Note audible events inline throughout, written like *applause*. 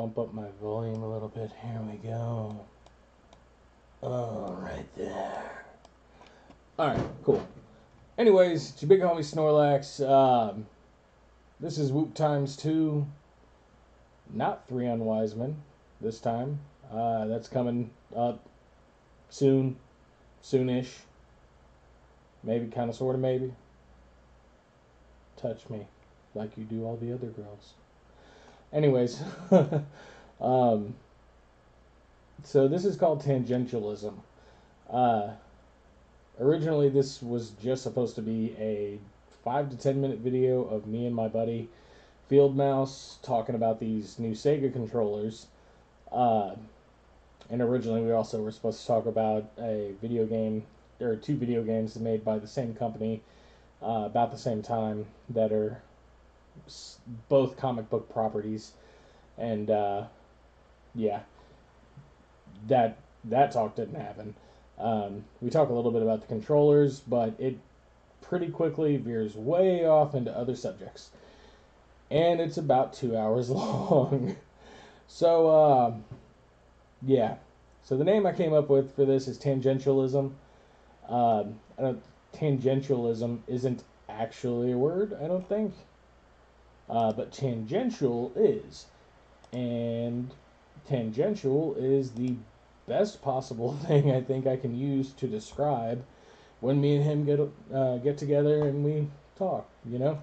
bump up my volume a little bit. Here we go. Oh, right there. All right, cool. Anyways, it's your big homie Snorlax. Um, this is Whoop times two. Not three unwise men this time. Uh, that's coming up soon, soonish. Maybe, kind of, sort of, maybe. Touch me like you do all the other girls. Anyways, *laughs* um, so this is called tangentialism. Uh, originally, this was just supposed to be a five to ten minute video of me and my buddy Field Mouse talking about these new Sega controllers. Uh, and originally, we also were supposed to talk about a video game. There are two video games made by the same company uh, about the same time that are both comic book properties, and uh, yeah, that that talk didn't happen. Um, we talk a little bit about the controllers, but it pretty quickly veers way off into other subjects, and it's about two hours *laughs* long. so uh, yeah, so the name I came up with for this is tangentialism. Um, tangentialism isn't actually a word, I don't think. Uh, but tangential is. And tangential is the best possible *laughs* thing I think I can use to describe when me and him get uh, get together and we talk, you know?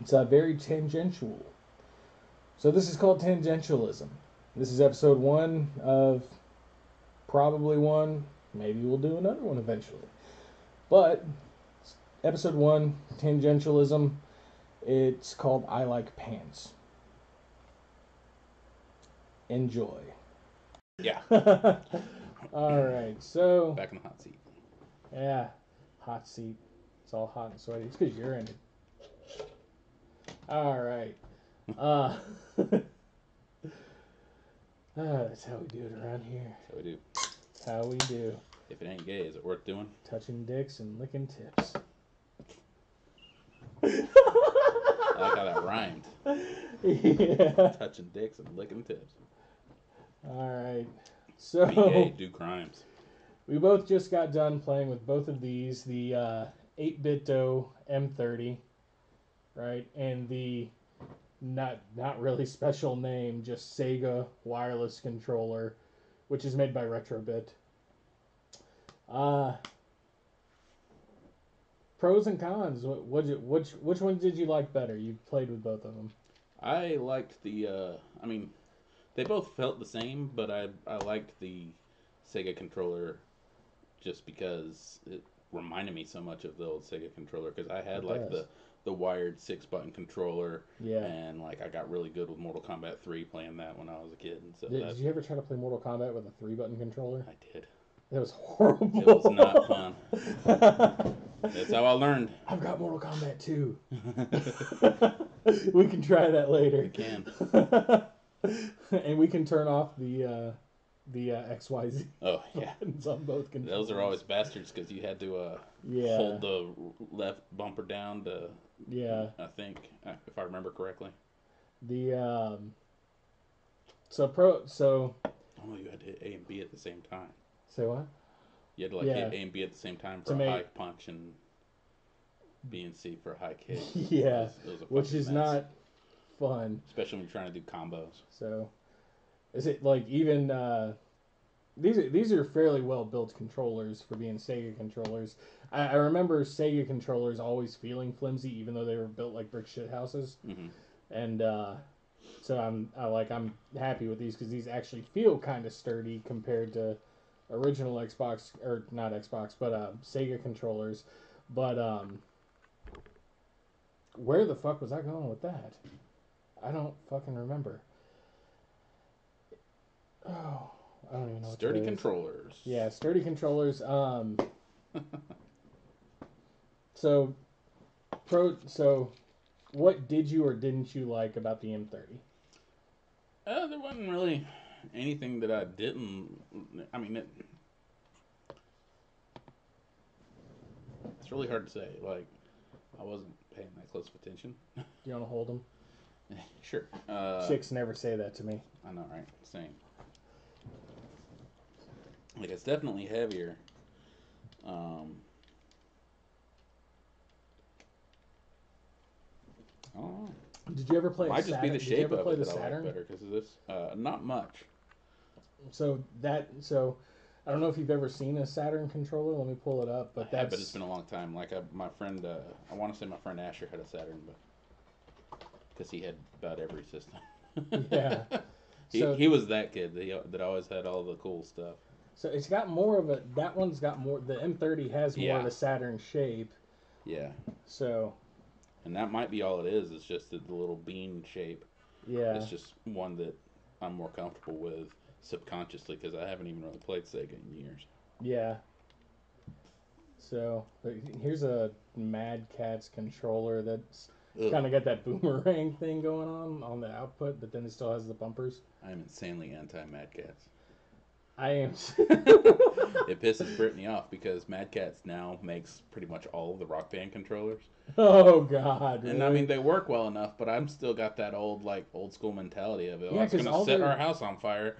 It's uh, very tangential. So this is called tangentialism. This is episode one of probably one. Maybe we'll do another one eventually. But episode one, tangentialism. It's called I Like Pants. Enjoy. Yeah. *laughs* All right, so Back in the hot seat. yeah, hot seat. It's all hot and sweaty. It's because you're in it. All right. *laughs* Uh, ah, *laughs* that's how we do it around here. So we do. That's how we do. If it ain't gay, is it worth doing? Touching dicks and licking tips. I like how that rhymed. *laughs* yeah. Touching dicks and licking tips. All right. So do crimes. we both just got done playing with both of these, the uh, 8BitDo M30, right, and the not not really special name, just Sega wireless controller, which is made by Retrobit. Uh, pros and cons. What what you which which one did you like better? You played with both of them. I liked the. Uh, I mean, they both felt the same, but I I liked the Sega controller just because it reminded me so much of the old Sega controller. Because I had It like does. the the wired six button controller, Yeah. and like I got really good with Mortal Kombat three playing that when I was a kid, and so Did, did you ever try to play Mortal Kombat with a three button controller? I did. It was *laughs* horrible. It was not fun. *laughs* That's how I learned. I've got Mortal Kombat 2. *laughs* we can try that later. We can. *laughs* and we can turn off the uh, the uh, XYZ Oh yeah. on both controllers. Those are always bastards because you had to uh, yeah, hold the left bumper down to, yeah. I think, uh, if I remember correctly. The um, so pro so Oh you had to hit A and B at the same time. say what? You had to like Yeah. hit A and B at the same time for To a make- high punch and B and C for a high kick. *laughs* It yeah, was- it was which is mess. not fun. especially when you're trying to do combos. So, is it like even uh, these are these are fairly well built controllers for being Sega controllers. I, I remember Sega controllers always feeling flimsy, even though they were built like brick shit houses. hmm And uh, so I'm I like I'm happy with these because these actually feel kind of sturdy compared to original Xbox or not Xbox, but uh, Sega controllers. But um, where the fuck was I going with that? I don't fucking remember. Oh, *sighs* I don't even know. Sturdy way it is. controllers. Yeah, sturdy controllers. Um, *laughs* so, pro. So, what did you or didn't you like about the M30? Uh, there wasn't really anything that I didn't. I mean, it, it's really hard to say. Like, I wasn't paying that close of attention. *laughs* You want to hold them? sure. Uh, Chicks never say that to me. I know, right? Same. Like it's definitely heavier. Um, I don't know. Did you ever play? Might just be the shape of play it the that I like better because of this. Uh, not much. So that so I don't know if you've ever seen a Saturn controller. Let me pull it up. But have, but it's been a long time. Like I, my friend, uh, I want to say my friend Asher had a Saturn, but because he had about every system. *laughs* Yeah. *laughs* he, So- he was that kid that, he, that always had all the cool stuff. so it's got more of a that one's got more. The M30 has more of a Saturn shape. Yeah, So and that might be all it is. It's just the, the little bean shape. yeah, It's just one that I'm more comfortable with subconsciously because I haven't even really played Sega in years. yeah. So here's a Mad Catz controller that's kind of got that boomerang thing going on on the output, but then it still has the bumpers. I am insanely anti Mad Catz. I am. *laughs* It pisses Brittany off because Mad Catz now makes pretty much all of the Rock Band controllers. oh God! And I mean, they work well enough, but I'm still got that old, like, old school mentality of it. Yeah, Oh, it's 'cause gonna all set their- our house on fire.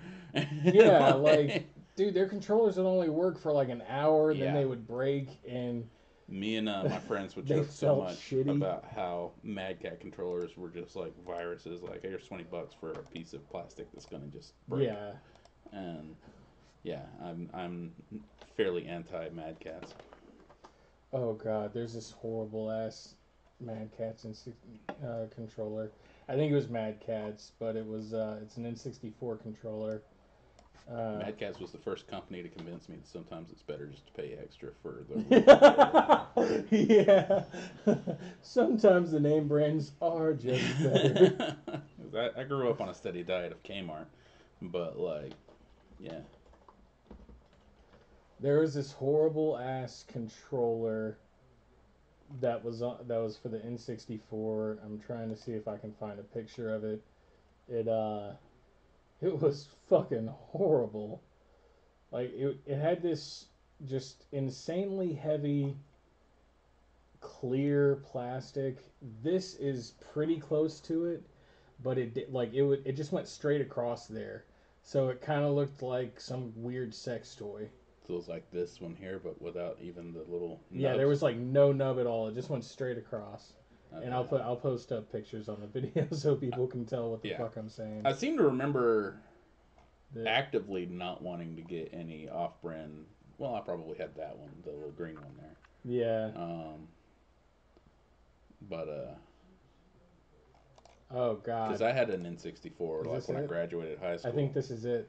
yeah, *laughs* like dude, their controllers would only work for like an hour, yeah. then they would break, and me and uh, my friends would *laughs* joke so much shitty. about how Mad Cat controllers were just like viruses. Like, here's twenty bucks for a piece of plastic that's gonna just break. yeah, And yeah, I'm I'm fairly anti Mad Catz. oh God, there's this horrible ass Mad Catz in uh, controller. I think it was Mad Catz, but it was uh, it's an N64 controller. Uh, Mad Catz was the first company to convince me that sometimes it's better just to pay extra for the. *laughs* yeah. *laughs* Sometimes the name brands are just better. *laughs* I, I grew up on a steady diet of Kmart, but like, yeah, There was this horrible ass controller that was that was for the N64. I'm trying to see if I can find a picture of it. It uh *laughs* it was fucking horrible. Like it it had this just insanely heavy clear plastic. This is pretty close to it, but it like it would it just went straight across there. So it kind of looked like some weird sex toy. It was like this one here, but without even the little. Yeah, there was like no nub at all. It just went straight across. Okay. And I'll put I'll post up pictures on the *laughs* video so people can tell what the Yeah. fuck I'm saying. I seem to remember The- actively not wanting to get any off-brand. Well, I probably had that one, the little green one there. yeah. Um, but uh, Oh God! because. I had an N64 Is like when I graduated high school. I think this is it.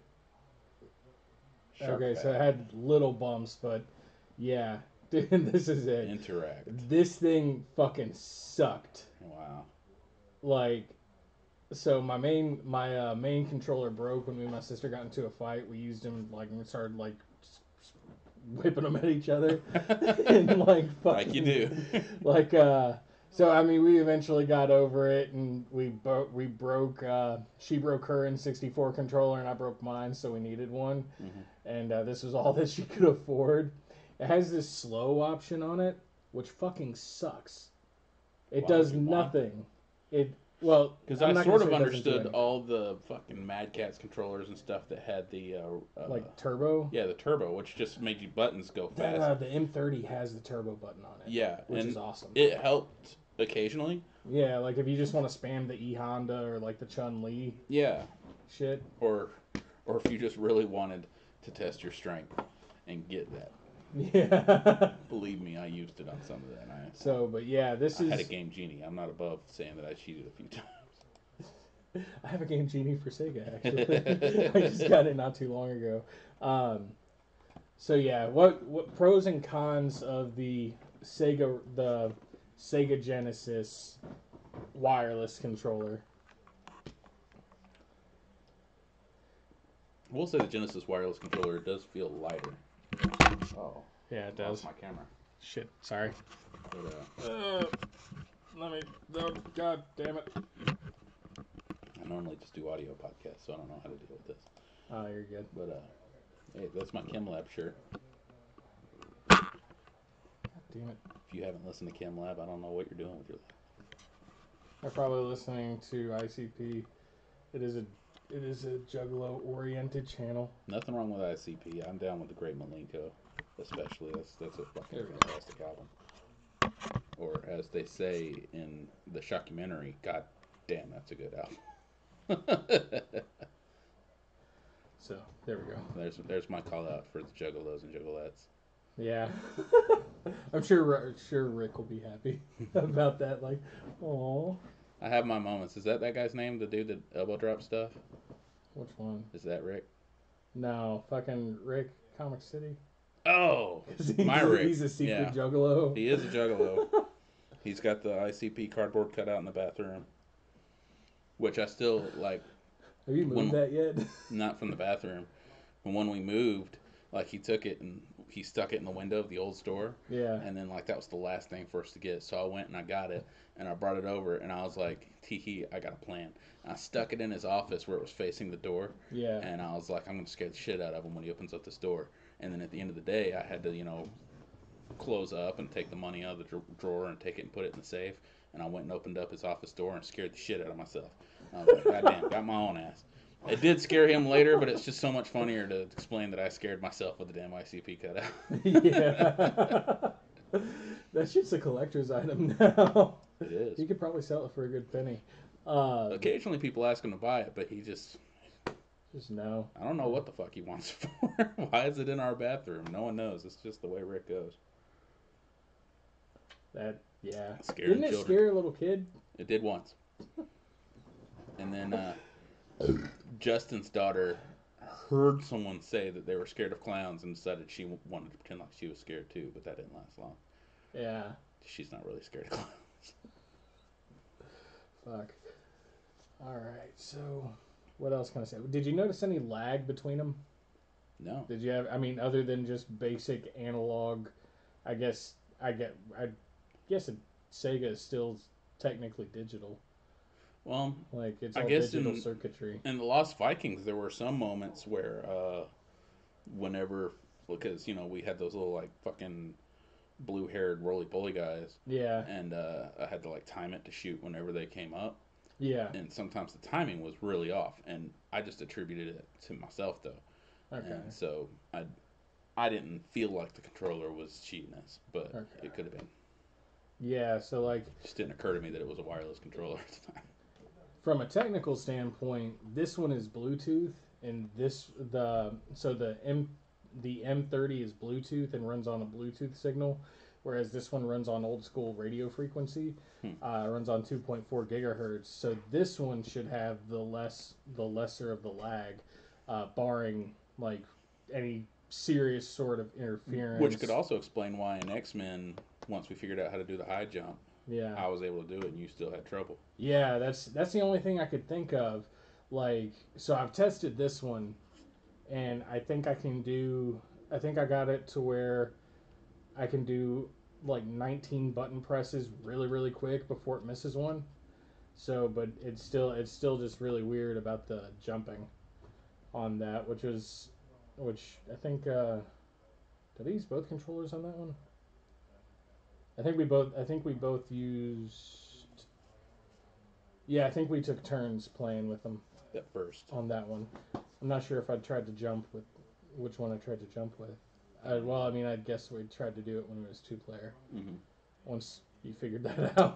Shark okay, so it had little bumps, but yeah, dude, *laughs* this is it. Interact. This thing fucking sucked. Wow. Like, so my main my uh, main controller broke when me and my sister got into a fight. We used him like and we started like whipping them at each other *laughs* *laughs* and like fucking like you do. like uh so i mean we eventually got over it and we bo- we broke uh she broke her n64 controller and i broke mine so we needed one. Mhm. and uh, this was all *laughs* that she could afford. It has this slow option on it which fucking sucks. It Why does nothing. it well Because I sort of say it doesn't do understood all the fucking Mad Catz controllers and stuff that had the uh, uh, like turbo yeah the turbo, which just made you buttons go fast. uh, the m30 has the turbo button on it yeah, which is awesome it helped occasionally. yeah like if you just want to spam the e honda or like the chun li Yeah, shit or or if you just really wanted to test your strength and get that. Yeah. *laughs* Believe me, I used it on some of that. I, so, but yeah, this I is. had a Game Genie. I'm not above saying that I cheated a few *laughs* times. *laughs* I have a Game Genie for Sega actually. I just got it not too long ago. Um, so yeah, what what pros and cons of the Sega the Sega Genesis wireless controller? we will say the Genesis wireless controller does feel lighter. Oh, Yeah, it lost my camera. Shit, sorry. But, uh, Uh, let me. Oh, God damn it. I normally just do audio podcasts, so I don't know how to deal with this. Oh, you're good. But uh, hey, that's my ChemLab shirt. God damn it. If you haven't listened to ChemLab, I don't know what you're doing with your life. are probably listening to ICP. It is a it is a Juggalo oriented channel. Nothing wrong with ICP. I'm down with the Great Milenko, especially. That's that's a fucking fantastic album. Or as they say in the shockumentary, God damn, that's a good album. *laughs* So there we go. there's there's my call out for the Juggalos and Juggalettes. Yeah, *laughs* I'm sure sure Rick will be happy *laughs* about that. Like, oh, I have my moments. Is that that guy's name? The dude that elbow drop stuff? which one? Is that Rick? No, fucking Rick Comic City. Oh, *laughs* he's, my a, he's a secret yeah. juggalo. He is a juggalo. *laughs* He's got the ICP cardboard cutout in the bathroom, which I still like. Have you moved when- that yet? *laughs* Not from the bathroom, but when we moved, like he took it and he stuck it in the window of the old store, yeah. and then like that was the last thing for us to get. So I went and I got it, and I brought it over, and I was like, "Tee hee, I got a plan." And I stuck it in his office where it was facing the door, Yeah. and I was like, I'm gonna scare the shit out of him when he opens up this door. And then at the end of the day, I had to, you know, close up and take the money out of the dr- drawer and take it and put it in the safe. And I went and opened up his office door and scared the shit out of myself. I was like, goddamn, got my own ass. It did scare him later, but it's just so much funnier to explain that I scared myself with the damn ICP cutout. *laughs* yeah. *laughs* that shit's a collector's item *laughs* now. it is. You could probably sell it for a good penny. Uh, Occasionally people ask him to buy it, but he just, just no. I don't know what the fuck he wants *laughs* for. Why is it in our bathroom? No one knows. It's just the way Rick goes. That yeah. Scaring Didn't it children. scare a little kid? It did once. And then uh, Justin's daughter heard someone say that they were scared of clowns and decided she wanted to pretend like she was scared too, but that didn't last long. Yeah. She's not really scared of clowns. Fuck. All right. So, what else can I say? Did you notice any lag between them? No. Did you have? I mean, other than just basic analog, I guess I get. I guess it, Sega is still technically digital. Well, Like it's I guess digital in- circuitry. in the Lost Vikings, there were some moments where, uh, whenever, because, you know, we had those little, like, fucking blue haired roly poly guys, Yeah. and uh, I had to, like, time it to shoot whenever they came up. Yeah. and sometimes the timing was really off and i just attributed it to myself though Okay. and so i i didn't feel like the controller was cheating us but Okay. it could have been Yeah. So like it just didn't occur to me that it was a wireless controller at the time from a technical standpoint, this one is Bluetooth, and this the so the M the M30 is Bluetooth and runs on a Bluetooth signal, whereas this one runs on old school radio frequency. Hmm. Uh, runs on 2.4 gigahertz. So this one should have the less the lesser of the lag, uh, barring like any serious sort of interference. which could also explain why in x-men once we figured out how to do the high jump yeah i was able to do it and you still had trouble Yeah, that's that's the only thing I could think of. Like, so I've tested this one, and I think I can do. I think I got it to where I can do like 19 button presses really really quick before it misses one. So, but it's still it's still just really weird about the jumping on that, which was, which I think. uh Did I use both controllers on that one? I think we both. I think we both used. Yeah, I think we took turns playing with them at first on that one. I'm not sure if I tried to jump with which one I tried to jump with. I, well, I mean, I guess we tried to do it when it was two player. hmm Once you figured that out.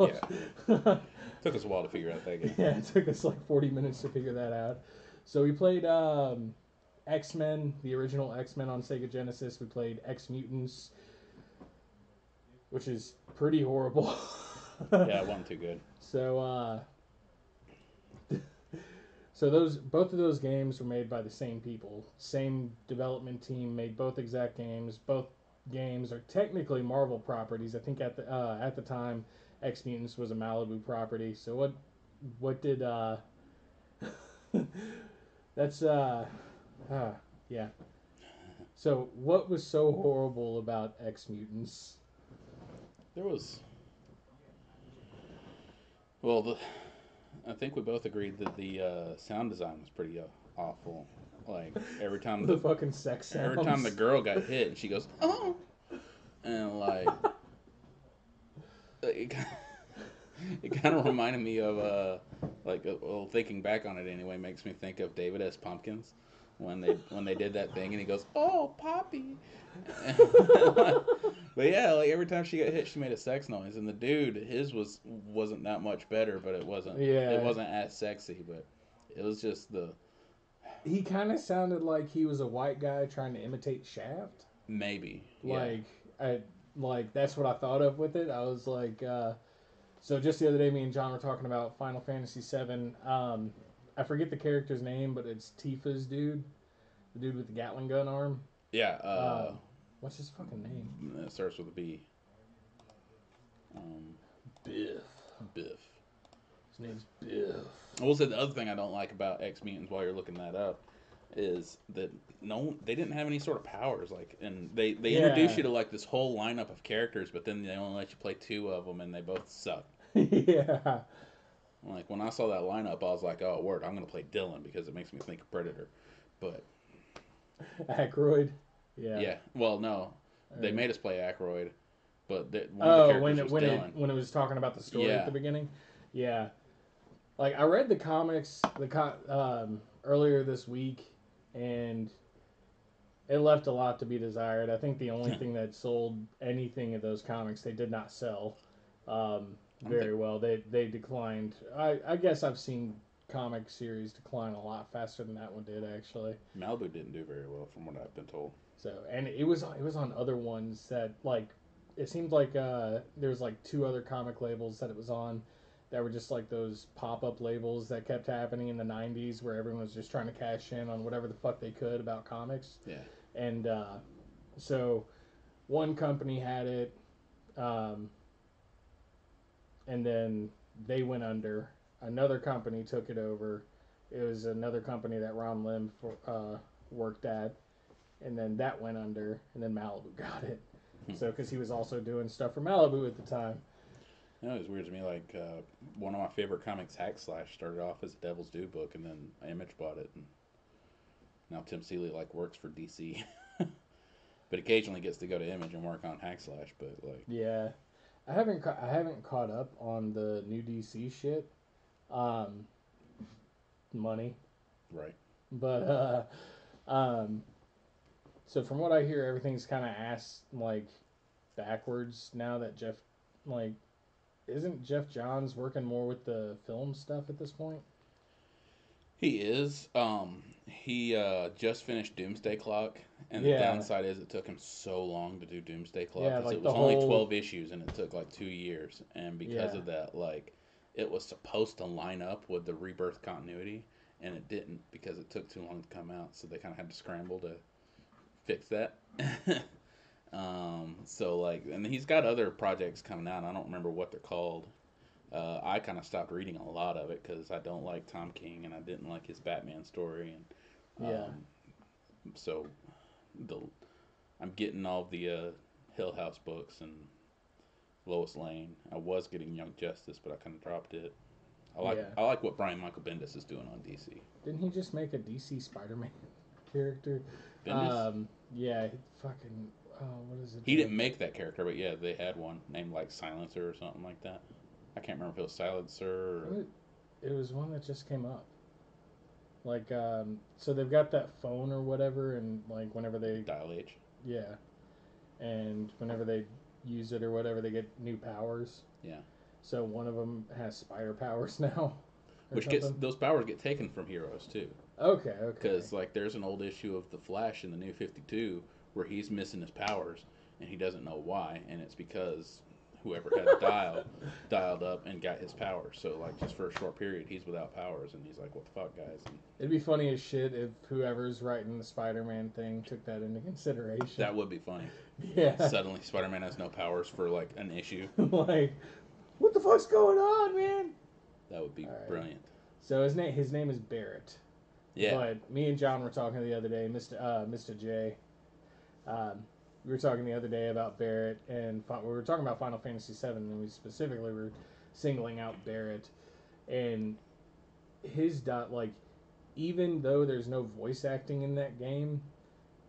Yeah. *laughs* took us a while to figure out that game yeah, it took us like 40 minutes to figure that out. So we played um, X Men, the original X Men on Sega Genesis. We played Ex-Mutants, which is pretty horrible. yeah it *laughs* wasn't too good So, uh, so those both of those games were made by the same people, same development team made both exact games. Both games are technically Marvel properties. I think at the uh, at the time, Ex-Mutants was a Malibu property. So what what did uh, *laughs* that's uh, ah, yeah. So what was so horrible about Ex-Mutants? There was. Well, the, I think we both agreed that the uh, sound design was pretty uh, awful. Like every *laughs* time The the fucking sex sounds. every time the girl got hit, and she goes, "Oh," and like, it, *laughs* it kind of reminded me of uh, like uh, well, thinking back on it anyway, makes me think of David S. Pumpkins when they when they did that thing and he goes, "Oh, Poppy." *laughs* but yeah, like every time she got hit, she made a sex noise, and the dude, his was wasn't that much better, but it wasn't. Yeah. It wasn't as sexy, but it was just the He kind of sounded like he was a white guy trying to imitate Shaft. maybe. Yeah. Like I like that's what I thought of with it. I was like, uh, so just the other day, me and John were talking about Final Fantasy VII. Um, I forget the character's name, but it's Tifa's dude, the dude with the Gatling gun arm. Yeah. Uh, Uh, what's his fucking name? it starts with a B. Um, Biff. Biff. His name's Biff. I will say the other thing I don't like about Ex-Mutants while you're looking that up is that no, they didn't have any sort of powers. Like, and they they introduce you to like this whole lineup of characters, but then they only let you play two of them, and they both suck. *laughs* yeah. Like when I saw that lineup, I was like, oh, word, I'm gonna play Dylan because it makes me think of Predator. But *laughs* Ackroyd. Yeah, Yeah. well, no, they Uh, made us play Ackroyd, but the, one Oh, when it was when Dylan. it when it was talking about the story Yeah. at the beginning, yeah. Like I read the comics the co- um, earlier this week, and it left a lot to be desired. I think the only thing that sold anything of those comics they did not sell um, very well. They they declined. I I guess I've seen comic series decline a lot faster than that one did actually. Malibu didn't do very well, from what I've been told. So and it was it was on other ones that like it seemed like uh, there was like two other comic labels that it was on that were just like those pop up labels that kept happening in the '90s where everyone was just trying to cash in on whatever the fuck they could about comics. Yeah. And uh, so one company had it, um, and then they went under. Another company took it over. It was another company that Ron Lim for, uh, worked at, and then that went under, and then Malibu *laughs* got it. So, because he was also doing stuff for Malibu at the time. You know, it was weird to me. Like uh, one of my favorite comics, Hack Slash, started off as a Devil's Due book, and then Image bought it, and now Tim Seeley like works for DC, *laughs* but occasionally gets to go to Image and work on Hack Slash. But like, Yeah, I haven't ca- I haven't caught up on the new DC shit. Um, money, right? but uh, um, so from what I hear, everything's kind of ass like backwards now that Geoff like isn't Geoff Johns working more with the film stuff at this point? He is. Um, he uh, just finished Doomsday Clock, and the downside is it took him so long to do Doomsday Clock Yeah, 'cause like it was only twelve issues, and it took like two years. And because Yeah. of that, like, it was supposed to line up with the Rebirth continuity, and it didn't because it took too long to come out. So they kind of had to scramble to fix that. *laughs* um, so like, and he's got other projects coming out. I don't remember what they're called. Uh, I kind of stopped reading a lot of it because I don't like Tom King and I didn't like his Batman story. And Yeah. um, so the I'm getting all the uh, Hill House books and Lois Lane. I was getting Young Justice, but I kind of dropped it. I like Yeah. I like what Brian Michael Bendis is doing on DC. Didn't he just make a DC Spider-Man character? Bendis. Um, yeah, he fucking. Oh, what is it? he didn't make that character, but yeah, they had one named like Silencer or something like that. I can't remember if it was Silencer or It was one that just came up. Like, um, so they've got that phone or whatever, and like whenever they, Dial H. yeah, and whenever they use it or whatever, they get new powers. Yeah. So one of them has spider powers *laughs* now. Which gets those powers get taken from heroes too. Okay, okay. Because like there's an old issue of the Flash in the New Fifty Two where he's missing his powers and he doesn't know why, and it's because whoever had *laughs* dial dialed up and got his powers. So like just for a short period he's without powers and he's like, What the fuck guys? And It'd be funny as shit if whoever's writing the Spider-Man thing took that into consideration. that would be funny. *laughs* yeah. Suddenly Spider Man has no powers for like an issue. *laughs* like, what the fuck's going on, man? That would be right. brilliant. So his name his name is Barret. Yeah. But me and John were talking the other day, Mr. Uh, Mr. J. Um, we were talking the other day about Barret, and we were talking about Final Fantasy VII, and we specifically were singling out Barret, and his dot like, even though there's no voice acting in that game,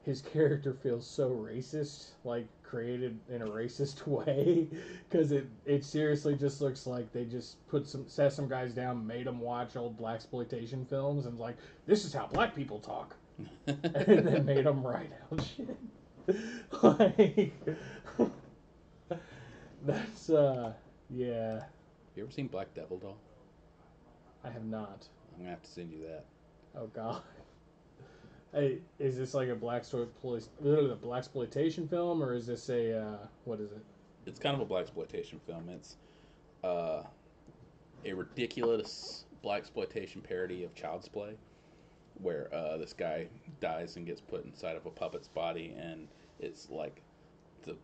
his *laughs* character feels so racist, like created in a racist *laughs* way, because it it seriously just looks like they just put some set some guys down, made them watch old black exploitation films, and like this is how black people talk, *laughs* and then made them write out shit. *laughs* like that's uh yeah, you ever seen Black Devil Doll? I have not. I'm gonna have to send you that. Oh god. Hey, is this like a black a black exploitation film, or is this a uh, what is it? It's kind of a black exploitation film. It's uh, a ridiculous black exploitation parody of Child's Play, where uh, this guy dies and gets put inside of a puppet's body, and it's like the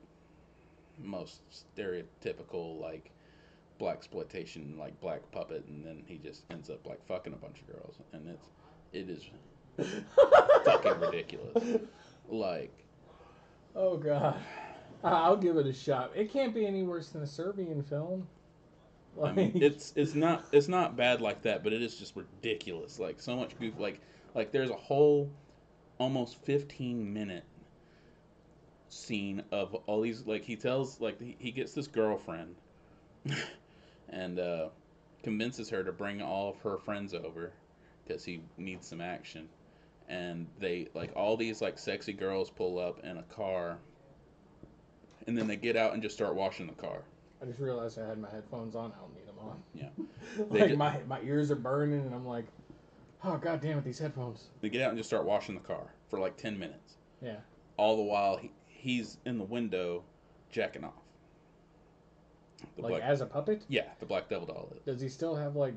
most stereotypical like black exploitation like black puppet, and then he just ends up like fucking a bunch of girls, and it's it is *laughs* fucking ridiculous. Like, oh god, I'll give it a shot. It can't be any worse than a Serbian film. I mean, it's it's not it's not bad like that, but it is just ridiculous. Like so much goof. Like like there's a whole almost 15 minute scene of all these like he tells like he, he gets this girlfriend *laughs* and uh, convinces her to bring all of her friends over because he needs some action and they like all these like sexy girls pull up in a car and then they get out and just start washing the car I just realized I had my headphones on. I don't need them on. Yeah. *laughs* like ju- my my ears are burning, and I'm like, oh god damn it, these headphones. they get out and just start washing the car for like 10 minutes Yeah. all the while he, he's in the window jacking off the like black, as a puppet, yeah the black devil doll is does he still have like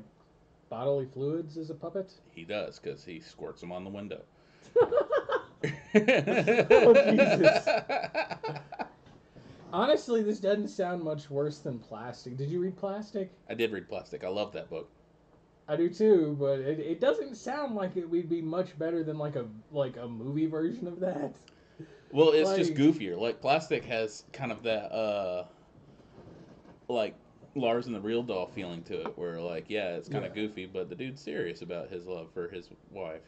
bodily fluids as a puppet? he does because he squirts them on the window *laughs* *laughs* Oh, Jesus. Honestly, this doesn't sound much worse than Plastic. Did you read Plastic? i did read plastic i love that book I do too, but it, it doesn't sound like it would be much better than like a like a movie version of that. Well, it's just goofier. Like plastic has kind of that uh like Lars and the Real Doll feeling to it, where like yeah, it's kind of Yeah. goofy, but the dude's serious about his love for his wife,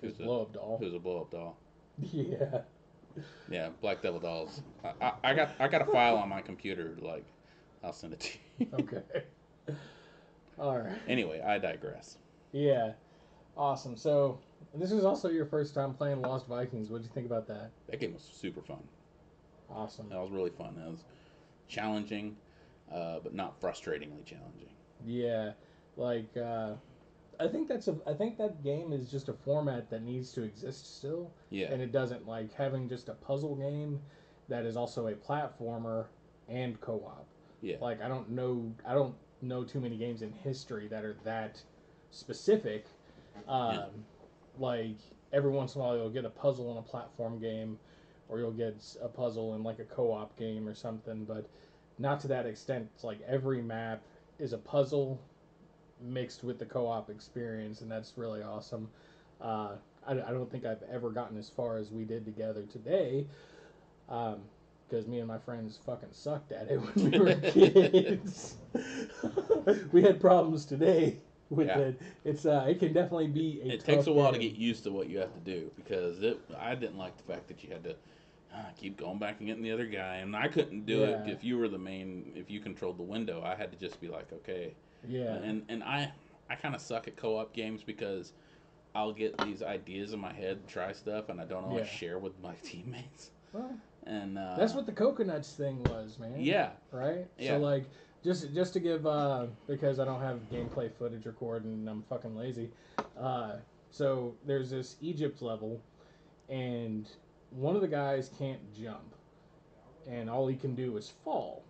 His Who's a- blow up doll. who's a blow up doll. *laughs* Yeah. Yeah, Black Devil dolls. I, I, I got I got a file on my computer. Like, I'll send it to you. *laughs* Okay. All right. anyway, I digress. Yeah. Awesome. So this is also your first time playing Lost Vikings. What did you think about that? That game was super fun. Awesome. That was really fun. It was challenging, uh, but not frustratingly challenging. Yeah. Like uh I think that's a I think that game is just a format that needs to exist still. Yeah. And it doesn't like having just a puzzle game that is also a platformer and co-op. Yeah. Like I don't know I don't know too many games in history that are that specific. Um, Yeah. Like every once in a while you'll get a puzzle in a platform game, or you'll get a puzzle in like a co-op game or something, but not to that extent. It's like every map is a puzzle mixed with the co-op experience, and that's really awesome. Uh, I, I don't think I've ever gotten as far as we did together today, because me and my friends fucking sucked at it *laughs* when we were *laughs* kids. *laughs* we had problems today with Yeah. it. It's uh, it can definitely be. A it takes a while to get used to what you have to do because it, I didn't like the fact that you had to uh, keep going back and getting the other guy, and I couldn't do it if you were the main. If you controlled the window, I had to just be like, okay. Yeah. And and I I kind of suck at co-op games because I'll get these ideas in my head, try stuff, and I don't always Yeah. share with my *laughs* teammates. Well, And uh, that's what the coconuts thing was, man. Yeah, Right. Yeah. So like, just just to give uh, because I don't have gameplay footage recorded and I'm fucking lazy. Uh, so there's this Egypt level, and one of the guys can't jump, and all he can do is fall.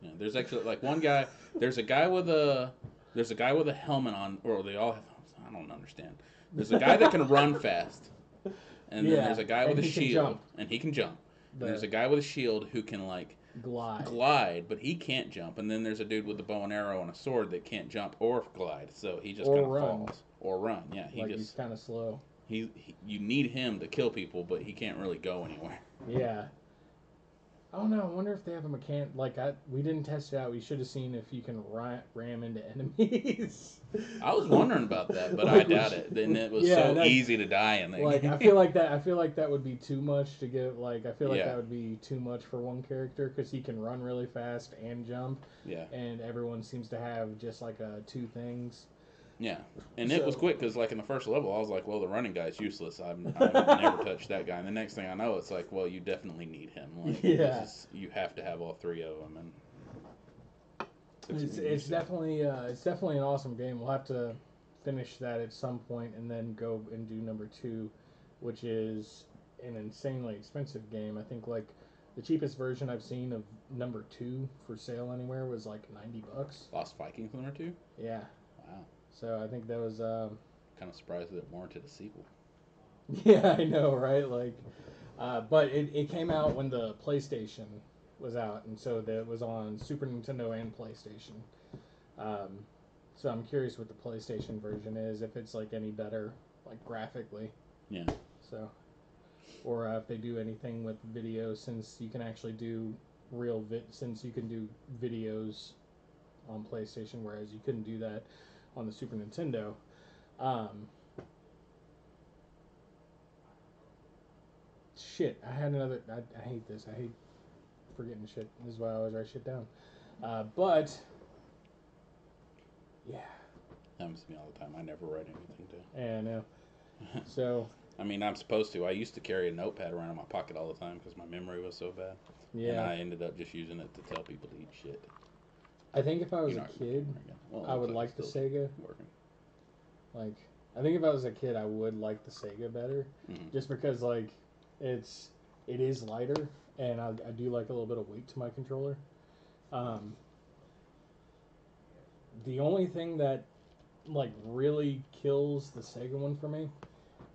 Yeah, there's actually like one guy. There's a guy with a there's a guy with a helmet on, or they all have. I don't understand. There's a guy that can run fast, and then Yeah, there's a guy with a shield, and he can jump. The And there's a guy with a shield who can like glide. glide, but he can't jump. And then there's a dude with a bow and arrow and a sword that can't jump or glide, so he just kind of falls or run. Yeah, he like he's just kind of slow. He, he you need him to kill people, but he can't really go anywhere. Yeah. Oh no! I wonder if they have a mechanic. Like I, we didn't test it out. We should have seen if you can ram, ram into enemies. *laughs* I was wondering about that, but Like, I doubt should- it. Then it was Yeah, so easy to die in there. like. I feel like that. I feel like that would be too much to get. Like I feel like Yeah. that would be too much for one character because he can run really fast and jump, yeah, and everyone seems to have just like uh, two things. Yeah, and it was quick because like in the first level, I was like, well, the running guy's useless. I've, I've *laughs* never touched that guy. And the next thing I know, it's like, well, you definitely need him. Like, Yeah. is- you have to have all three of them. And It's, it's definitely uh, it's definitely an awesome game. We'll have to finish that at some point and then go and do number two, which is an insanely expensive game. I think like the cheapest version I've seen of number two for sale anywhere was like ninety bucks. Lost Vikings number two. Yeah. So I think that was um, kind of surprised that it warranted a sequel. *laughs* yeah I know right like, uh, but it, it came out when the PlayStation was out and so that was on Super Nintendo and PlayStation. Um, so I'm curious what the PlayStation version is if it's like any better like graphically. Yeah. So, or uh, if they do anything with video since you can actually do real vid since you can do videos on PlayStation whereas you couldn't do that on the Super Nintendo. Um, shit, I had another. I, I hate this. I hate forgetting shit. This is why I always write shit down. Uh, but yeah, Happens to me all the time. I never write anything down. yeah, I know. *laughs* So I mean, I'm supposed to. I used to carry a notepad around in my pocket all the time because my memory was so bad. Yeah. And I ended up just using it to tell people to eat shit. I think if I was a kid, Well, I would looks like the Sega. Working. Like, I think if I was a kid, I would like the Sega better, Mhm. just because like it's it is lighter, and I, I do like a little bit of weight to my controller. Um, the only thing that like really kills the Sega one for me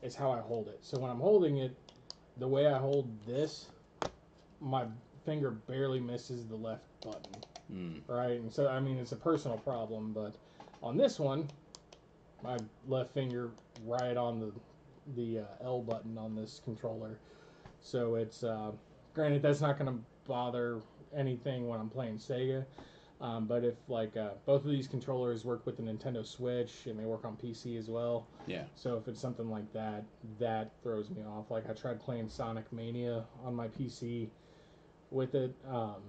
is how I hold it. So when I'm holding it, the way I hold this, my finger barely misses the left button Mm. right? And so I mean it's a personal problem, but on this one, my left finger right on the the uh, L button on this controller, so it's uh, granted that's not going to bother anything when I'm playing Sega. Um, but if like uh, both of these controllers work with the Nintendo Switch and they work on PC as well, Yeah. so if it's something like that, that throws me off. Like I tried playing Sonic Mania on my PC with it, um,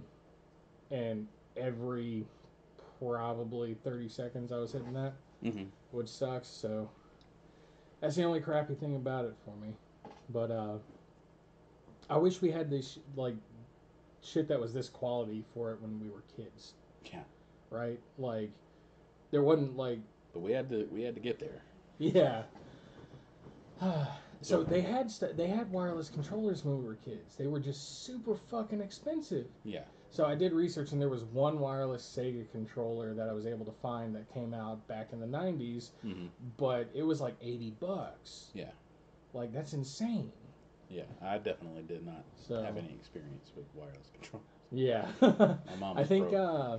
and every probably 30 seconds I was hitting that, hmm which sucks. So that's the only crappy thing about it for me. But uh, I wish we had this like shit that was this quality for it when we were kids, Yeah. right? Like there wasn't like But we had to we had to get there. Yeah. *sighs* so they had st- they had wireless controllers when we were kids. They were just super fucking expensive. Yeah. So I did research, and there was one wireless Sega controller that I was able to find that came out back in the '90s, hmm but it was like 80 bucks. Yeah. Like that's insane. Yeah. I definitely did not So have any experience with wireless controllers. yeah. *laughs* My *laughs* mom. I think uh,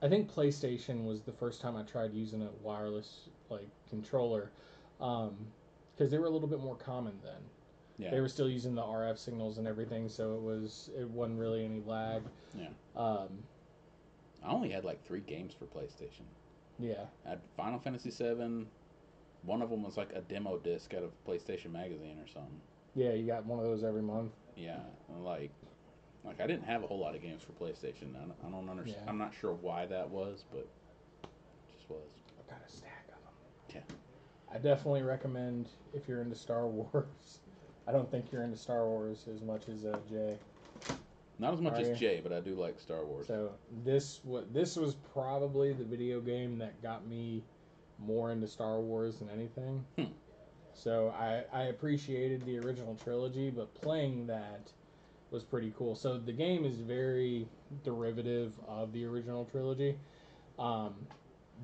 I think PlayStation was the first time I tried using a wireless like controller, because they were a little bit more common then. Yeah. They were still using the RF signals and everything, so it was it wasn't really any lag. Yeah. Um, I only had like three games for PlayStation. yeah. I had Final Fantasy VII. One of them was like a demo disc out of PlayStation Magazine or something. Yeah, you got one of those every month. Yeah, like, like I didn't have a whole lot of games for PlayStation. I don't, I don't understand. Yeah. I'm not sure why that was, but it just was. I got a stack of them. Yeah. I definitely recommend if you're into Star *laughs* Wars. I don't think you're into Star Wars as much as uh, Jay. Not as much Are as you? Jay, but I do like Star Wars. So this wa this was probably the video game that got me more into Star Wars than anything. Hmm. So I I appreciated the original trilogy, but playing that was pretty cool. So the game is very derivative of the original trilogy, um,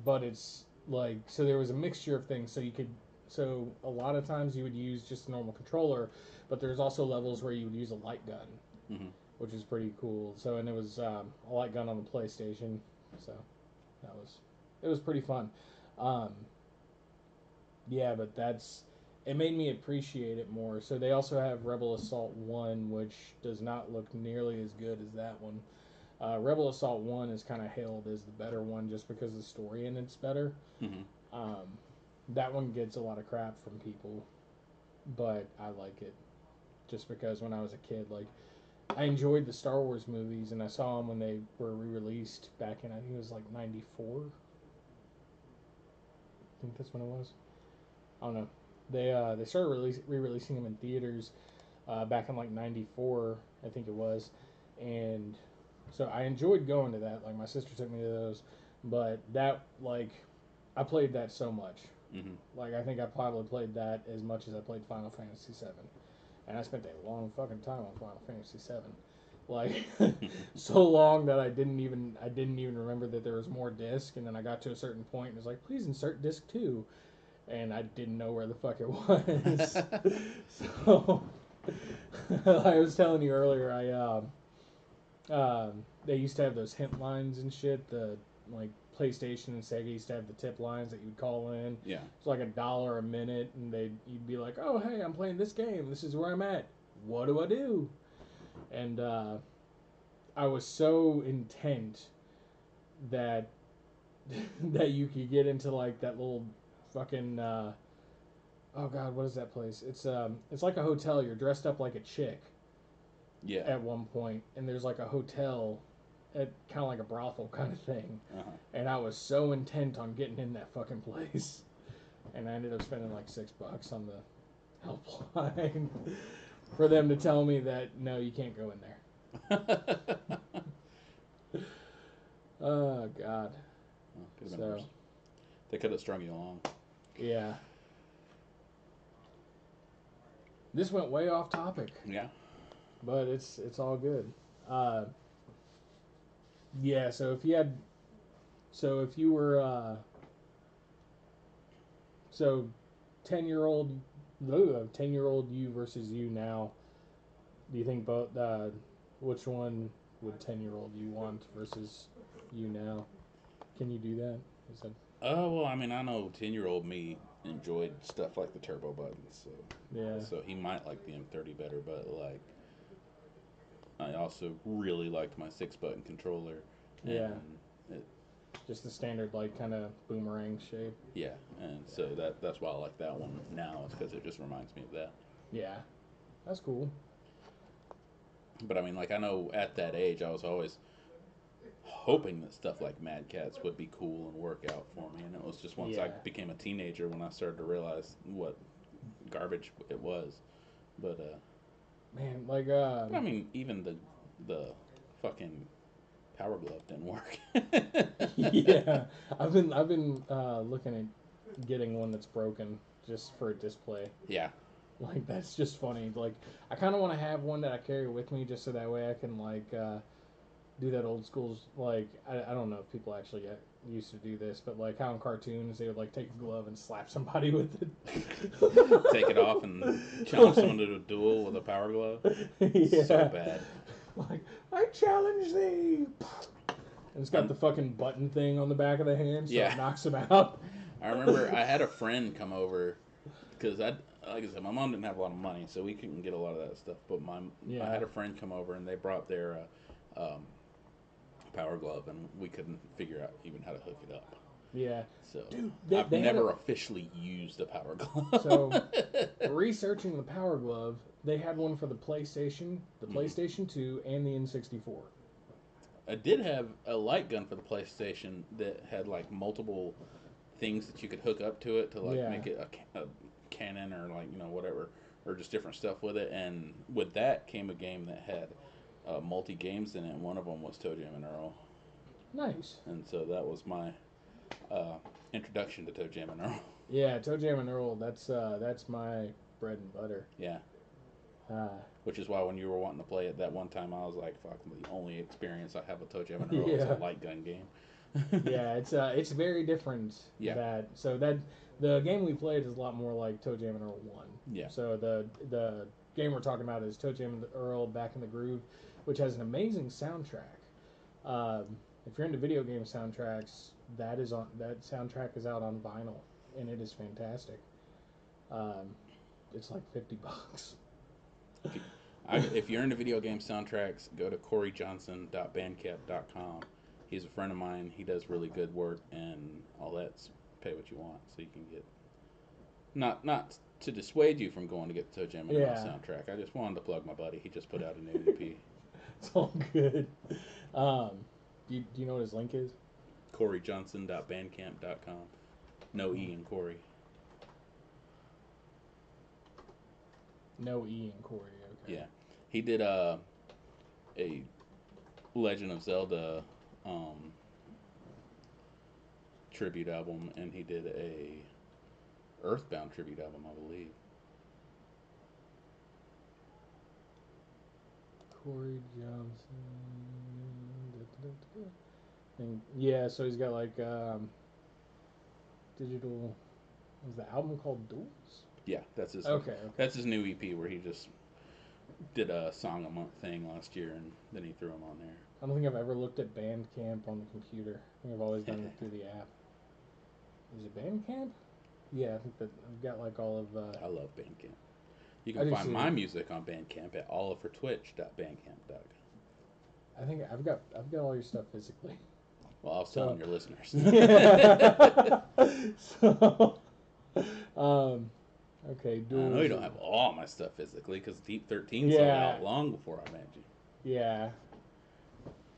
but it's like so there was a mixture of things. So you could so a lot of times you would use just a normal controller, but there's also levels where you would use a light gun hmm which is pretty cool. So and it was um, a light gun on the PlayStation, so that was it was pretty fun. Um, yeah, but that's it made me appreciate it more. So they also have Rebel Assault One, which does not look nearly as good as that one. Uh, Rebel Assault One is kind of hailed as the better one just because the story in it's better. hmm Um, that one gets a lot of crap from people, but I like it just because when I was a kid, like I enjoyed the Star Wars movies and I saw them when they were re-released back in I think it was like '94. I think that's when it was. I don't know. They uh, they started re-releasing them in theaters uh, back in like '94, I think it was, and so I enjoyed going to that. Like my sister took me to those, but that like I played that so much. Hmm Like I think I probably played that as much as I played Final Fantasy VII, and I spent a long fucking time on Final Fantasy VII, like *laughs* so *laughs* long that I didn't even I didn't even remember that there was more disc, and then I got to a certain point and was like, please insert disc two, and I didn't know where the fuck it was. *laughs* so I was telling you earlier, I um, um, they used to have those hint lines and shit. The like PlayStation and Sega used to have the tip lines that you'd call in. yeah. It's like a dollar a minute, and they you'd be like, "Oh, hey, I'm playing this game. This is where I'm at. What do I do?" And uh, I was so intent that *laughs* that you could get into like that little fucking uh, oh god, what is that place? It's um, it's like a hotel. You're dressed up like a chick Yeah. at one point, and there's like a hotel, at kind of like a brothel kind of thing Uh-huh. and I was so intent on getting in that fucking place, and I ended up spending like six bucks on the helpline *laughs* for them to tell me that no, you can't go in there. *laughs* Oh God, Well, So- worse. They could have strung you along. yeah. This went way off topic, Yeah. but it's it's all good. Uh, yeah, so if you had, so if you were, uh, so ten year old, ten year old you versus you now, do you think both? Uh, which one would ten year old you want versus you now? Can you do that? Is that Oh well, I mean, I know ten-year-old me enjoyed stuff like the turbo buttons, so yeah, so he might like the M30 better. But like, I also really liked my six-button controller. Yeah. It, just the standard like kind of boomerang shape. yeah, and so that that's why I like that one now. Is because it just reminds me of that. Yeah, that's cool. But I mean, like I know at that age, I was always hoping that stuff like Mad Catz would be cool and work out for me. And it was just once I became a teenager when I started to realize what garbage it was. But uh, Man, like uh, I mean, even the the fucking Power Glove didn't work. *laughs* yeah, I've been I've been uh, looking at getting one that's broken just for a display. Yeah. Like that's just funny. Like I kind of want to have one that I carry with me just so that way I can like uh, do that old school. Like I, I don't know if people actually used to do this, but like how in cartoons they would like take a glove and slap somebody *laughs* with it. Take it off and challenge someone to a duel with a Power Glove. *laughs* yeah. So bad. Like I challenge thee. And it's got the fucking button thing on the back of the hand, so Yeah. it knocks him out. I remember I had a friend come over because I, like I said, my mom didn't have a lot of money, so we couldn't get a lot of that stuff. But my, Yeah. I had a friend come over and they brought their uh, um, power glove, and we couldn't figure out even how to hook it up. Yeah. So Dude, they- I've they never a- officially used a power glove. So- *laughs* Researching the Power Glove, they had one for the PlayStation, the Mhm. PlayStation 2, and the N64. I did have a light gun for the PlayStation that had like multiple things that you could hook up to it to like Yeah. make it a, a cannon or like you know whatever or just different stuff with it. And with that came a game that had uh, multi games in it. and One of them was ToeJam and Earl, Nice. and so that was my uh, introduction to ToeJam and Earl. *laughs* Yeah, ToeJam and Earl. That's uh, that's my bread and butter. yeah, Uh, which is why when you were wanting to play it that one time, I was like, "Fuck!" The only experience I have with ToeJam and Earl is a *laughs* light gun game. *laughs* yeah, it's uh, it's very different. Yeah. That so that the game we played is a lot more like ToeJam and Earl One. Yeah. So the the game we're talking about is ToeJam and Earl Back in the Groove, which has an amazing soundtrack. Um, if you're into video game soundtracks, that is on that soundtrack is out on vinyl, and it is fantastic. Um, it's like fifty *laughs* bucks. I, if you're into video game soundtracks, go to CoreyJohnson.bandcamp.com. He's a friend of mine. He does really good work, and all that's pay what you want, so you can get. Not not to dissuade you from going to get the ToeJam Yeah. soundtrack. I just wanted to plug my buddy. He just put out a new EP. It's all good. Um, do you, do you know what his link is? CoreyJohnson.bandcamp.com. No E in Corey. No E in Corey. Okay. Yeah, he did a a Legend of Zelda um, tribute album, and he did a Earthbound tribute album, I believe. Corey Johnson. Da, da, da. And yeah, so he's got like um, digital. Was the album called Duels? Yeah, that's his. Okay. okay. That's his new EP where he just did a song a month thing last year, and then he threw them on there. I don't think I've ever looked at Bandcamp on the computer. I think I've always done it through the app. Is it Bandcamp? Yeah, I think that I've got like all of. Uh, I love Bandcamp. You can find my music on Bandcamp at olivertwitch.bandcamp.com. I think I've got I've got all your stuff physically. Well, I was So- tell your listeners. *laughs* so, um, okay. I know you don't have all my stuff physically because Deep 13 sold Yeah. out long before I met you. Yeah,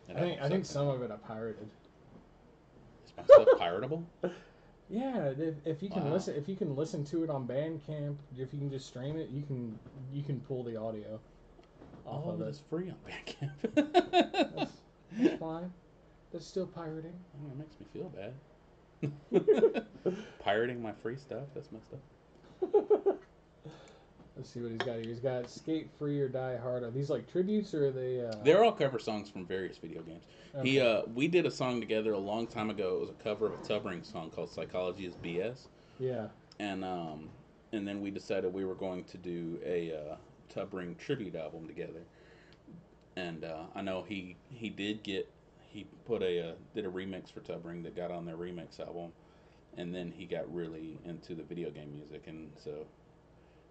And I think I think some of it I pirated. Is my stuff piratable? *laughs* Yeah, if, if you can Wow. listen, if you can listen to it on Bandcamp, if you can just stream it, you can you can pull the audio off All of of it it. is free on Bandcamp. *laughs* That's, that's fine. That's still pirating. Oh, it makes me feel bad. *laughs* Pirating my free stuff? That's messed up. *laughs* Let's see what he's got here. He's got Skate Free or Die Hard. Are these like tributes or are they? Uh, They're all cover songs from various video games. He, uh, we did a song together a long time ago. It was a cover of a Tub Ring song called "Psychology Is BS," yeah. and um, and then we decided we were going to do a uh, Tub Ring tribute album together. And uh, I know he he did get he put a uh, did a remix for Tub Ring that got on their remix album, and then he got really into the video game music, and so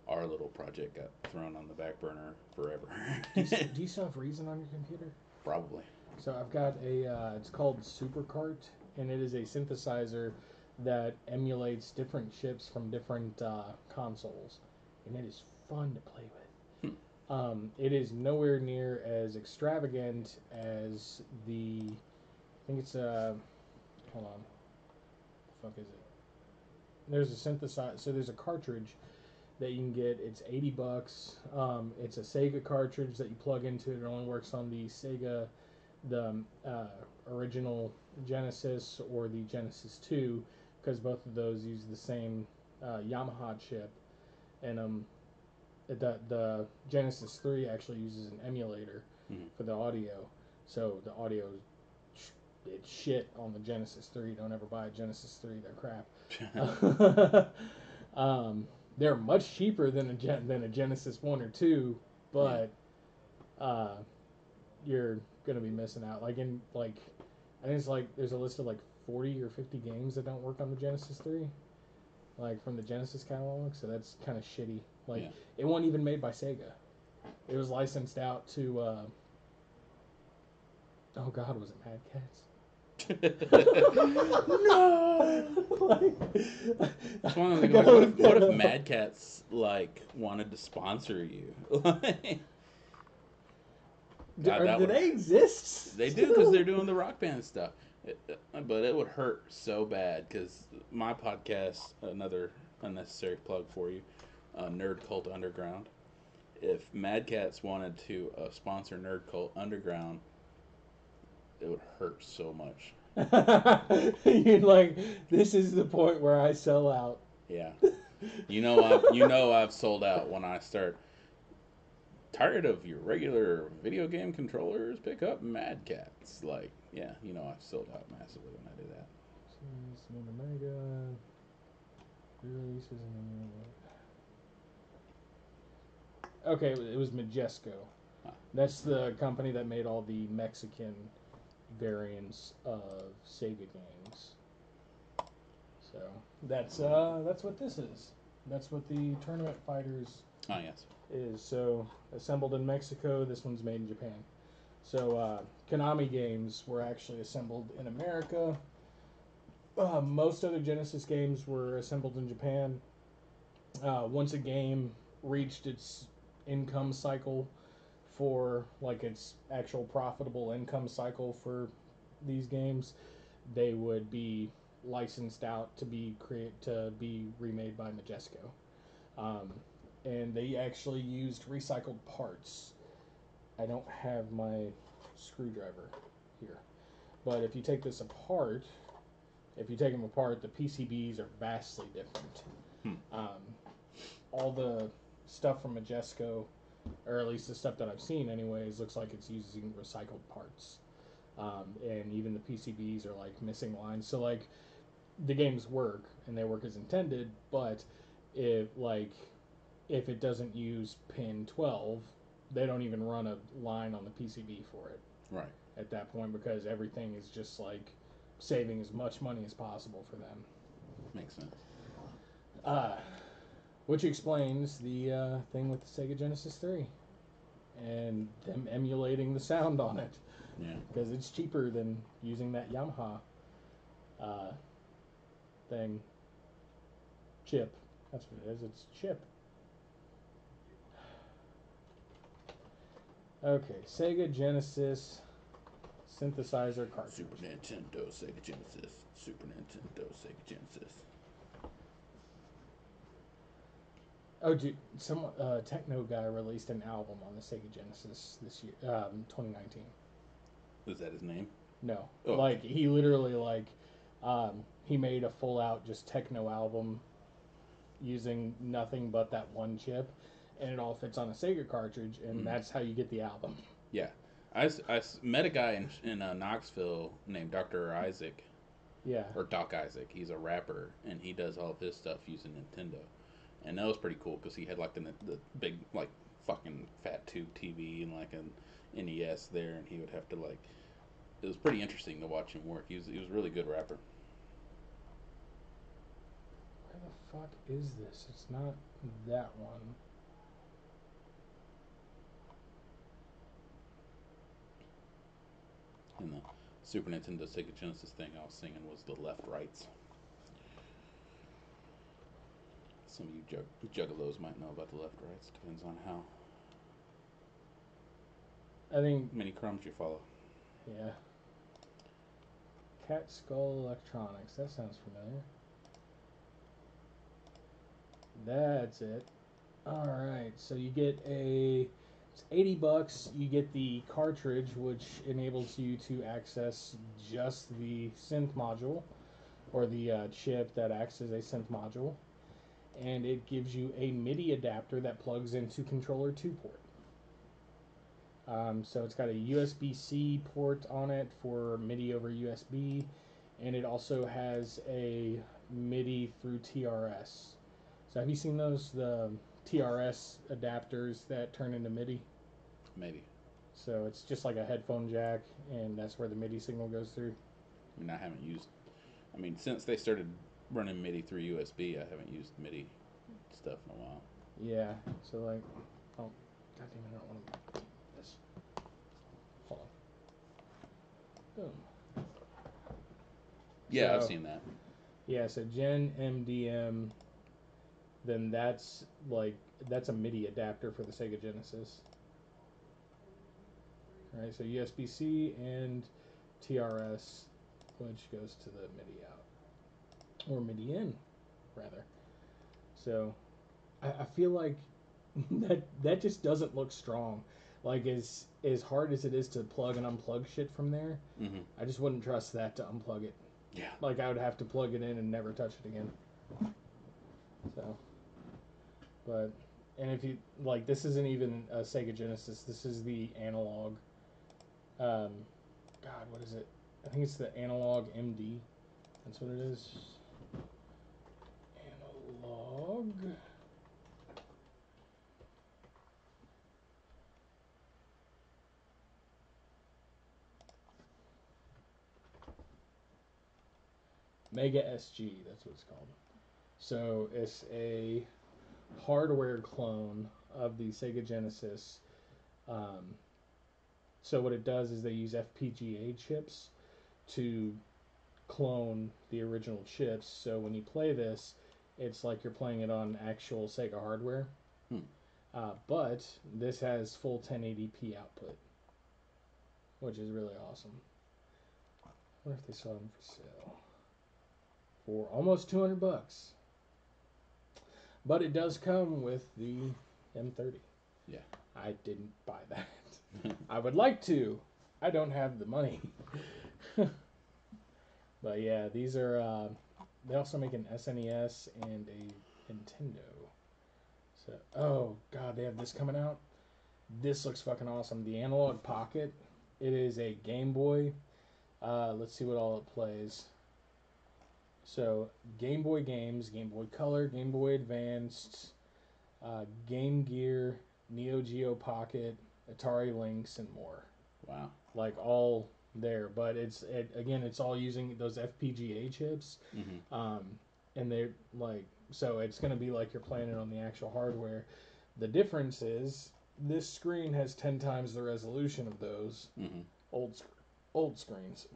our little project got thrown on the back burner forever. Do you, *laughs* do you still have Reason on your computer? Probably. So I've got a. Uh, it's called Supercart, and it is a synthesizer that emulates different chips from different uh, consoles, and it is fun to play with. Um, it is nowhere near as extravagant as the. I think it's a. Hold on. The fuck is it? There's a synthesizer. So there's a cartridge that you can get. It's eighty bucks. Um, it's a Sega cartridge that you plug into. It only works on the Sega, the uh, original Genesis or the Genesis Two, because both of those use the same uh, Yamaha chip, and um, the the Genesis Three actually uses an emulator Mhm. for the audio. So the audio it's shit on the Genesis 3. Don't ever buy a Genesis 3. They're crap. *laughs* *laughs* um, they're much cheaper than a Gen- than a Genesis 1 or 2, but uh, you're gonna be missing out. Like in like, I think it's like there's a list of like 40 or 50 games that don't work on the Genesis 3, like from the Genesis catalog. So that's kind of shitty. Like Yeah. it wasn't even made by Sega. It was licensed out to. Uh, oh God, was it Mad Catz? No. like, That's one of the *laughs* like, what, if, what if. *laughs* Mad Catz like wanted to sponsor you? Do, *laughs* God, are- do would- they exist? they do because they're doing the rock band stuff. It, uh, but it would hurt so bad because my podcast, another unnecessary plug for you, uh, Nerd Cult Underground. If Mad Catz wanted to uh, sponsor Nerd Cult Underground, it would hurt so much. *laughs* You're like, this is the point where I sell out. Yeah, you know, I've, you know, I've sold out when I start. Tired of your regular video game controllers? Pick up Mad Catz. Like, yeah, you know, I've sold out massively when I do that. Super Mega releases in Okay, it was Majesco. Ah. That's the company that made all the Mexican variants of Sega games. So that's uh that's what this is. That's what the tournament fighters Oh yes. is. So assembled in Mexico. This one's made in Japan. So uh, Konami games were actually assembled in America. Uh, most other Genesis games were assembled in Japan. Uh, once a game reached its income cycle for like its actual profitable income cycle for these games, they would be licensed out to be create to be remade by Majesco. Um, and they actually used recycled parts. I don't have my screwdriver here, but if you take this apart, if you take them apart, the PCBs are vastly different. Hmm. Um, all the stuff from Majesco, or at least the stuff that I've seen, anyways, looks like it's using recycled parts. Um, and even the PCBs are like missing lines. So like the games work and they work as intended, but if like if it doesn't use pin 12, they don't even run a line on the PCB for it Right. at that point because everything is just like saving as much money as possible for them. Makes sense. Uh, which explains the uh, thing with the Sega Genesis 3 and them emulating the sound on it Yeah. because it's cheaper than using that Yamaha uh, thing. Chip. That's what it is. It's chip. Okay, Sega Genesis synthesizer cartridge. Super Nintendo, Sega Genesis. Super Nintendo, Sega Genesis. Oh, dude, some uh, techno guy released an album on the Sega Genesis this year, um, 2019. Is that his name? No, Oh. like he literally like um, he made a full out just techno album using nothing but that one chip, and it all fits on a Sega cartridge, and Mhm. that's how you get the album. Yeah. I, I met a guy in, in uh, Knoxville named Dr. Isaac, Yeah, or Doc Isaac. He's a rapper, and he does all of his stuff using Nintendo. And that was pretty cool because he had like the, the big, like, fucking fat tube TV and like an NES there, and he would have to, like, it was pretty interesting to watch him work. He was, he was a really good rapper. where the fuck is this? It's not that one. And the Super Nintendo Sega Genesis thing I was singing was the left rights. Some of you jug- juggalos might know about the left rights. Depends on how I think many crumbs you follow. yeah. Catskull Electronics. That sounds familiar. That's it. All right. So you get a it's 80 bucks. You get the cartridge which enables you to access just the synth module or the uh, chip that acts as a synth module and it gives you a MIDI adapter that plugs into controller 2 port. Um, so it's got a USB C port on it for MIDI over USB, and it also has a MIDI through TRS. So have you seen those the TRS adapters that turn into MIDI? Maybe. So it's just like a headphone jack, and that's where the MIDI signal goes through. I mean, I haven't used. I mean, since they started running MIDI through USB, I haven't used MIDI stuff in a while. Yeah. So like, oh, god damn it, I don't want to this. Hold on. Boom. Yeah, I've seen that. Yeah, so GenMDM, then that's like that's a MIDI adapter for the Sega Genesis. All right, so USB C and TRS, which goes to the MIDI out or MIDI in, rather. So, I, I feel like *laughs* that that just doesn't look strong. Like as as hard as it is to plug and unplug shit from there, hmm I just wouldn't trust that to unplug it. Yeah. Like I would have to plug it in and never touch it again. So, but and if you like, this isn't even a Sega Genesis. This is the analog. Um, God, what is it? I think it's the analog MD. That's what it is. Analog. Mega SG, that's what it's called. So it's a hardware clone of the Sega Genesis. Um, so what it does is they use FPGA chips to clone the original chips. So when you play this, it's like you're playing it on actual Sega hardware. Hmm. Uh, but this has full 1080p output, which is really awesome. I wonder if they sell them for sale for almost 200 bucks. But it does come with the M30. Yeah. I didn't buy that. I would like to. I don't have the money. *laughs* but yeah, these are. Uh, they also make an SNES and a Nintendo. So, oh god, they have this coming out. This looks fucking awesome. The Analogue Pocket. It is a Game Boy. Uh, let's see what all it plays. So, Game Boy games, Game Boy Color, Game Boy Advanced, uh, Game Gear, Neo Geo Pocket, Atari Lynx, and more. Wow. Like all there, but it's it again. It's all using those FPGA chips, hmm um, and they're like so. It's going to be like you're playing it on the actual hardware. The difference is this screen has ten times the resolution of those hmm old old screens.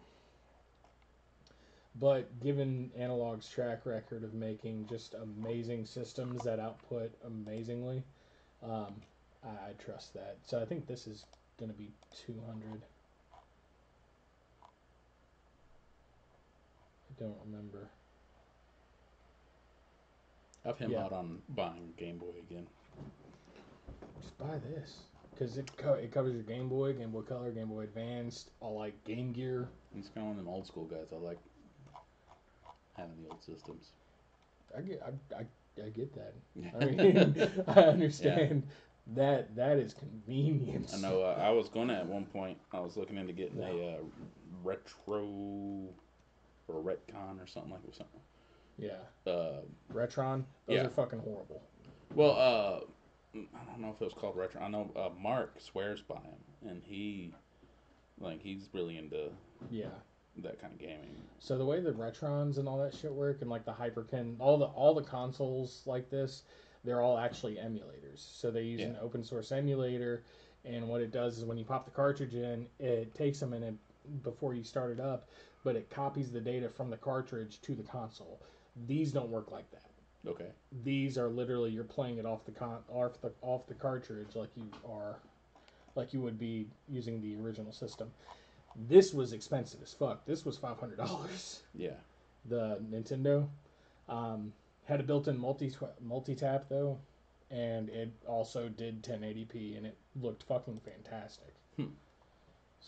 But given Analogue's track record of making just amazing systems that output amazingly, um, I, I trust that. So I think this is going to be 200. Don't remember. I've him Yeah. out on buying Game Boy again. Just buy this because it co- it covers your Game Boy, Game Boy Color, Game Boy Advanced, all like Game Gear. He's kind of one of them old school guys. I like having the old systems. I get I, I, I get that. *laughs* I mean, *laughs* I understand that that is convenience. I know. Uh, I was going to at one point. I was looking into getting a uh, retro or a retcon or something like it. Something. Yeah, Uh, Retron. Those Yeah. are fucking horrible. well, uh, I don't know if it was called retro. I know uh, Mark swears by him, and he, like, he's really into Yeah. that kind of gaming. So the way the Retrons and all that shit work, and like the Hyperkin, all the all the consoles like this, they're all actually emulators. So they use an open source emulator, and what it does is when you pop the cartridge in, it takes a minute before you start it up, but it copies the data from the cartridge to the console. These don't work like that. Okay. These are literally you're playing it off the con off the off the cartridge like you are, like you would be using the original system. This was expensive as fuck. This was five hundred dollars Yeah. the Nintendo. Um, had a built-in multi multi tap though, and it also did 1080p, and it looked fucking fantastic. Hmm.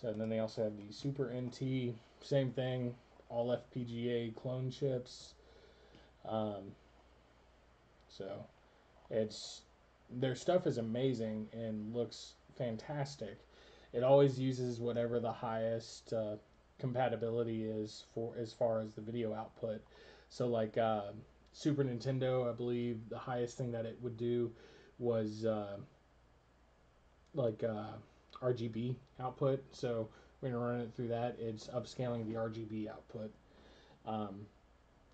So and then they also have the Super NT, same thing, all FPGA clone chips. Um, so it's their stuff is amazing and looks fantastic. It always uses whatever the highest uh, compatibility is for as far as the video output. So like uh, Super Nintendo, I believe the highest thing that it would do was uh, like uh, RGB output. So when you're running it through that, it's upscaling the RGB output. Um,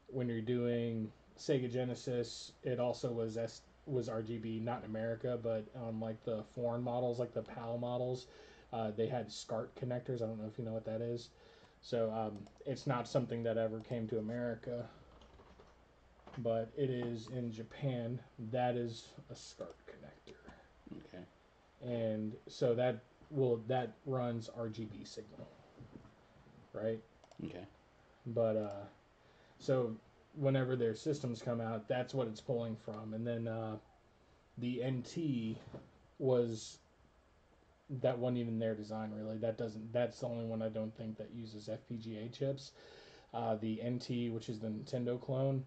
when you're doing Sega Genesis, it also was S- was RGB, not in America, but on like the foreign models, like the PAL models, uh, they had SCART connectors. I don't know if you know what that is. So um, it's not something that ever came to America, but it is in Japan. That is a SCART connector, Okay. and so that will that runs RGB signal, right? Okay. But uh, so whenever their systems come out, that's what it's pulling from, and then uh, the NT was that wasn't even their design really. That doesn't. That's the only one I don't think that uses FPGA chips. Uh, the NT, which is the Nintendo clone,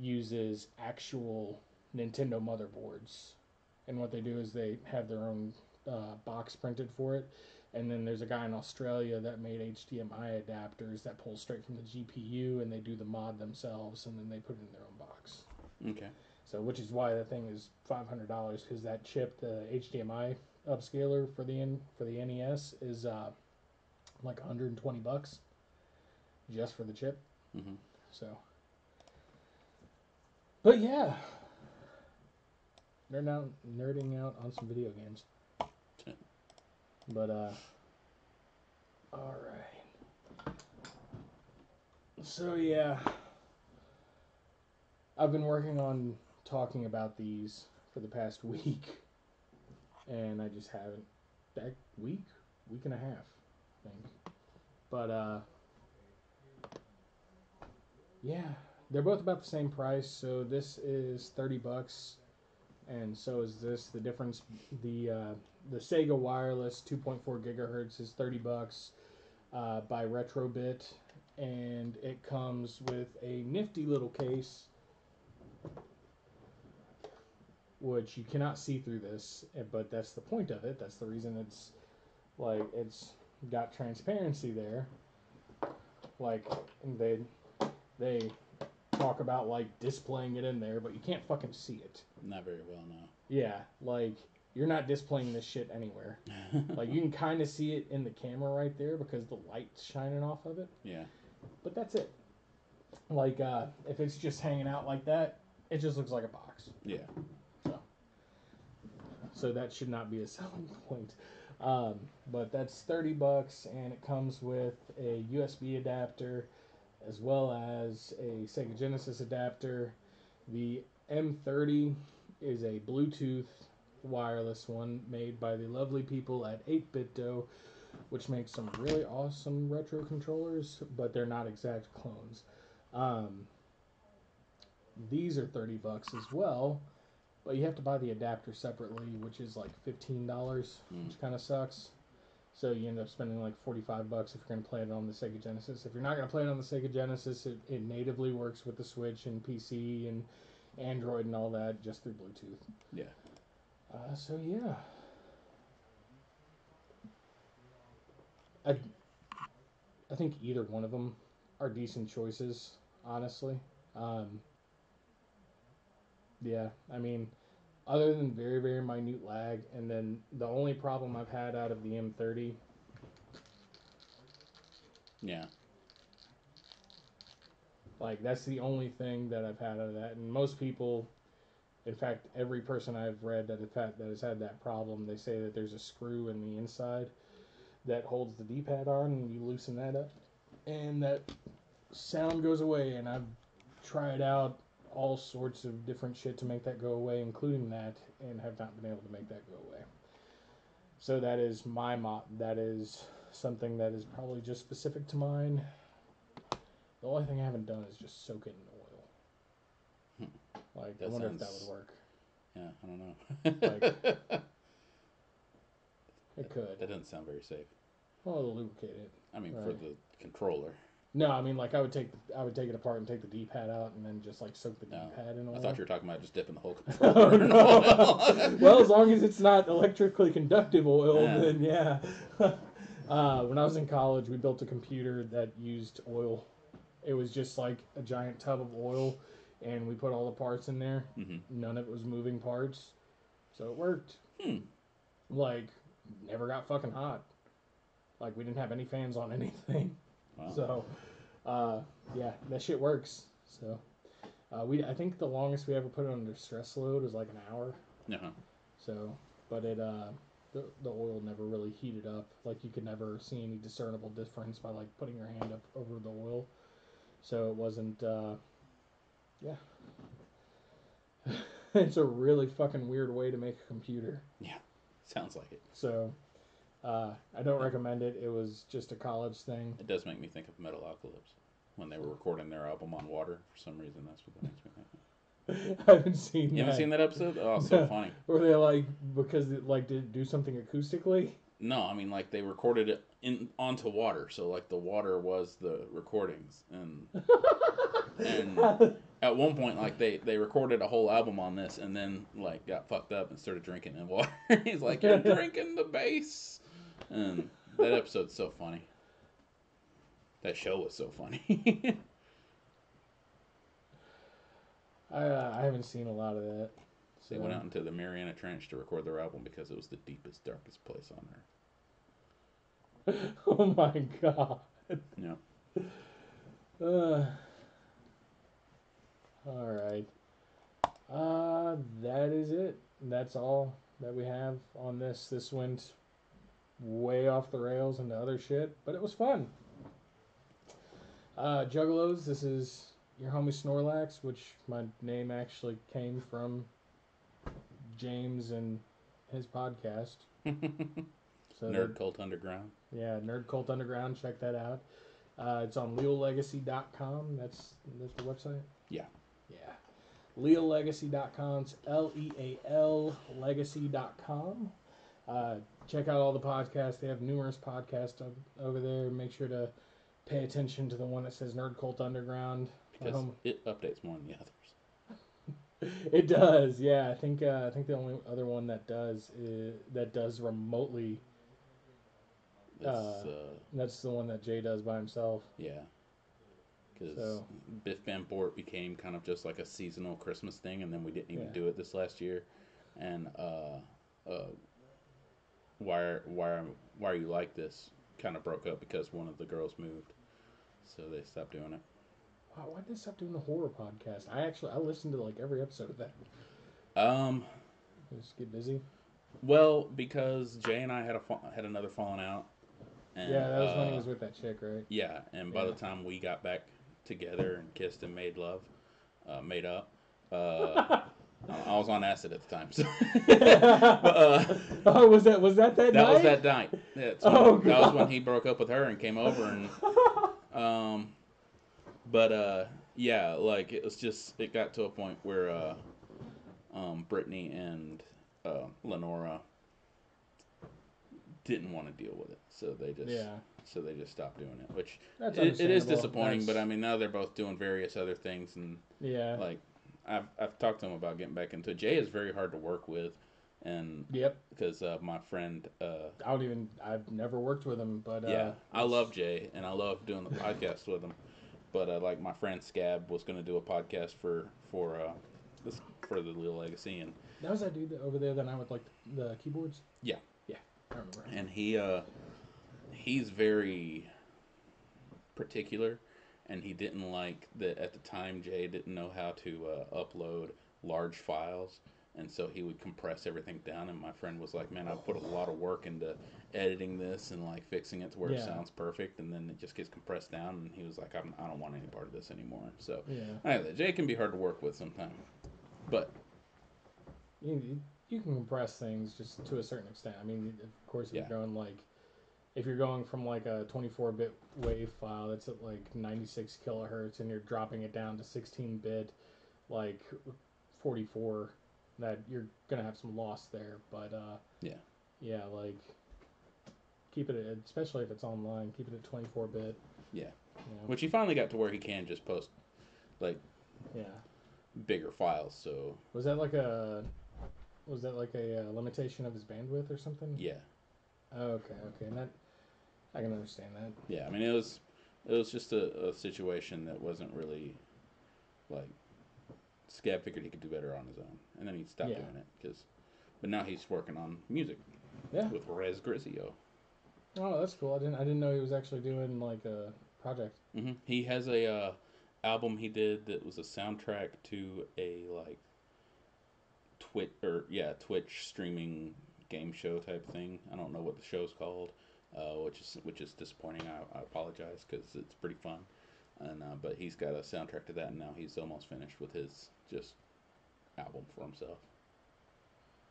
uses actual Nintendo motherboards, and what they do is they have their own uh, box printed for it, and then there's a guy in Australia that made HDMI adapters that pull straight from the GPU, and they do the mod themselves, and then they put it in their own box. Okay. So, which is why the thing is five hundred dollars because that chip, the HDMI upscaler for the N, for the NES, is uh, like one hundred and twenty bucks just for the chip. hmm So, But yeah, nerding out, nerding out on some video games. But uh, all right. So yeah, I've been working on talking about these for the past *laughs* week, and I just haven't. That week, week and a half, I think. But uh, yeah, they're both about the same price. So this is thirty bucks, and so is this. The difference, the uh, the Sega Wireless 2.4 gigahertz is thirty bucks uh, by Retrobit, and it comes with a nifty little case, which you cannot see through this, eh, but that's the point of it. That's the reason it's like it's got transparency there. Like they they talk about like displaying it in there, but you can't fucking see it. Not very well, no. Yeah, like you're not displaying this shit anywhere. *laughs* Like you can kind of see it in the camera right there because the light's shining off of it, yeah. but that's it. Like uh, if it's just hanging out like that, it just looks like a box. Yeah. So that should not be a *laughs* selling point. Um, but that's 30 bucks and it comes with a USB adapter as well as a Sega Genesis adapter. The M30 is a Bluetooth wireless one made by the lovely people at 8BitDo, which makes some really awesome retro controllers, but they're not exact clones. Um, these are 30 bucks as well, but you have to buy the adapter separately, which is like $15, Mm. which kind of sucks. So you end up spending like 45 bucks if you're going to play it on the Sega Genesis. If you're not going to play it on the Sega Genesis, it, it natively works with the Switch and PC and Android and all that just through Bluetooth. Yeah. Uh, so yeah. I, I think either one of them are decent choices, honestly. Um, yeah, I mean, other than very, very minute lag, and then the only problem I've had out of the M30 Yeah. Like that's the only thing that I've had out of that. And most people, in fact, every person I've read that has had that problem, they say that there's a screw in the inside that holds the D-pad on, and you loosen that up, and that sound goes away. And I've tried out all sorts of different shit to make that go away, including that, and have not been able to make that go away. So that is my mo- That is something that is probably just specific to mine. The only thing I haven't done is just soak it in oil. Like, I That wonder if that would work. Yeah, I don't know. Like- *laughs* It could. that doesn't sound very safe. Well, it'll lubricate it. I mean, for the controller. No, I mean, like I would take, I would take it apart and take the D-pad out, and then just like soak the No. D-pad in oil. I thought you were talking about just dipping the whole *laughs* Oh, controller oil. no. *laughs* well, as long as it's not electrically conductive oil, Yeah. then yeah. uh, when I was in college, we built a computer that used oil. It was just like a giant tub of oil, and we put all the parts in there. hmm None of it was moving parts, so it worked. Hmm. Like, never got fucking hot. Like, we didn't have any fans on *laughs* anything. Wow. So, uh, yeah, that shit works. So, uh, we I think the longest we ever put it under stress load was like an hour. Uh-huh. So, but it uh, the the oil never really heated up. Like you could never see any discernible difference by like putting your hand up over the oil. So it wasn't. Uh, yeah. *laughs* it's a really fucking weird way to make a computer. Yeah. Sounds like it. So, uh, I don't recommend it. It was just a college thing. It does make me think of Metalocalypse when they were recording their album on water. For some reason, that's what that makes me think. of. *laughs* I haven't seen. You haven't that. seen that episode? Oh, so No. *laughs* funny. Were they like because it like did do something acoustically? No, I mean like they recorded it in onto water, so like the water was the recordings, and and at one point like they they recorded a whole album on this, and then like got fucked up and started drinking in water. *laughs* He's like, "You're *laughs* drinking the bass," and that episode's so funny. That show was so funny. *laughs* I uh, I haven't seen a lot of that. they went out into the Mariana Trench to record their album because it was the deepest, darkest place on earth. oh my god. Yeah. *sighs* Uh, all right. Uh, that is it. That's all that we have on this. This went way off the rails into other shit, but it was fun. Uh, Juggalos, this is your homie Snorlax, which my name actually came from James and his podcast. *laughs* So Nerd Cult Underground. yeah, Nerd Cult Underground. Check that out. Uh, it's on leolegacy.com. That's that's the website. Yeah. Yeah. leolegacy.com. It's L E A L legacy.com. Uh, check out all the podcasts. They have numerous podcasts o- over there. Make sure to pay attention to the one that says Nerd Cult Underground. Because it updates more than the others. *laughs* it does. Yeah, I think uh, I think the only other one that does is, that does remotely. Uh, uh, That's the one that Jay does by himself. yeah. Because So- Biff Van Bort became kind of just like a seasonal Christmas thing, and then we didn't even Yeah. do it this last year. And uh, uh, why why why are you like this? Kind of broke up because one of the girls moved, so they stopped doing it. Wow, why did they stop doing the horror podcast? I actually I listened to like every episode of that. Um, Just get busy. well, because Jay and I had a had another falling out. And, yeah, that was when he uh, was with that chick, right? Yeah, and by Yeah. the time we got back together and kissed and made love, uh, made up, uh, *laughs* I was on acid at the time. So. *laughs* but, uh, oh, was that was that that, that night? was that night. That's when- Oh, that was when he broke up with her and came over and. *laughs* Um, but uh, yeah, like it was just it got to a point where uh, um, Brittany and uh, Lenora didn't want to deal with it, so they just Yeah, so they just stopped doing it, which that's it, it is disappointing. But I mean, now they're both doing various other things, and yeah, like I've I've talked to them about getting back into. Jay is very hard to work with, and yep. because uh, my friend, uh, I don't even. I've never worked with him, but yeah, uh, I love Jay, and I love doing the podcast with him. But uh, like my friend Scab was going to do a podcast for for uh, this for the Leo Legacy, and that was that dude over there that I with like the keyboards. Yeah. yeah, I remember. and he uh he's very particular and he didn't like that at the time jay didn't know how to uh, upload large files and so he would compress everything down and my friend was like man i put a lot of work into editing this and like fixing it to where it sounds perfect and then it just gets compressed down and he was like I'm, i don't want any part of this anymore so Yeah, anyway, jay can be hard to work with sometimes but you, you- you can compress things just to a certain extent. I mean, of course, if Yeah. you're going like, if you're going from like a 24-bit wave file that's at like 96 kilohertz and you're dropping it down to 16-bit, like 44, that you're gonna have some loss there. But uh, Yeah. yeah, like keep it, at, especially if it's online, keep it at 24-bit. Yeah. You know? which he finally got to where he can just post like yeah. bigger files so Was that like a, was that like a, uh limitation of his bandwidth or something? yeah Okay, okay, and that I can understand that. Yeah, I mean it was it was just a, a situation that wasn't really like Scab figured he could do better on his own, and then he stopped Yeah. doing it because. But now he's working on music Yeah. with Rez Grizio. Oh, that's cool. I didn't I didn't know he was actually doing like a project. hmm He has a uh, album he did that was a soundtrack to a like Twitch or yeah Twitch streaming game show type thing. I don't know what the show's called, uh, which is which is disappointing. I, I apologize because it's pretty fun, and uh, but he's got a soundtrack to that, and now he's almost finished with his just album for himself.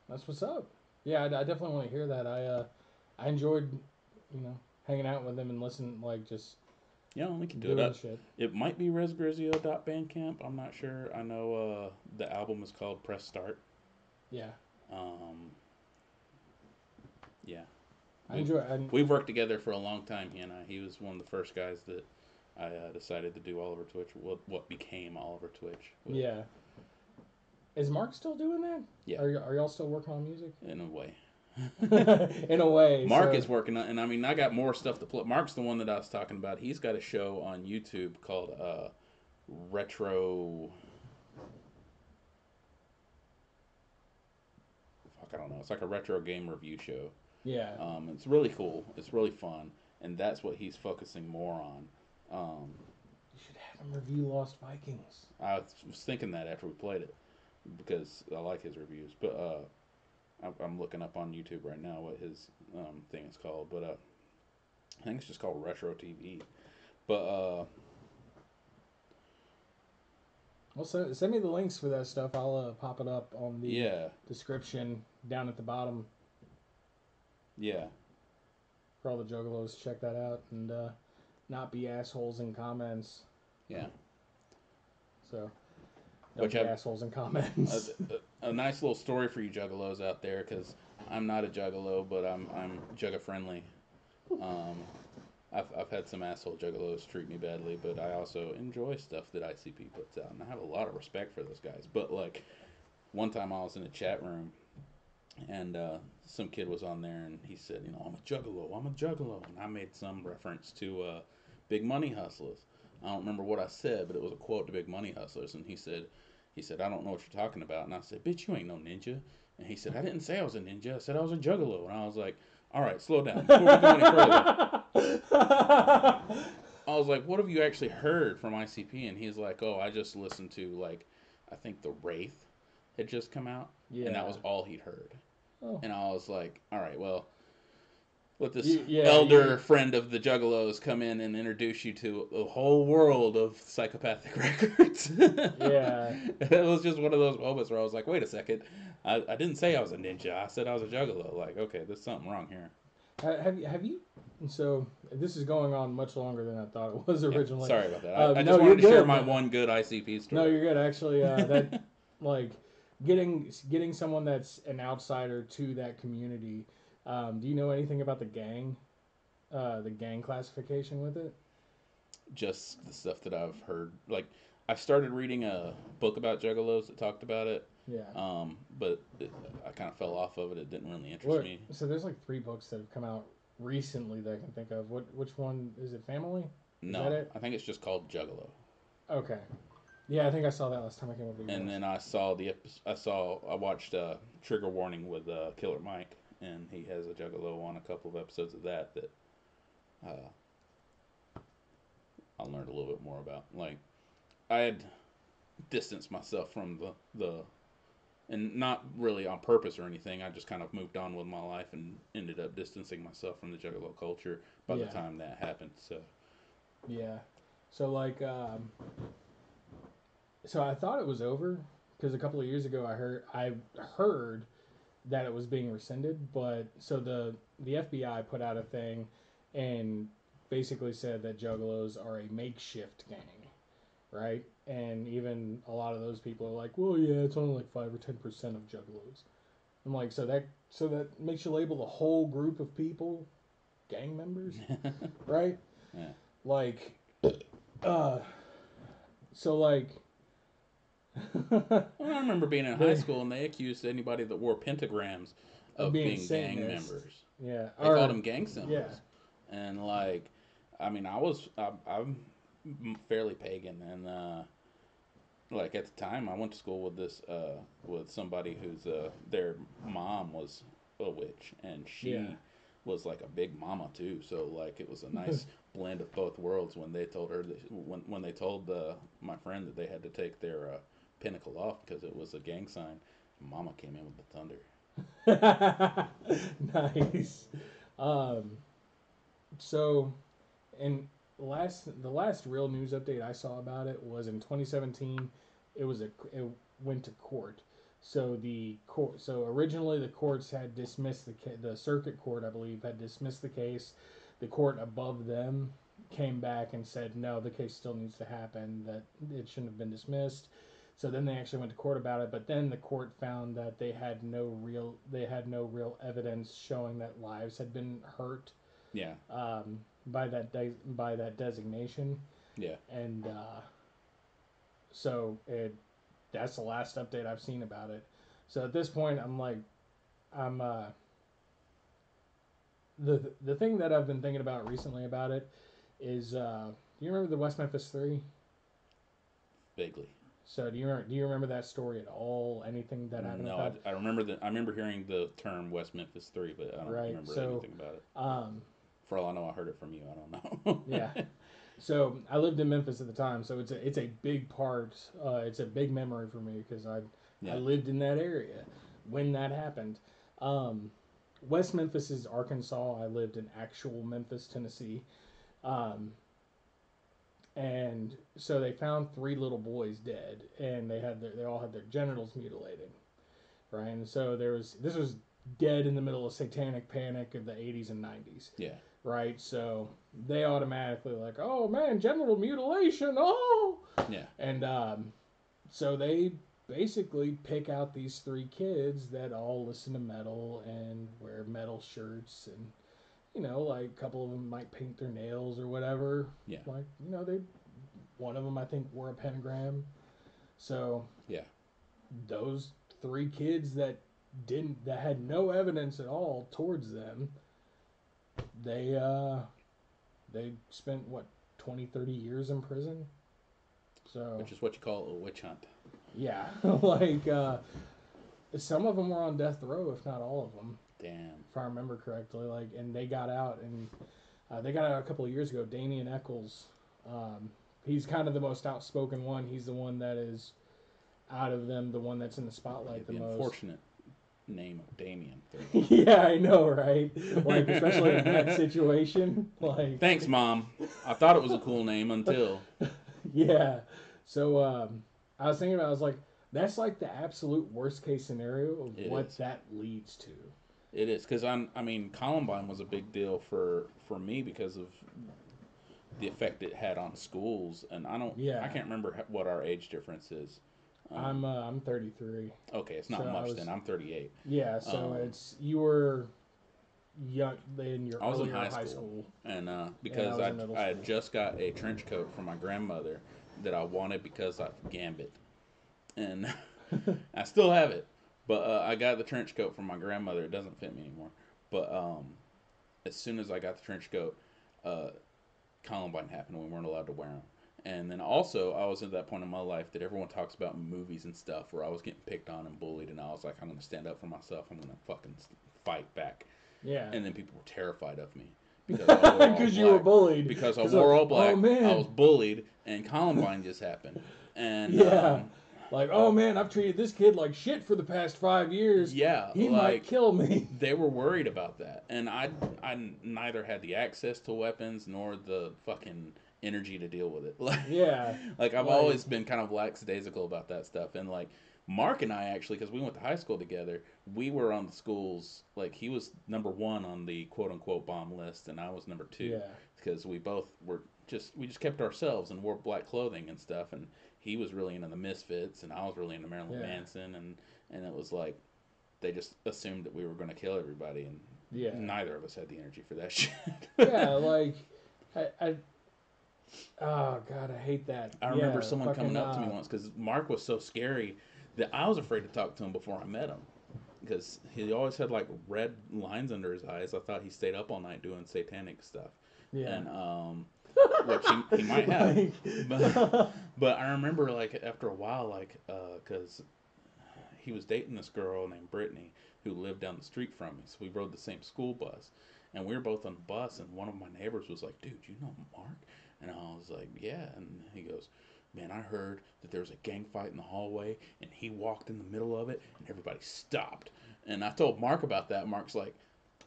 That's what's up. Yeah, I, I definitely want to hear that. I uh, I enjoyed, you know, hanging out with him and listening, like just Yeah, we can do it. Uh, shit. It might be resgrizio.bandcamp. I'm not sure. I know uh, the album is called Press Start. Yeah, Um, yeah. I enjoy. I, We've worked together for a long time, he and I. He was one of the first guys that I uh, decided to do Oliver Twitch, what, what became Oliver Twitch. with, yeah. Is Mark still doing that? Yeah. Are, y- are y'all still working on music? In a way. *laughs* In a way. Mark so- is working on, and I mean, I got more stuff to play. Mark's the one that I was talking about. He's got a show on YouTube called uh, Retro. Fuck, I don't know. It's like a retro game review show. Yeah. Um, it's really cool. It's really fun, and that's what he's focusing more on. Um, you should have him review Lost Vikings. I was thinking that after we played it, because I like his reviews. But uh, I'm, I'm looking up on YouTube right now what his um, thing is called. But uh, I think it's just called Retro TV. But uh, Well, send, send me the links for that stuff. I'll uh, pop it up on the yeah, description down at the bottom yeah, for all the juggalos. Check that out and uh, not be assholes in comments. yeah. So, don't Which be I've- assholes in comments. a, a, a nice little story for you juggalos out there because I'm not a juggalo, but I'm I'm jugga friendly. Um, I've, I've had some asshole juggalos treat me badly, but I also enjoy stuff that ICP puts out, and I have a lot of respect for those guys. But like, one time I was in a chat room, and uh, some kid was on there, and he said, you know, I'm a juggalo, I'm a juggalo, and I made some reference to uh, Big Money Hustlas. I don't remember what I said, but it was a quote to Big Money Hustlas, and he said, he said, I don't know what you're talking about, and I said, bitch, you ain't no ninja. And he said, I didn't say I was a ninja. I said I was a juggalo, and I was like, all right, slow down. Before we go any further, *laughs* I was like, what have you actually heard from ICP? And he's like, oh, I just listened to like, I think the Wraith had just come out, yeah. and that was all he'd heard. Oh. And I was like, all right, well, let this yeah, elder friend of the Juggalos come in and introduce you to a whole world of psychopathic *laughs* records. Yeah. *laughs* it was just one of those moments where I was like, wait a second, I, I didn't say I was a ninja. I said I was a Juggalo. Like, okay, there's something wrong here. Have you? Have you? So this is going on much longer than I thought it was Yeah, originally. sorry about that. Uh, I, I no, just wanted to you're share my one good ICP story. No, you're good. Actually, uh, that *laughs* like getting getting someone that's an outsider to that community. Um, do you know anything about the gang? Uh, the gang classification with it? just the stuff that I've heard. Like, I started reading a book about Juggalos that talked about it, Yeah. um, but it, I kind of fell off of it. It didn't really interest What, me. so there's like three books that have come out recently that I can think of. What which one is it? Family? No, that it? I think it's just called Juggalo. Okay. Yeah, I think I saw that last time I came over. And then I saw the epi- I saw I watched uh, Trigger Warning with uh, Killer Mike, and he has a Juggalo on a couple of episodes of that that uh, I learned a little bit more about. Like I had distanced myself from the the and not really on purpose or anything. I just kind of moved on with my life and ended up distancing myself from the Juggalo culture by Yeah. the time that happened. So Yeah. So like, um, so I thought it was over because a couple of years ago I heard I heard that it was being rescinded, but so the the FBI put out a thing and basically said that juggalos are a makeshift gang, right? And even a lot of those people are like, well, yeah, it's only like five or ten percent of juggalos. I'm like, so that so that makes you label the whole group of people gang members, *laughs* right? Yeah. Like, uh, so like, Well, I remember being in high school and they accused anybody that wore pentagrams Of of being being, gang members. yeah, They or- called them gang symbols. yeah. And like, I mean, I was I, I'm fairly pagan, and uh, like at the time, I went to school with this uh, with somebody whose uh, their mom was a witch, and she Yeah. was like a big mama too. So like, it was a nice *laughs* blend of both worlds when they told her that when when they told uh, my friend that they had to take their uh, pinnacle off because it was a gang sign. Mama came in with the thunder. *laughs* nice. Um, so, and last the last real news update I saw about it was in 2017. It was a it went to court. So the court. So originally the courts had dismissed the the circuit court, I believe, had dismissed the case. The court above them came back and said no, the case still needs to happen. That it shouldn't have been dismissed. So then they actually went to court about it, but then the court found that they had no real they had no real evidence showing that lives had been hurt Yeah, um, by that de- by that designation, yeah. and uh, so it that's the last update I've seen about it. So at this point, I'm like, I'm uh, the the thing that I've been thinking about recently about it is uh, do you remember the West Memphis Three? Vaguely. So do you remember, do you remember that story at all? Anything that happened? No, I, I remember the I remember hearing the term West Memphis Three, but I don't Right, remember so- anything about it. Um, For all I know, I heard it from you. I don't know. *laughs* yeah. So I lived in Memphis at the time, so it's a it's a big part. Uh, it's a big memory for me because I Yeah. I lived in that area when that happened. Um, West Memphis is Arkansas. I lived in actual Memphis, Tennessee. Um, and so they found three little boys dead, and they had their, they all had their genitals mutilated, right? And so there was this was dead in the middle of satanic panic of the 80s and 90s Yeah. right? So they automatically like, oh man, genital mutilation, oh, Yeah. and um, so they basically pick out these three kids that all listen to metal and wear metal shirts and you know like a couple of them might paint their nails or whatever Yeah. like you know they one of them i think wore a pentagram so Yeah. those three kids that didn't that had no evidence at all towards them they uh they spent what 20 30 years in prison so Which is what you call a witch hunt. yeah *laughs* like uh some of them were on death row if not all of them Damn. if i remember correctly like and they got out and uh, they got out a couple of years ago damien echols um, he's kind of the most outspoken one he's the one that is out of them the one that's in the spotlight the the most unfortunate name of Damien. *laughs* yeah, I know, right? Like especially in that situation, *laughs* like Thanks, mom. I thought it was a cool name until. *laughs* yeah. So um, I was thinking about, I was like, that's like the absolute worst case scenario of It what is. that leads to. It is because I'm. I mean, Columbine was a big deal for for me because of the effect it had on schools, and I don't. Yeah. I can't remember what our age difference is. Um, I'm uh, I'm 33. okay. It's not so much was- then. I'm 38. Yeah, so Um, it's you were young in your I was in high high school. school. and uh, because was I, I had just got a trench coat from my grandmother that I wanted because I gambit, and *laughs* I still have it. But uh, I got the trench coat from my grandmother. It doesn't fit me anymore. But um, as soon as I got the trench coat, uh, Columbine happened. And we weren't allowed to wear them. And then also, I was at that point in my life that everyone talks about movies and stuff where I was getting picked on and bullied, and I was like, I'm going to stand up for myself. I'm going to fucking fight back. Yeah, And then people were terrified of me because I *laughs* wore all because you were bullied. because I wore all black. Oh man, I was bullied, and Columbine just happened. And *laughs* Yeah. um, like oh man, I've treated this kid like shit for the past five years. yeah, he might kill me. *laughs* they were worried about that, and I, I neither had the access to weapons nor the fucking energy to deal with it. *laughs* Like, Yeah. like I've Like- always been kind of lackadaisical about that stuff, and like. Mark and I actually, because we went to high school together, we were on the schools. Like he was number one on the quote unquote bomb list, and I was number two. Yeah. because we both were just we just kept ourselves and wore black clothing and stuff and he was really into the misfits and i was really into marilyn Yeah. manson and and it was like they just assumed that we were going to kill everybody and Yeah. neither of us had the energy for that *laughs* shit yeah, like I, I oh god, I hate that. i remember Yeah, someone coming up to me uh, once because mark was so scary that i was afraid to talk to him before i met him because he always had like red lines under his eyes i thought he stayed up all night doing satanic stuff Yeah. and um which he, he might have Like- but, *laughs* but I remember like after a while, like uh, because he was dating this girl named Brittany who lived down the street from me, so we rode the same school bus, and we were both on the bus, and one of my neighbors was like, "Dude, you know Mark?" And I was like, "Yeah," and he goes. Man, I heard that there was a gang fight in the hallway, and he walked in the middle of it, and everybody stopped. And I told Mark about that. Mark's like,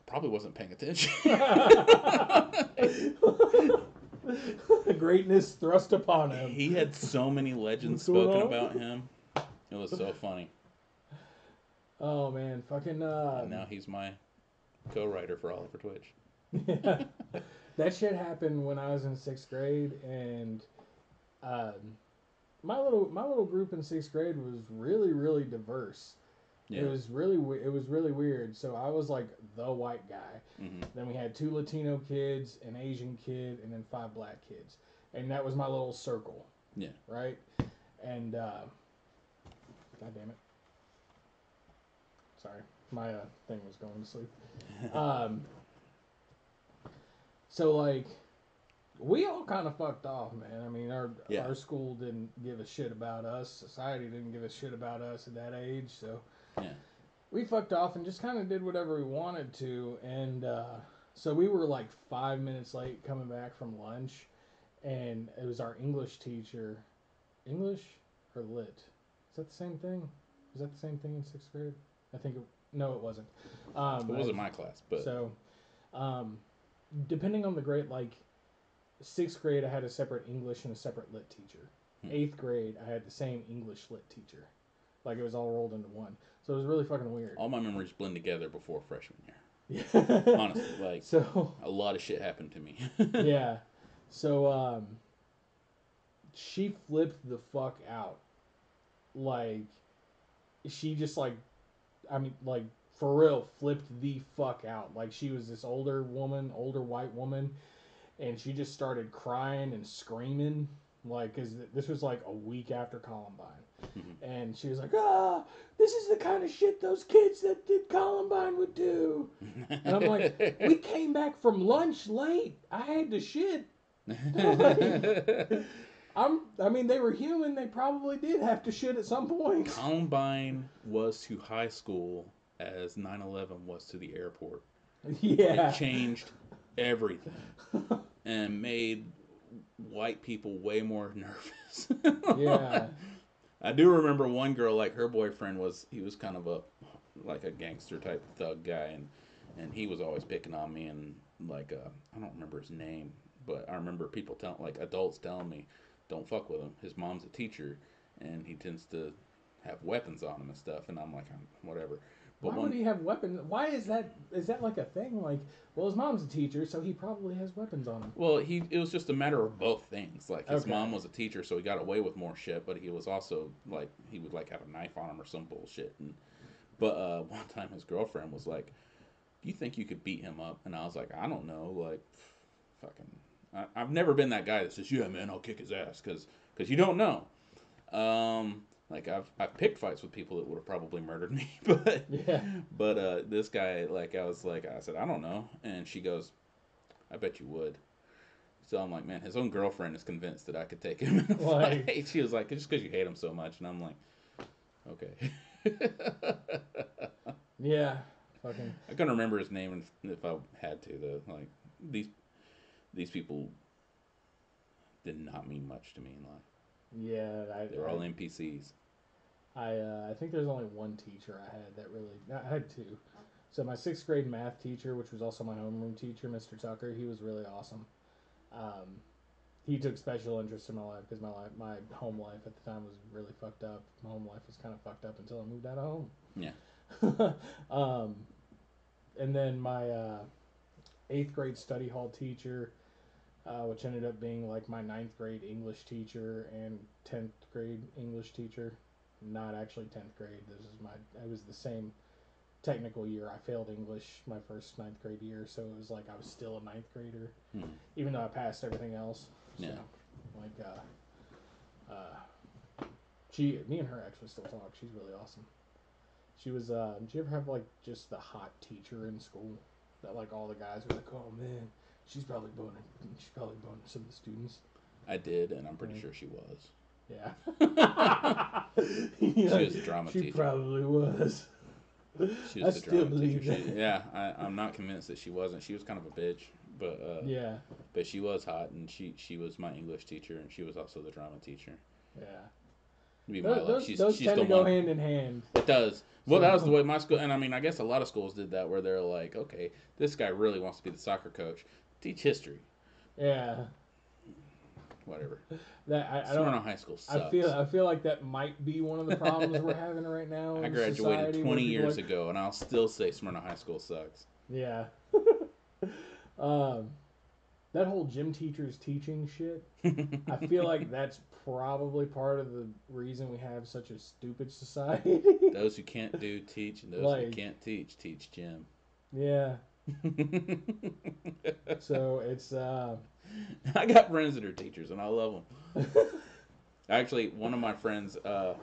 probably wasn't paying attention. *laughs* *laughs* *laughs* Greatness thrust upon him. He had so many legends spoken about him. It was so funny. Oh man, fucking uh And now he's my co-writer for Oliver Twitch. *laughs* that shit happened when I was in sixth grade, and um, my little my little group in sixth grade was really really diverse. Yeah. It was really it was really weird. So I was like the white guy. hmm Then we had two Latino kids, an Asian kid, and then five black kids, and that was my little circle. Yeah. Right. And uh, God damn it. Sorry, my uh, thing was going to sleep. *laughs* um. So like, we all kind of fucked off, man. I mean, our Yeah. our school didn't give a shit about us. Society didn't give a shit about us at that age. So Yeah. we fucked off and just kind of did whatever we wanted to. And uh, so we were like five minutes late coming back from lunch, and it was our English teacher. English or lit? Is that the same thing? Was that the same thing in sixth grade? I think it, no, it wasn't. Um, It wasn't I- my class, but so, um, depending on the grade, like sixth grade, I had a separate English and a separate lit teacher. Hmm. Eighth grade, I had the same English lit teacher. Like it was all rolled into one. So it was really fucking weird. all my memories blend together before freshman year. Yeah. Honestly, like *laughs* So a lot of shit happened to me. *laughs* yeah. So um she flipped the fuck out. Like she just like I mean like for real flipped the fuck out. Like she was this older woman, older white woman and she just started crying and screaming like cuz this was like a week after Columbine. Mhm. And she was like, "Ah, this is the kind of shit those kids that did Columbine would do." And I'm like, we *laughs* came back from lunch late. I had to shit. *laughs* I'm. I mean, they were human. They probably did have to shit at some point. Columbine was to high school as 9/11 was to the airport. yeah. It changed everything and made white people way more *laughs* nervous. Yeah. I do remember one girl like her boyfriend was he was kind of a like a gangster type thug guy and and he was always picking on me and like uh, I don't remember his name but I remember people telling like adults telling me don't fuck with him. His mom's a teacher and he tends to have weapons on him and stuff. And I'm like whatever but Why one would he have weapons? Why is that? Is that like a thing? Like, well, his mom's a teacher, so he probably has weapons on him. Well, he it was just a matter of both things. Like his Okay. mom was a teacher, so he got away with more shit. But he was also like he would like have a knife on him or some bullshit. And but uh, *laughs* one time his girlfriend was like, "Do you think you could beat him up?" And I was like, "I don't know, like, *sighs* fucking." I, I've never been that guy that says, "Yeah, man, I'll kick his ass," because because you don't know. Um, like I've I've picked fights with people that would have probably murdered me, *laughs* but Yeah. but uh, this guy, like, I was like, I said, I don't know, and she goes, I bet you would. So I'm like, man, his own girlfriend is convinced that I could take him Like- *laughs* She was like, just because you hate him so much, and I'm like, okay. *laughs* Yeah. Fucking. I couldn't remember his name if, if I had to though. Like these these people did not mean much to me in life. Yeah. I, They were all I, NPCs. I, uh, I think there's only one teacher I had that really. I had two. So my sixth grade math teacher, which was also my homeroom teacher, Mr. Tucker, he was really awesome. Um, he took special interest in my life because my life, my home life at the time was really fucked up. My home life was kind of fucked up until I moved out of home. Yeah. *laughs* um, and then my uh, eighth grade study hall teacher, uh, which ended up being like my ninth grade English teacher and tenth grade English teacher. Not actually tenth grade. This is my. It was the same technical year. I failed English my first ninth grade year, so it was like I was still a ninth grader, Hmm. even though I passed everything else. So, Yeah. Like, uh, uh, she, me and her actually still talk. She's really awesome. She was. Uh, did you ever have like just the hot teacher in school that like all the guys were like, oh man, she's probably boning. She's probably boning some of the students. I did, and I'm pretty Right. sure she was. *laughs* Yeah. she was a drama she teacher. probably was. She I was the still drama believe teacher. She- yeah, I, I'm not convinced that she wasn't. She was kind of a bitch, but uh, Yeah. but she was hot, and she she was my English teacher, and she was also the drama teacher. Yeah. Be my those, She's, those she's tend to go one. hand in hand. It does. Well, So- that was the way my school, and I mean, I guess a lot of schools did that, where they're like, okay, this guy really wants to be the soccer coach. Teach history, Yeah. whatever. That I, I don't. know. High School sucks. I feel I feel like that might be one of the problems we're having right now. *laughs* I graduated society, 20 years are- ago, and I'll still say Smyrna High School sucks. Yeah. *laughs* um, that whole gym teachers teaching shit. I feel *laughs* like that's probably part of the reason we have such a stupid society. those who can't do teach, and those who can't teach teach gym. yeah. *laughs* So it's uh. *laughs* I got friends that are teachers, and I love them. *laughs* Actually, one of my friends, uh,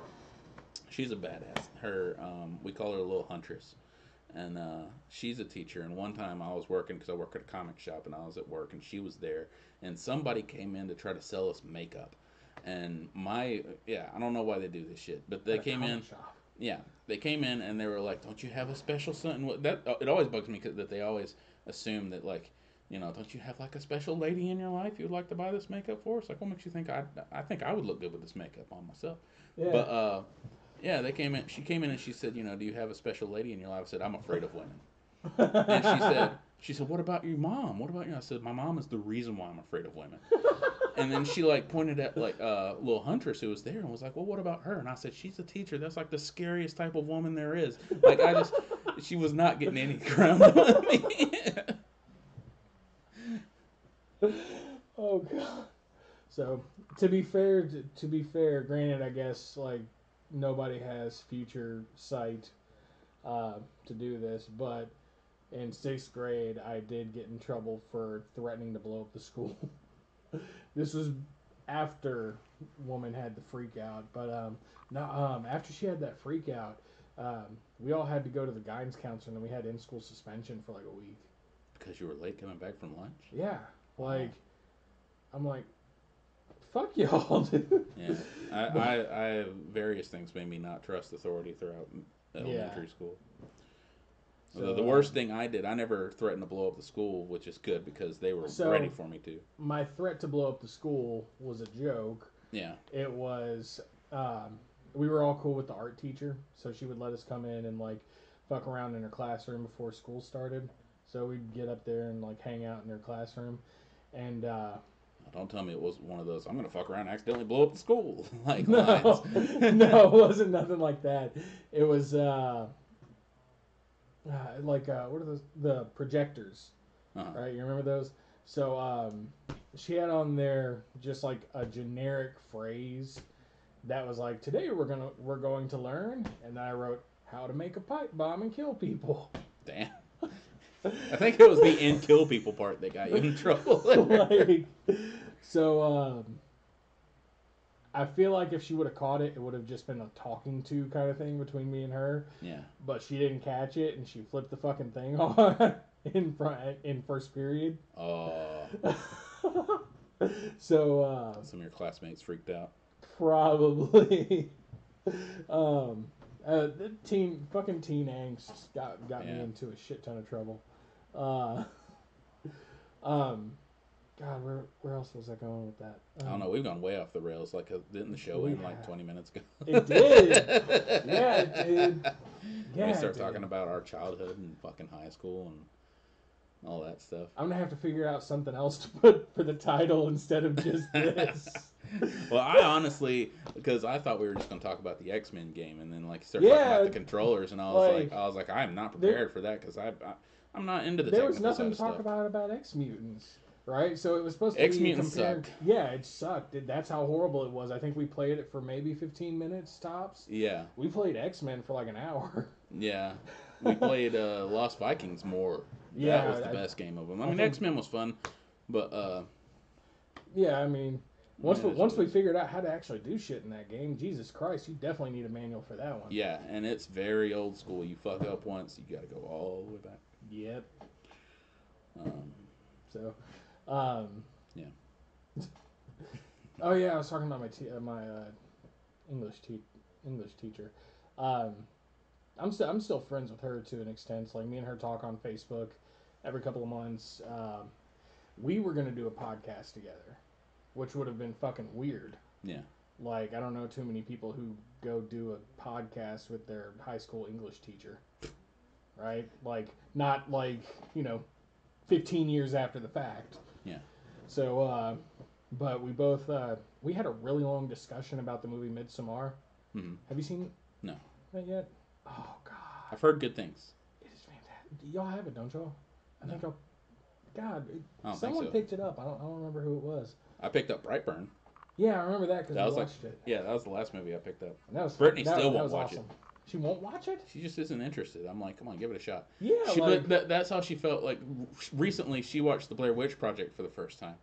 she's a badass. Her, um, we call her a little huntress, and uh, she's a teacher. And one time I was working because I work at a comic shop, and I was at work, and she was there, and somebody came in to try to sell us makeup. And my, yeah, I don't know why they do this shit, but they at came in. Shop. Yeah, they came in and they were like, "Don't you have a special something?" That it always bugs me 'cause that they always assume that like, you know, don't you have like a special lady in your life you'd like to buy this makeup for? It's like, what makes you think I? I think I would look good with this makeup on myself. Yeah. But uh, Yeah, they came in. She came in and she said, you know, do you have a special lady in your life? I said, I'm afraid of women. And she said, she said, what about your mom? What about you? I said, my mom is the reason why I'm afraid of women. *laughs* And then she like pointed at like uh, little Huntress who was there and was like, well, what about her? And I said, she's a teacher. That's like the scariest type of woman there is. Like I just, *laughs* she was not getting any ground *laughs* on me. oh god. So to be fair, to, to be fair, granted, I guess like nobody has future sight uh, to do this, but in sixth grade, I did get in trouble for threatening to blow up the school. *laughs* this was after woman had the freak out, but um, no, um, after she had that freak out, um, we all had to go to the guidance counselor, and we had in-school suspension for like a week. because you were late coming back from lunch. Yeah, like I'm like, fuck y'all, *laughs* dude. Yeah, I, I, I various things made me not trust authority throughout elementary school. The, So, the uh, worst thing I did, I never threatened to blow up the school, which is good because they were So- ready for me to. My threat to blow up the school was a joke. Yeah, It was, um, we were all cool with the art teacher, so she would let us come in and like fuck around in her classroom before school started. So we'd get up there and like hang out in her classroom, and uh, don't tell me it was one of those. I'm gonna fuck around, and accidentally blow up the school. *laughs* like *laughs* no, *laughs* no, it wasn't nothing like that. It was uh, uh, like uh, what are those? The projectors, Uh-huh. right? You remember those? So um, she had on there just like a generic phrase that was like, "Today we're gonna we're going to learn," and then I wrote how to make a pipe bomb and kill people. Damn. I think it was the "and kill people" part that got you in trouble. *laughs* like, so um, I feel like if she would have caught it, it would have just been a talking to kind of thing between me and her. yeah. But she didn't catch it, and she flipped the fucking thing *laughs* on in front in first period. Oh, *laughs* so uh, some of your classmates freaked out. probably *laughs* um, uh, the teen fucking teen angst got got me into a shit ton of trouble. Uh, um, God, where where else was I going with that? I don't Um, know. We've gone way off the rails. Like, didn't the show end like 20 minutes ago? It did. *laughs* Yeah, it did. Yeah, we start talking about our childhood and fucking high school and all that stuff. I'm gonna have to figure out something else to put for the title instead of just *laughs* this. well, I honestly, because I thought we were just going to talk about the X Men game, and then like start talking about the controllers, and I was like, like- I was like, I'm not There- prepared for that because I, I, I'm not into the. there was nothing to talk about about X Mutants, right? So it was supposed to X-Mutants be compared. sucked. Yeah, it sucked. It- That's how horrible it was. I think we played it for maybe 15 minutes tops. Yeah, We played X Men for like an hour. *laughs* yeah. We played uh, Lost Vikings more. Yeah, that was the I- best game of them. I I mean, X Men was fun, but uh, yeah, I mean, once Yeah, we, once we figured out how to actually do shit in that game, Jesus Christ, you definitely need a manual for that one. yeah, and it's very old school. You fuck up once, you got to go all the way back. Yep. Um, So, um, Yeah. oh yeah, I was talking about my te- uh, my uh, English te- English teacher. Um, I'm still I'm still friends with her to an extent. Like me and her talk on Facebook every couple of months. Um, we were gonna do a podcast together, which would have been fucking weird. yeah, Like I don't know too many people who go do a podcast with their high school English teacher, right? Like not like you know, fifteen years after the fact. Yeah. So, uh, but we both uh, we had a really long discussion about the movie Midsommar. Mhm. Have you seen? No. Not yet. Oh God, I've heard good things. it is fantastic. Y'all have it, don't y'all? I think y'all. God, it, I think someone so. picked it up. I don't. I don't remember who it was. I picked up Brightburn. Yeah, I remember that because we was like- watched it. Yeah, that was the last movie I picked up. And that was Brittany that, still that won't watch it. She won't watch it. She just isn't interested. I'm like, come on, give it a shot. Yeah, She, like, but that, that's how she felt. Like recently, she watched the Blair Witch Project for the first time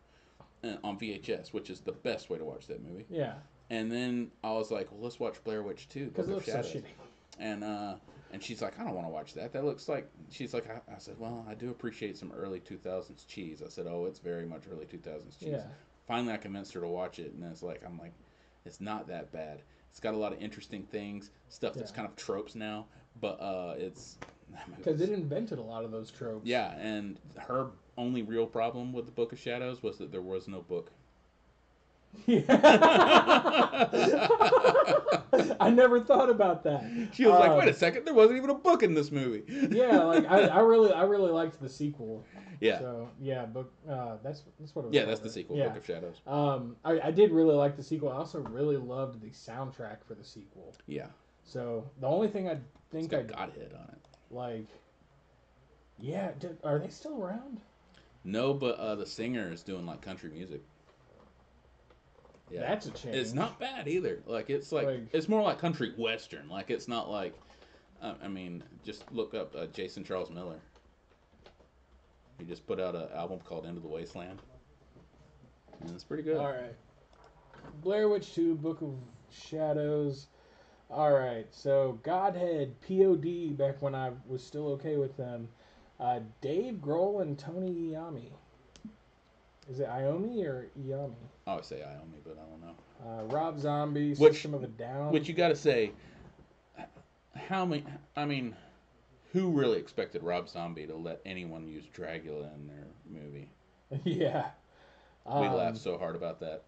uh, on VHS, which is the best way to watch that movie. yeah, And then I was like, well, let's watch Blair Witch too because it looks so Shadows. shitty. And uh, and she's like, I don't want to watch that. That looks like. She's like, I, I said, well, I do appreciate some early 2000s cheese. I said, oh, it's very much early 2000s cheese. Yeah, Finally, I convinced her to watch it, and it's like, I'm like, it's not that bad. It's got a lot of interesting things, stuff that's Yeah. kind of tropes now, but uh, it's *sighs* because it invented a lot of those tropes. yeah, and her only real problem with the Book of Shadows was that there was no book. *laughs* I never thought about that. She was like, Um, "Wait a second, there wasn't even a book in this movie." yeah, like I, I really, I really liked the sequel. yeah, So yeah, book. Uh, that's that's what it was. yeah, that's the sequel, Yeah. Book of Shadows. Um, I, I did really like the sequel. I also really loved the soundtrack for the sequel. Yeah, So the only thing I think I got hit on it. like, yeah, did, are they still around? No, but uh, the singer is doing like country music. Yeah, That's a change. it's not bad either. Like it's like, Like- it's more like country western. Like it's not like, uh, I mean, just look up uh, Jason Charles Miller. He just put out an album called Into the Wasteland, and it's pretty good. All right. Blair Witch 2, Book of Shadows. All right. So Godhead, POD, back when I was still okay with them. Uh, Dave Grohl and Tony Iommi. Is it Iomi or Iommi? I always say Iomi, but I don't know. Uh, Rob Zombie, Which- System of a Down. Which you got to say, how many? I mean, who really expected Rob Zombie to let anyone use Dracula in their movie? *laughs* yeah. We Um, laughed so hard about that.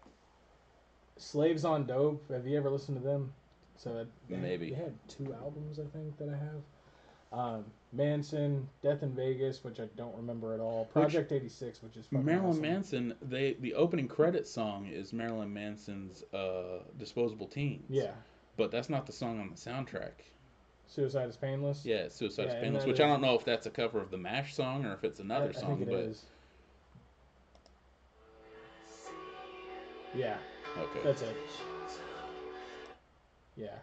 Slaves on Dope. Have you ever listened to them? So they Maybe. they had two albums, I think, that I have. Um, Manson, Death in Vegas, which I don't remember at all. Project 86, which is fucking Marilyn awesome. Manson. They the opening credit song is Marilyn Manson's uh, "Disposable Teens." Yeah. but that's not the song on the soundtrack. Suicide is Painless. Yeah, "Suicide Yeah, is Painless," which I don't know if that's a cover of the Mash song or if it's I, another I song. think it but is. Yeah, okay, that's it. Yeah,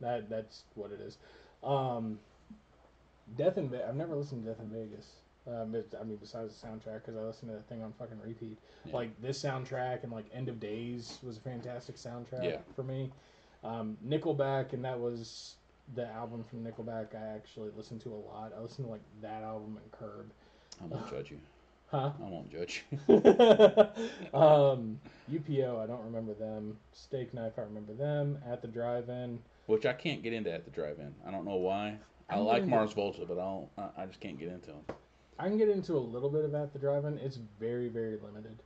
that that's what it is. Um, Death in Vegas. I've never listened to Death in Vegas. Um, it, I mean, besides the soundtrack, because I listen to that thing on fucking repeat. Yeah. Like this soundtrack and like End of Days was a fantastic soundtrack Yeah. for me. Um, Nickelback, and that was the album from Nickelback I actually listened to a lot. I listened to like that album and Curb. I won't judge you. *sighs* Huh? I won't judge you. *laughs* *laughs* um, UPO, I don't remember them. Steak Knife, I remember them. At the Drive-In, Which I can't get into at the drive-in. I don't know why. I I'm like Mars Volta, but I don't. I, I just can't get into them. I can get into a little bit of At the Drive-In. It's very, very limited.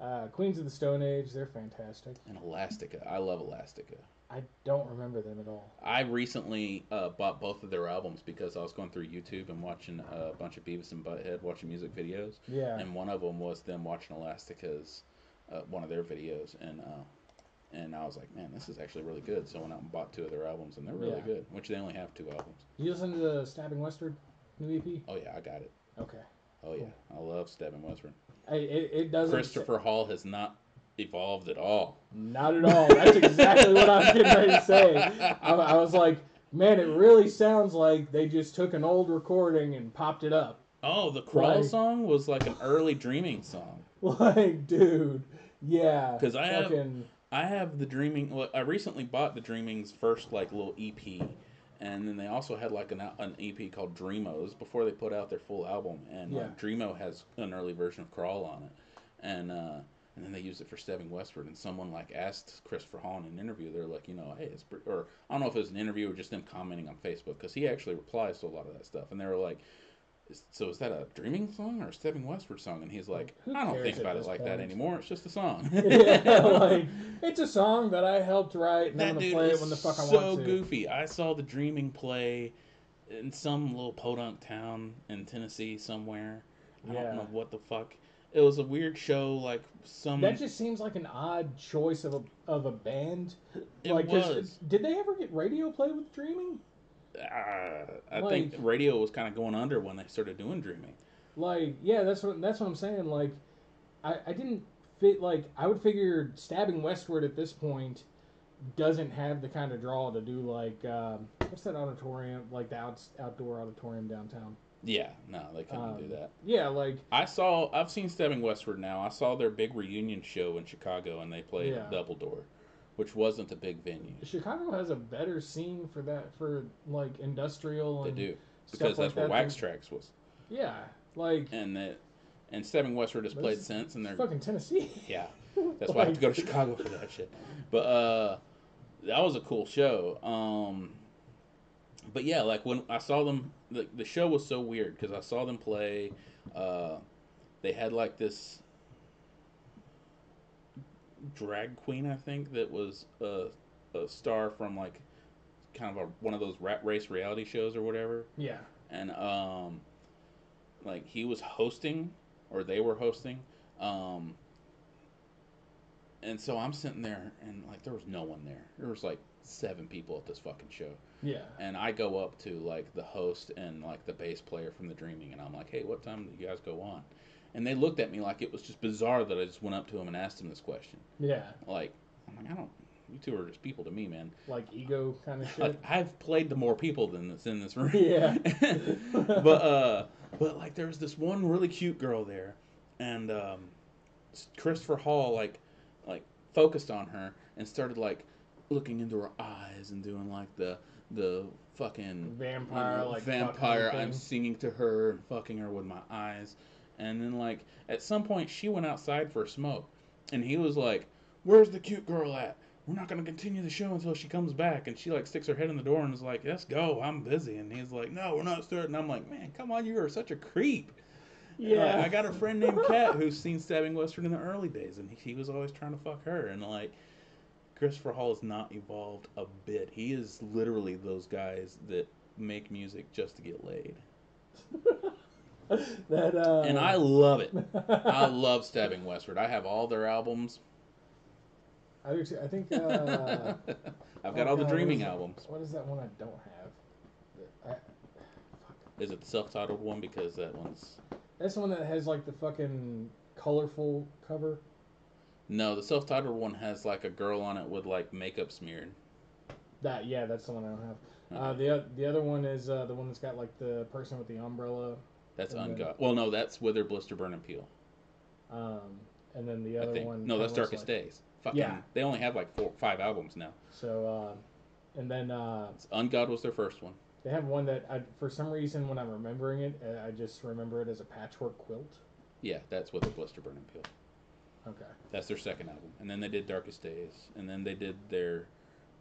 Uh, Queens of the Stone Age, they're fantastic. And Elastica, I love Elastica. I don't remember them at all. I recently uh, bought both of their albums because I was going through YouTube and watching a bunch of Beavis and Butthead watching music videos, Yeah. and one of them was them watching Elastica's uh, one of their videos, and uh, and I was like, man, this is actually really good. So I went out and bought two of their albums, and they're really Yeah. good. Which they only have two albums. You listen to the Stabbing Westward new EP? Oh yeah, I got it. Okay. Oh yeah, I love Stabbing Westward. I, it, it doesn't. Christopher Hall has not evolved at all. Not at all. That's exactly what I was getting ready to say. I, I was like, man, it really sounds like they just took an old recording and popped it up. Oh, the crawl Like- song was like an early dreaming song. *laughs* Like, dude, yeah. Because I have- fucking, I have the Dreaming. Well, I recently bought the Dreaming's first like little EP, and then they also had like an an EP called Dreamos before they put out their full album. And Yeah. like, Dreamo has an early version of Crawl on it, and uh, and then they used it for Stabbing Westward. And someone like asked Christopher Hall in an interview, they're like, you know, hey, it's or I don't know if it was an interview or just them commenting on Facebook because he actually replies to a lot of that stuff, and they were like. "Is- So is that a dreaming song or a stabbing westward song? And he's like, I don't think about it like that anymore. It's just a song. *laughs* yeah, like *laughs* it's a song that I helped write, and I'm That gonna dude play it when the fuck I so want to. goofy. I saw the Dreaming play in some little podunk town in Tennessee somewhere. I Yeah. don't know what the fuck. It was a weird show, like some. That just seems like an odd choice of a of a band. It like, was. did they ever get radio play with Dreaming? Uh, I like- think radio was kind of going under when they started doing Dreaming. Like, yeah, that's what that's what I'm saying. Like, I I didn't fit. Like, I would figure stabbing westward at this point doesn't have the kind of draw to do like um, what's that auditorium like the out, outdoor auditorium downtown. Yeah, no, they couldn't do Um, that. Yeah, like I saw. I've seen Stabbing Westward now. I saw their big reunion show in Chicago, and they played Yeah. Double Door, which wasn't a big venue. Chicago has a better scene for that for like industrial They and do because like that's where that Wax than- Tracks was. Yeah, like and that and Stabbing Westward has played since, and they're fucking Tennessee. *laughs* yeah. *laughs* That's why I have to go to Chicago for that shit. But uh, that was a cool show. Um, but yeah, like when I saw them, the the show was so weird because I saw them play. Uh, they had like this drag queen, I think, that was a, a star from like kind of a one of those rat race reality shows or whatever, Yeah. and um, like he was hosting or they were hosting, um, and so I'm sitting there and like there was no one there. There was like seven people at this fucking show, Yeah. and I go up to like the host and like the bass player from the Dreaming, and I'm like, "Hey, what time do you guys go on?" And they looked at me like it was just bizarre that I just went up to him and asked him this question. Yeah. Like, I'm like, I don't. You two are just people to me, man. Like ego kind of Like, shit. I've played to more people than that's in this room. Yeah. *laughs* but uh, but like there was this one really cute girl there, and um, Christopher Hall like like focused on her and started like looking into her eyes and doing like the the fucking Vampire, you know, like vampire. I'm singing to her and fucking her with my eyes, and then like at some point she went outside for a smoke, and he was like, "Where's the cute girl at?" We're not gonna continue the show until she comes back, and she like sticks her head in the door and is like, "Let's go, I'm busy." And he's like, "No, we're not starting." I'm like, "Man, come on, you are such a creep." Yeah. I got a friend named *laughs* Kat who's seen Stabbing Westward in the early days, and he, he was always trying to fuck her. And like, Christopher Hall has not evolved a bit. He is literally those guys that make music just to get laid, *laughs* *laughs* that uh and I love it. I *laughs* love Stabbing Westward. I have all their albums. I, do too. I think uh *laughs* I've got oh all the God, what Dreaming it? albums. What is that one I don't have? I, Is it the self-titled one? Because that one's that's the one that has like the fucking colorful cover. no. The self-titled one has like a girl on it with like makeup smeared. That yeah, that's the one I don't have. Uh, the the other one is uh, the one that's got like the person with the umbrella, That's then- Well, no, that's Wither, Blister, Burn, and Peel. um, and then the I other think. one. No, that's Darkest like- Days. Fucking, Yeah. They only have like four, five albums now. So, uh, and then uh, It's Ungod was their first one. they have one that I, for some reason when I'm remembering it, uh, I just remember it as a patchwork quilt. Yeah, that's Wither, Blister, Burn, and Peel. Okay. That's their second album. And then they did Darkest Days. And then they did their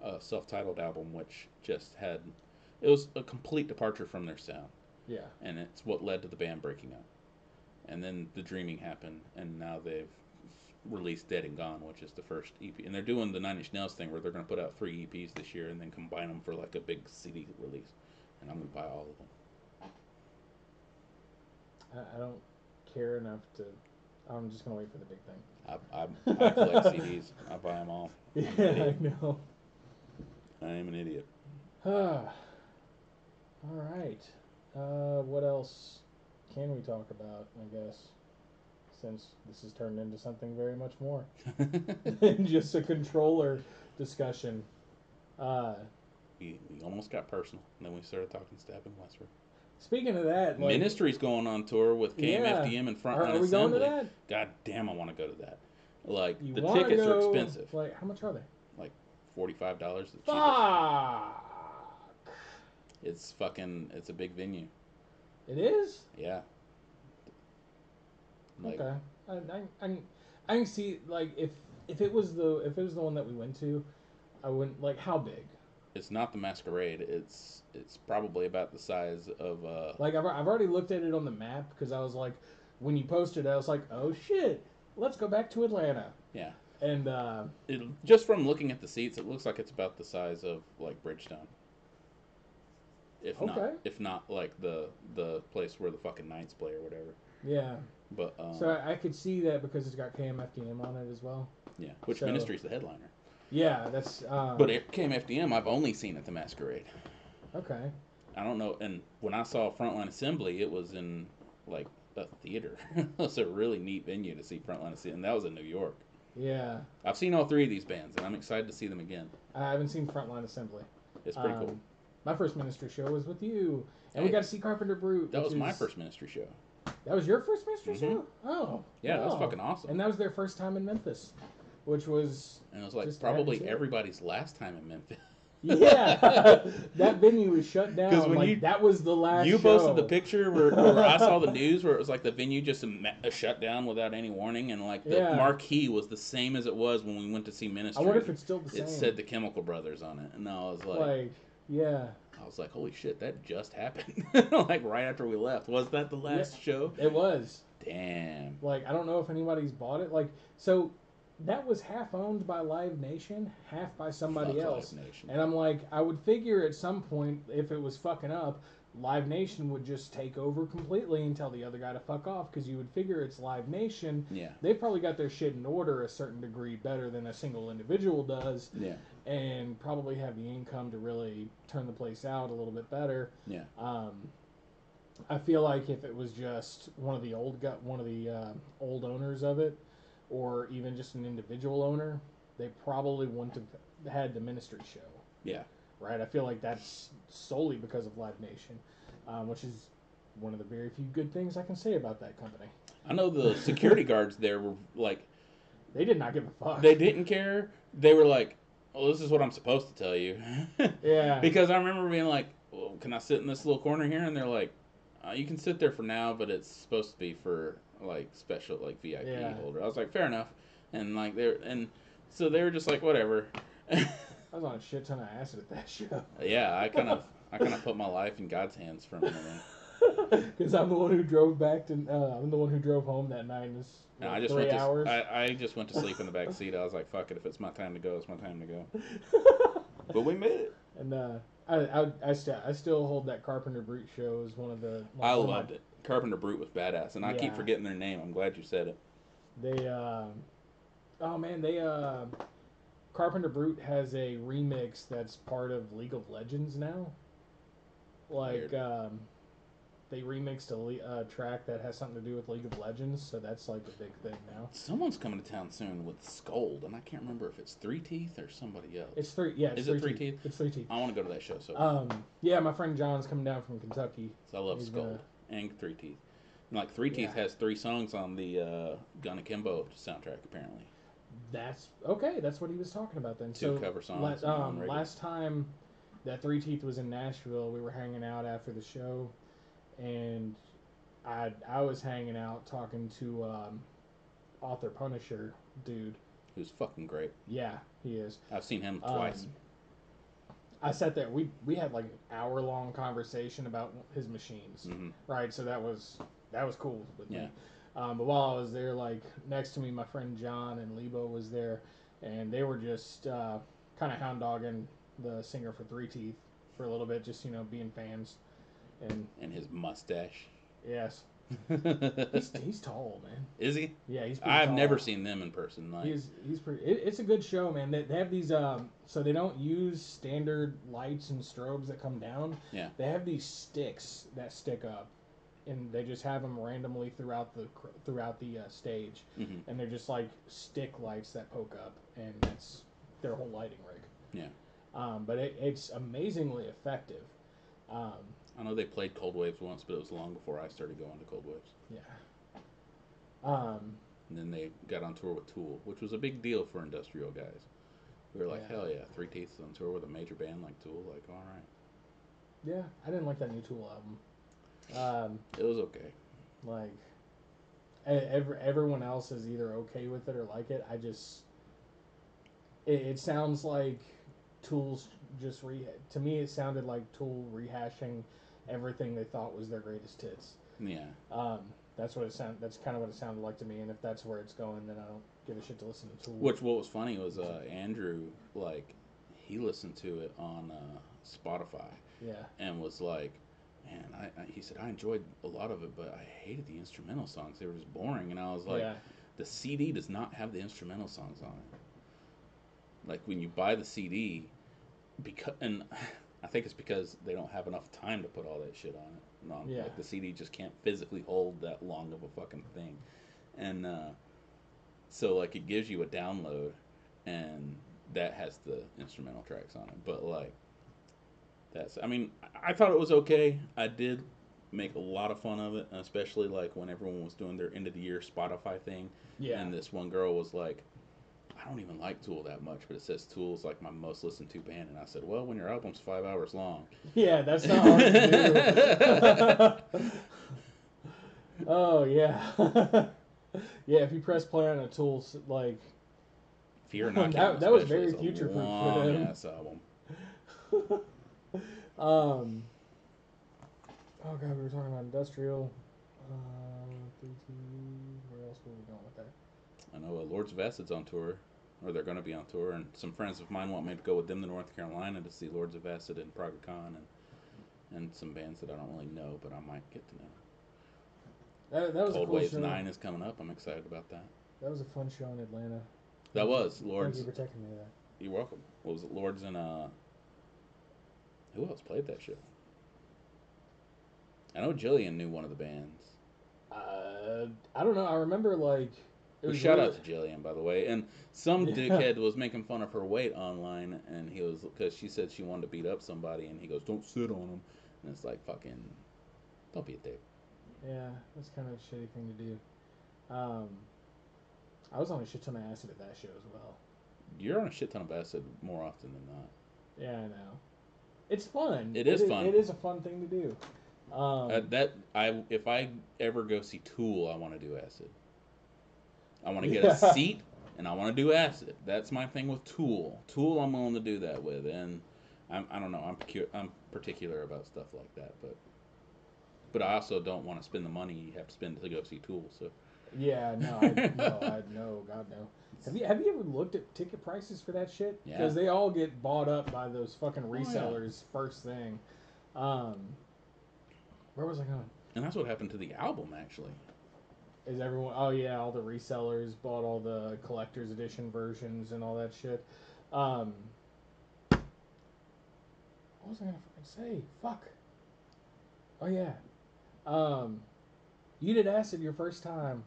uh, self-titled album, which just had... It was a complete departure from their sound. Yeah. And it's what led to the band breaking up. And then The Dreaming happened, and now they've released Dead and Gone, which is the first EP. And they're doing the Nine Inch Nails thing where they're going to put out three EPs this year and then combine them for like a big CD release. And I'm going to buy all of them. I, I don't care enough to. I'm just gonna wait for the big thing. I, I, I collect CDs. I buy them all. *laughs* Yeah, I know. I am an idiot. *sighs* All right. Uh, what else can we talk about? I guess since this has turned into something very much more *laughs* than just a controller discussion. Uh, we, we almost got personal. And then we started talking Stabbing Westward. speaking of that, like, Ministry's going on tour with Yeah. KMFDM and are, Frontline are we going Assembly. to that? God damn, I want to go to that. Like You the tickets go, are expensive. Like, how much are they? Like Forty-five dollars. The cheapest. Fuck. It's fucking. It's a big venue. It is. Yeah. Like, okay. I, I, I, I can see like if if it was the if it was the one that we went to, I wouldn't like how big. It's not the Masquerade. It's it's probably about the size of uh. Like I've, I've already looked at it on the map because I was like, when you posted, I was like, oh shit, let's go back to Atlanta. Yeah. And uh, It, just from looking at the seats, it looks like it's about the size of like Bridgestone. If not, if not like the the place where the fucking Knights play or whatever. yeah, But um, so I, I could see that because it's got KMFDM on it as well. yeah, which so- Ministry's the headliner. Yeah, that's. Um, But it, KMFDM, I've only seen at the Masquerade. okay. I don't know. And when I saw Frontline Assembly, it was in like a theater. *laughs* it was a really neat venue to see Frontline Assembly, and that was in New York. Yeah, I've seen all three of these bands, and I'm excited to see them again. I haven't seen Frontline Assembly. It's pretty Um, cool. My first ministry show was with you, and we got to see Carpenter Brut. That was my first ministry show. That was your first ministry Mhm. show. Oh, Yeah, that was fucking awesome. And that was their first time in Memphis, which was And it was like probably added to it. everybody's last time in Memphis. yeah. *laughs* that venue was shut down. 'Cause when like you- that was the last. you show. posted the picture where, where I saw the *laughs* news where it was like the venue just ma- shut down without any warning, and like the Yeah. marquee was the same as it was when we went to see Ministry. I wonder if it's still the same. it said the Chemical Brothers on it, and I was like, like, yeah, I was like, holy shit, that just happened. *laughs* like right after we left, was that the last show? it was. Damn. Like I don't know if anybody's bought it. Like so, that was half owned by Live Nation, half by somebody Fuck else. And I'm like, I would figure at some point, if it was fucking up, Live Nation would just take over completely and tell the other guy to fuck off. Because you would figure it's Live Nation. Yeah. They've probably got their shit in order a certain degree better than a single individual does, Yeah. and probably have the income to really turn the place out a little bit better. Yeah. Um, I feel like if it was just one of the old gu one of the uh, old owners of it, or even just an individual owner, they probably wouldn't have had the ministry show, Yeah. Right? I feel like that's solely because of Live Nation, um, which is one of the very few good things I can say about that company. I know the security *laughs* guards there were like They did not give a fuck. they didn't care. They were like, "Well, this is what I'm supposed to tell you." *laughs* Yeah. because I remember being like, well, "Can I sit in this little corner here?" And they're like, uh, "You can sit there for now, but it's supposed to be for like special like VIP Yeah. holder." I was like, "Fair enough." And like they're and so they were just like, "Whatever." *laughs* I was on a shit ton of acid at that *laughs* show. yeah, I kind of I kind of put my life in God's hands for a minute. *laughs* Because I'm the one who drove back to. Uh, I'm the one who drove home that night. And what, I just three went to hours. I, I just went to sleep in the back seat. I was like, "Fuck it, if it's my time to go, it's my time to go." *laughs* But we made it. And uh, I, I, I, st- I still hold that Carpenter Brut show as one of the. I of my- loved it. Carpenter Brut was badass, and I keep forgetting their name. I'm glad you said it. They, uh, oh man, they, uh, Carpenter Brut has a remix that's part of League of Legends now. Like, um, they remixed a le- uh, track that has something to do with League of Legends, so that's like a big thing now. Someone's coming to town soon with Skold, and I can't remember if it's Three Teeth or somebody else. It's three, yeah, it's Is it three, Three Teeth? It's three teeth. I want to go to that show so. Um, yeah, my friend John's coming down from Kentucky. so I love he's Skold gonna- and Three Teeth. And like Three Teeth Yeah. has three songs on the uh, Gun Akimbo soundtrack apparently. That's okay. That's what he was talking about then. Two so cover songs la- um, last time that Three Teeth was in Nashville, we were hanging out after the show, and I I was hanging out talking to um, author Punisher dude. Who's fucking great. Yeah, he is. I've seen him Um, twice. I sat there. We we had like an hour long conversation about his machines. hmm Right, so that was that was cool with Yeah. me. Um, but while I was there, like next to me, my friend John and Lebo was there, and they were just uh, kind of hound dogging the singer for Three Teeth for a little bit, just you know being fans. And And his mustache. yes, *laughs* he's, he's tall, man. Is he? Yeah, he's. Pretty I've tall. never seen them in person. Like, He's he's pretty. It, it's a good show, man. They, they have these. Um, so they don't use standard lights and strobes that come down. Yeah. They have these sticks that stick up, and they just have them randomly throughout the throughout the uh, stage, Mhm. and they're just like stick lights that poke up, and that's their whole lighting rig. Yeah. Um, but it, it's amazingly effective. Um, I know they played Cold Waves once, but it was long before I started going to Cold Waves. yeah. Um, And then they got on tour with Tool, which was a big deal for industrial guys. We were like, Yeah. hell yeah, Three Teeth on tour with a major band like Tool. Like, all right, yeah, I didn't like that new Tool album. Um, it was okay. Like, e- ev- everyone else is either okay with it or like it. I just, it, it sounds like Tool's just re. To me, it sounded like Tool rehashing everything they thought was their greatest hits. Yeah, Um, that's what it sound. That's kind of what it sounded like to me. And if that's where it's going, then I don't give a shit to listen to Tool. which what was funny was uh, Andrew like he listened to it on uh, Spotify yeah, and was like, man, I, I he said I enjoyed a lot of it, but I hated the instrumental songs. They were just boring, and I was like, yeah, the CD does not have the instrumental songs on it. Like when you buy the CD, because and *sighs* I think it's because they don't have enough time to put all that shit on it. No, Yeah. like the CD just can't physically hold that long of a fucking thing, and uh, so like it gives you a download, and that has the instrumental tracks on it. But like that's, I mean, I- thought it was okay. I did make a lot of fun of it, especially like when everyone was doing their end of the year Spotify thing. yeah. And this one girl was like, I don't even like Tool that much, but it says Tool's like my most listened to band. And I said, Well, when your album's five hours long. Yeah, that's not hard to do. *laughs* oh yeah, *laughs* yeah. If you press play on a tool, like Fear Not *laughs* That- that was very future-proof for them. ass album. Um. Oh god, we were talking about industrial. Uh, 3T, where else were we going with that? I know uh, Lords of Acid's on tour, or they're going to be on tour, and some friends of mine want me to go with them to North Carolina to see Lords of Acid and Praga Khan and and some bands that I don't really know, but I might get to know. That, that was Cold a cool Wave show. Nine is coming up. I'm excited about that. That was a fun show in Atlanta. That was Lords. Thank you for taking me to that. You're welcome. What was it? Lords and uh. Who else played that shit? I know Jillian knew one of the bands. Uh, I don't know. I remember like. It was shout out to Jillian, by the way. And some Yeah. dickhead *laughs* was making fun of her weight online, and he was because she said she wanted to beat up somebody, and he goes, "Don't sit on him," and it's like fucking, don't be a dick. Yeah, that's kind of a shitty thing to do. Um, I was on a shit ton of acid at that show as well. You're on a shit ton of acid more often than not. Yeah, I know. It's fun. It is fun. It is a fun thing to do. Um, Uh, that I if I ever go see Tool, I want to do acid. I want to get Yeah. a *laughs* seat and I want to do acid. That's my thing with Tool. Tool, I'm willing to do that with, and I'm, I don't know. I'm pecu- I'm particular about stuff like that, but but I also don't want to spend the money you have to spend to go see Tool. So yeah, no, I, no, I no, God no. Have you have you ever looked at ticket prices for that shit? Yeah. Because they all get bought up by those fucking Oh, yeah. resellers first thing. Um, where was I going? and that's what happened to the album actually. Is everyone? Oh yeah, all the resellers bought all the collector's edition versions and all that shit. Um, what was I gonna fucking say? Fuck. Oh yeah. Um, you did acid your first time.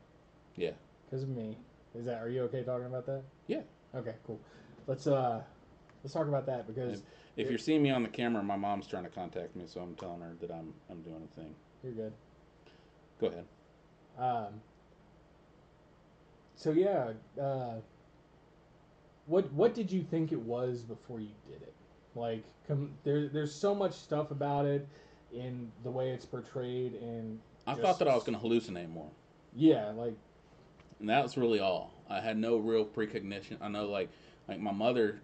Yeah. Because of me. Is that? Are you okay talking about that? Yeah. Okay. Cool. Let's uh, let's talk about that because If It- you're seeing me on the camera, my mom's trying to contact me, so I'm telling her that I'm I'm doing a thing. you're good. Go ahead. Um, so yeah, uh, what what did you think it was before you did it? Like, com- there there's so much stuff about it in the way it's portrayed, and I Just- thought that I was going to hallucinate more. yeah, like and that was really all. I had no real precognition. I know, like, like my mother,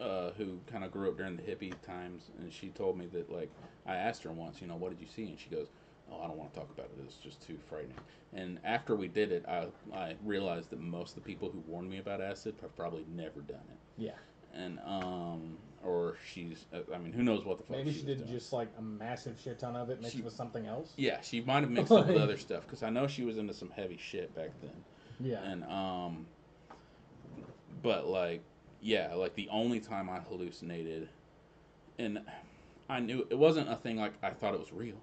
uh, who kind of grew up during the hippie times, and she told me that, like, I asked her once, you know, what did you see? And she goes, "Oh, I don't want to talk about it. It's just too frightening." And after we did it, I I realized that most of the people who warned me about acid have probably never done it. yeah, And um, or she's, uh, I mean, who knows what the fuck maybe she she did just like a massive shit ton of it mixed She- with something else. Yeah, she might have mixed it with *laughs* other stuff because I know she was into some heavy shit back then. Yeah, And um but like yeah, like the only time I hallucinated and I knew it wasn't a thing like I thought it was real.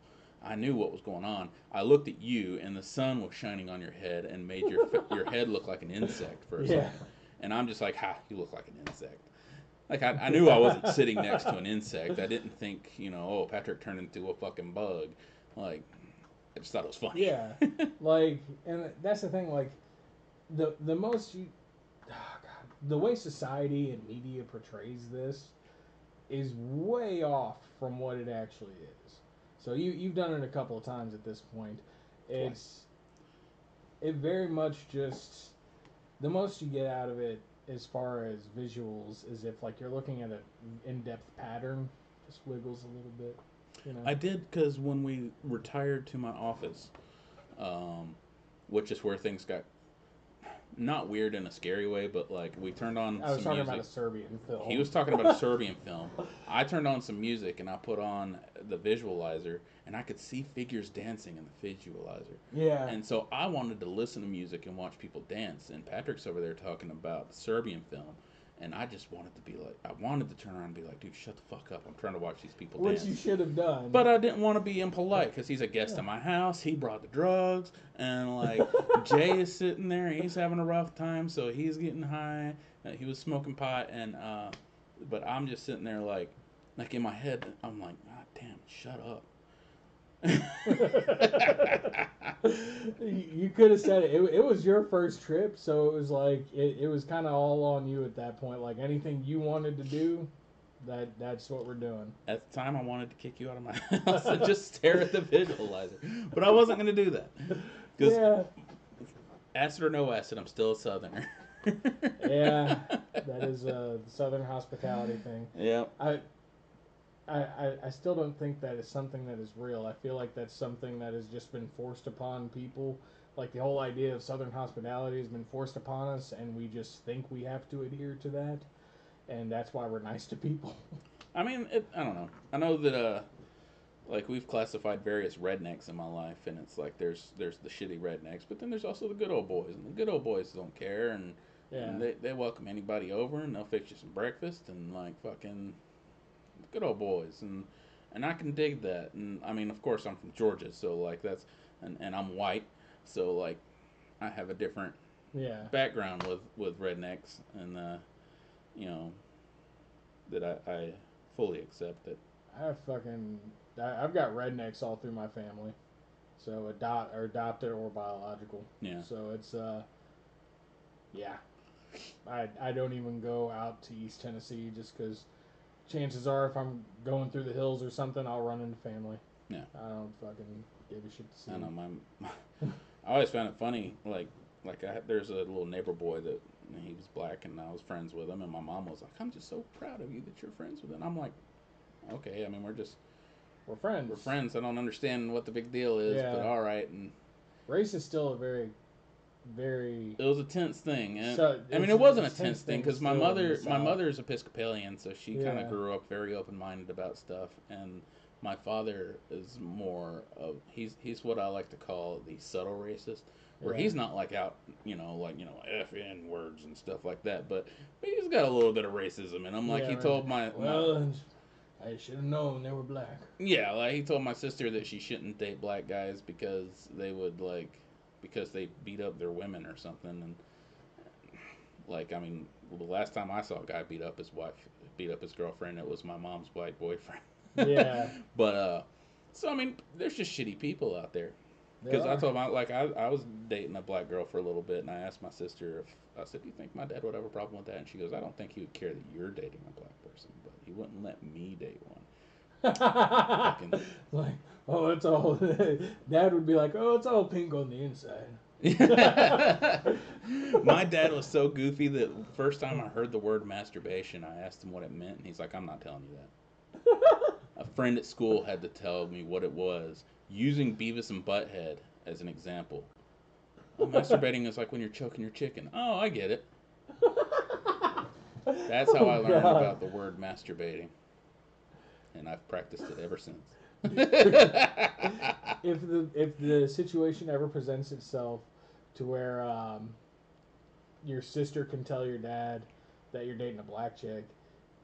I knew what was going on. I looked at you and the sun was shining on your head and made your your head look like an insect for a Yeah. second. And I'm just like, "Ha, you look like an insect." Like I, I knew I wasn't sitting next to an insect. I didn't think, you know, oh, Patrick turned into a fucking bug. Like I just thought it was funny. Yeah. *laughs* like, and that's the thing. Like, the the most you, *sighs* oh God, the way society and media portrays this is way off from what it actually is. So you you've done it a couple of times at this point. It's it very much just the most you get out of it as far as visuals is if like you're looking at an in-depth pattern just wiggles a little bit you know I did because when we retired to my office, um, which is where things got not weird in a scary way, but like we turned on I was some talking music. about a Serbian film He was talking about a *laughs* Serbian film. I turned on some music and I put on the visualizer, and I could see figures dancing in the visualizer. yeah And so I wanted to listen to music and watch people dance. And Patrick's over there talking about the Serbian film. And I just wanted to be like, I wanted to turn around and be like, dude, shut the fuck up. I'm trying to watch these people Which dance. you should have done. But I didn't want to be impolite because he's a guest at my house. He brought the drugs, and like *laughs* Jay is sitting there, he's having a rough time, so he's getting high. Uh, he was smoking pot, and uh, but I'm just sitting there like, like in my head, I'm like, God damn, shut up. *laughs* you could have said it. it. It was your first trip, so it was like it, it was kind of all on you at that point. Like anything you wanted to do, that that's what we're doing. At the time, I wanted to kick you out of my *laughs* house and just stare at the visualizer, but I wasn't gonna do that *laughs* because Yeah, acid or no acid, I'm still a southerner. yeah, that is a southern hospitality thing. Yeah. I, I, I, I still don't think that is something that is real. I feel like that's something that has just been forced upon people like the whole idea of Southern hospitality has been forced upon us, and we just think we have to adhere to that, and that's why we're nice to people. I mean, it, I don't know. I know that uh, like we've classified various rednecks in my life, and it's like there's there's the shitty rednecks, but then there's also the good old boys, and the good old boys don't care, and, Yeah. and they they welcome anybody over, and they'll fix you some breakfast, and like fucking good old boys, and and I can dig that, and I mean, of course, I'm from Georgia, so like that's and and I'm white, so like I have a different yeah. background with with rednecks, and uh, you know that I, I fully accept it. I have fucking. I, I've got rednecks all through my family, so adopt or adopted or biological. Yeah. So it's uh. Yeah. I I don't even go out to East Tennessee just because chances are if I'm going through the hills or something, I'll run into family. Yeah. I don't fucking give a shit to see. I know *laughs* my, I always found it funny. Like like I there's a little neighbor boy that he was black, and I was friends with him, and my mom was like, "I'm just so proud of you that you're friends with him." I'm like, okay. I mean, we're just We're friends. we're friends. I don't understand what the big deal is, but all right. And Race is still a very, very. it was a tense thing. And So, I mean, it wasn't a tense thing because my mother, my mother is Episcopalian, so she kind of grew up very open minded about stuff, and my father is more of he's he's what I like to call the subtle racist, where Yeah. he's not like out, you know, like you know, f n words and stuff like that, but, but he's got a little bit of racism and I'm Like Yeah, he right. told my, my Well, I should have known they were black. yeah, like he told my sister that she shouldn't date black guys because they would like because they beat up their women or something and like I mean the last time I saw a guy beat up his wife beat up his girlfriend it was my mom's white boyfriend. Yeah. *laughs* but uh so I mean there's just shitty people out there. Because I told my like I, I was dating a black girl for a little bit and I asked my sister if I said, Do you think my dad would have a problem with that? And she goes, I don't think he would care that you're dating a black person, but he wouldn't let me date one. *laughs* like, oh, it's all. *laughs* Dad would be like, oh, it's all pink on the inside. *laughs* My dad was so goofy that first time I heard the word masturbation, I asked him what it meant, and he's like, "I'm not telling you that." A friend at school had to tell me what it was, using Beavis and Butthead as an example. Oh, masturbating is like when you're choking your chicken. Oh, I get it. That's how I Oh, learned God. about the word masturbating, and I've practiced it ever since. *laughs* If the if the situation ever presents itself to where um, your sister can tell your dad that you're dating a black chick,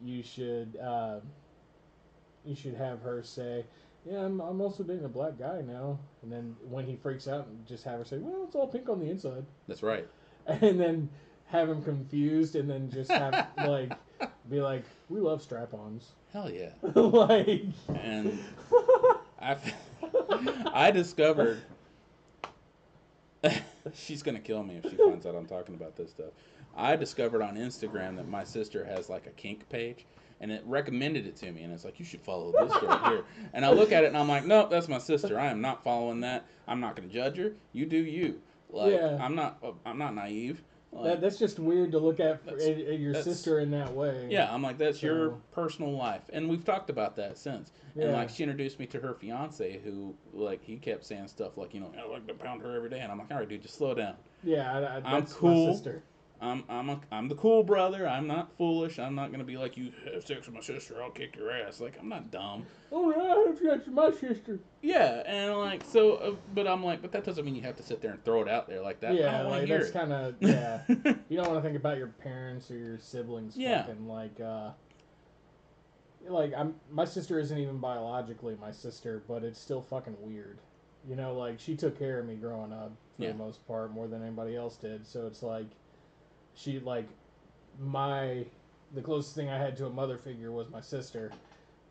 you should um, you should have her say, "Yeah, I'm, I'm also dating a black guy now." And then when he freaks out, just have her say, "Well, it's all pink on the inside." That's right. *laughs* and then have him confused and then just have like be like we love strap-ons Hell yeah. *laughs* like And *laughs* I, *laughs* I discovered. she's gonna kill me if she finds out I'm talking about this stuff. I discovered on Instagram that my sister has like a kink page, and it recommended it to me, and it's like you should follow this girl here. And I look at it and I'm like, nope, that's my sister. I am not following that. I'm not gonna judge her. You do you. Like Yeah. I'm not. Uh, I'm not naive. Like, that, that's just weird to look at, for, That's- at, at your sister in that way Yeah, I'm like, that's your personal life. And we've talked about that since. Yeah. And like, she introduced me to her fiance who, like, he kept saying stuff like, you know, I like to pound her every day. And I'm like, all right, dude, just slow down. yeah I, I, I'm that's cool. I'm, I'm, a, I'm the cool brother. I'm not foolish. I'm not going to be like, you have sex with my sister, I'll kick your ass. Like, I'm not dumb. oh yeah that's, that's my sister Yeah. And like, so, uh, but I'm like, but that doesn't mean you have to sit there and throw it out there like that. Yeah like that's kind of *laughs* yeah you don't want to think about your parents or your siblings Yeah. fucking like uh like i'm my sister isn't even biologically my sister but it's still fucking weird you know like she took care of me growing up for Yeah. the most part more than anybody else did so it's like she like my the closest thing i had to a mother figure was my sister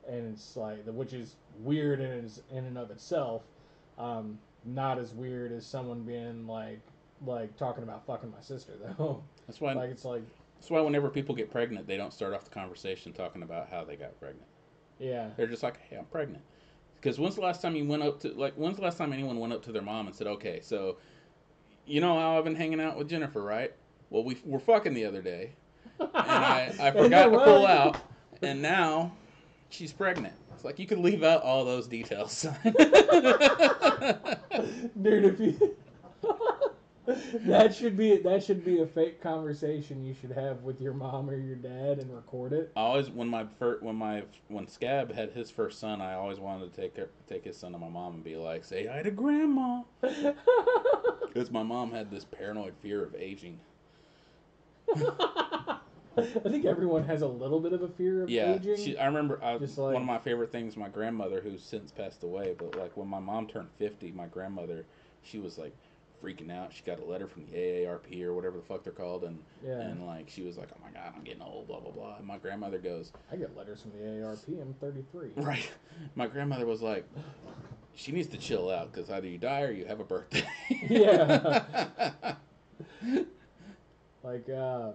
and it's like the which is weird in its, in and of itself um not as weird as someone being like like talking about fucking my sister *laughs* though That's why, like it's like that's why whenever people get pregnant, they don't start off the conversation talking about how they got pregnant. yeah They're just like, hey, I'm pregnant. Because when's the last time you went up to like? When's the last time anyone went up to their mom and said, okay, so, you know how I've been hanging out with Jennifer, right? Well, we were fucking the other day, and I *laughs* I forgot to pull out, and now she's pregnant. It's like you could leave out all those details. *laughs* dude if you *laughs* that should be that should be a fake conversation you should have with your mom or your dad and record it. I always when my first when my when Scab had his first son, I always wanted to take her, take his son to my mom and be like, "Say hi to grandma," because my mom had this paranoid fear of aging. *laughs* I think everyone has a little bit of a fear of Yeah, aging. she, I remember I, Just one of my favorite things. My grandmother, who's since passed away, but like when my mom turned fifty, my grandmother, she was like freaking out. She got a letter from the AARP or whatever the fuck they're called, and Yeah. and like she was like, "Oh my god, I'm getting old," blah blah blah. And my grandmother goes, I get letters from the AARP. I'm 33. *laughs* right. My grandmother was like, she needs to chill out because either you die or you have a birthday. Yeah. *laughs* Like, um,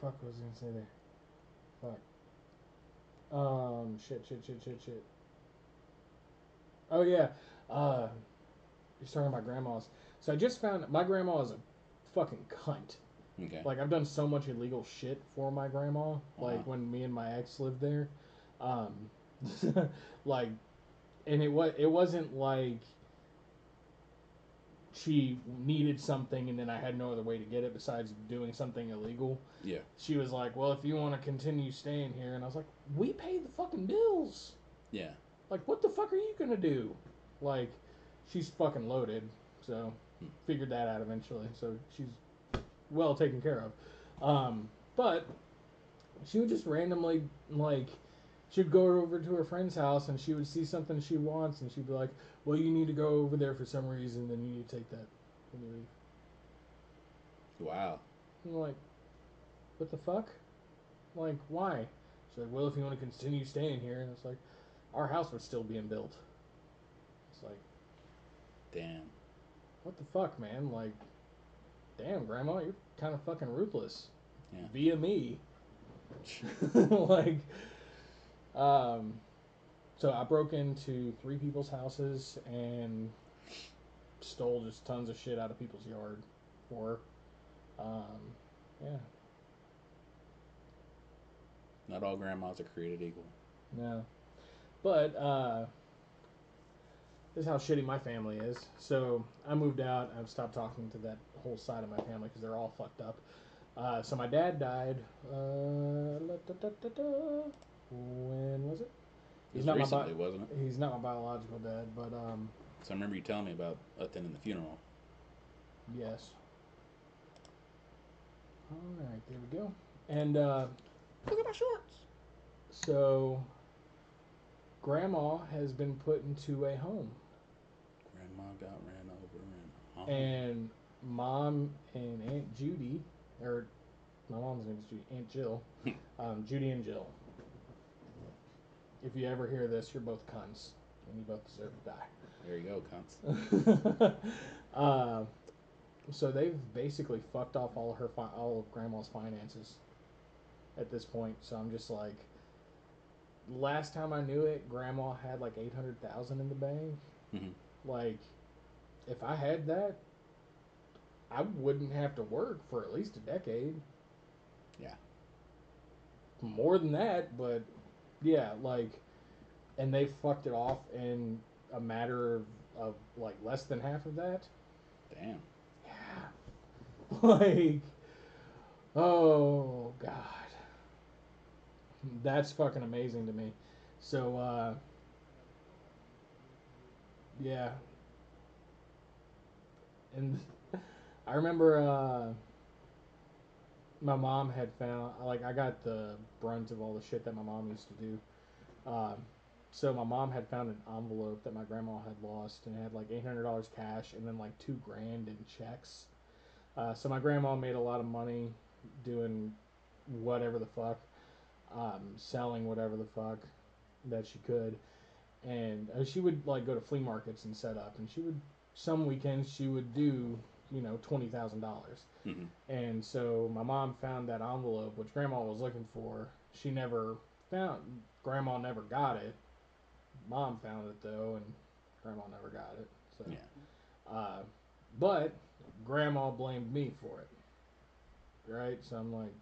fuck, what was I gonna say there? Fuck. Um, shit, shit, shit, shit, shit. Oh yeah, uh, you're talking about my grandmas. So I just found my grandma is a fucking cunt. okay. Like I've done so much illegal shit for my grandma. Like Wow. when me and my ex lived there, um, *laughs* like, and it was it wasn't like she needed something and then I had no other way to get it besides doing something illegal. yeah. She was like, "Well, if you want to continue staying here," and I was like, "We pay the fucking bills. Yeah. Like, what the fuck are you gonna do?" Like, she's fucking loaded, so figured that out eventually. So she's well taken care of. Um, but she would just randomly like she'd go over to her friend's house and she would see something she wants and she'd be like, "Well, you need to go over there for some reason, then you need to take that when you leave." Wow. I'm like, "What the fuck? Like, why?" She's like, "Well, if you want to continue staying here," and it's like, "Our house was still being built." It's like, Damn. what the fuck, man? Like, damn, grandma, you're kind of fucking ruthless. Yeah. Via me. *laughs* *laughs* like, um, so I broke into three people's houses and stole just tons of shit out of people's yard Or, um, yeah, Not all grandmas are created equal. no, but uh, this is how shitty my family is. So I moved out. I've stopped talking to that whole side of my family because they're all fucked up. Uh, so my dad died. Uh, when was it? He's not my bi- wasn't it? He's not my biological dad, but um, So I remember you telling me about attending the funeral. yes. All right, there we go. And uh, Look at my shorts. so, Grandma has been put into a home. Grandma got ran over and. Oh. and mom and aunt judy or my mom's name is judy aunt jill *laughs* um, judy and jill if you ever hear this you're both cunts and you both deserve to die There you go, cunts. *laughs* uh, so they've basically fucked off all her fi- all of grandma's finances at this point so i'm just like last time i knew it grandma had like 800000 in the bank Mhm. like if i had that i wouldn't have to work for at least a decade Yeah. more than that but yeah like and they fucked it off in a matter of, of like less than half of that Damn. yeah. *laughs* Like, oh god, that's fucking amazing to me. So, uh, yeah. And *laughs* I remember uh, my mom had found like I got the brunt of all the shit that my mom used to do. Um, so my mom had found an envelope that my grandma had lost, and had like eight hundred dollars cash, and then like two grand in checks. Uh, so my grandma made a lot of money doing whatever the fuck, um, selling whatever the fuck that she could, and uh, she would like go to flea markets and set up, and she would some weekends she would do you know twenty thousand dollars. hmm And so my mom found that envelope, which grandma was looking for. She never found, grandma never got it. Mom found it though, and grandma never got it. So, Yeah. uh, but grandma blamed me for it. Right? So I'm like,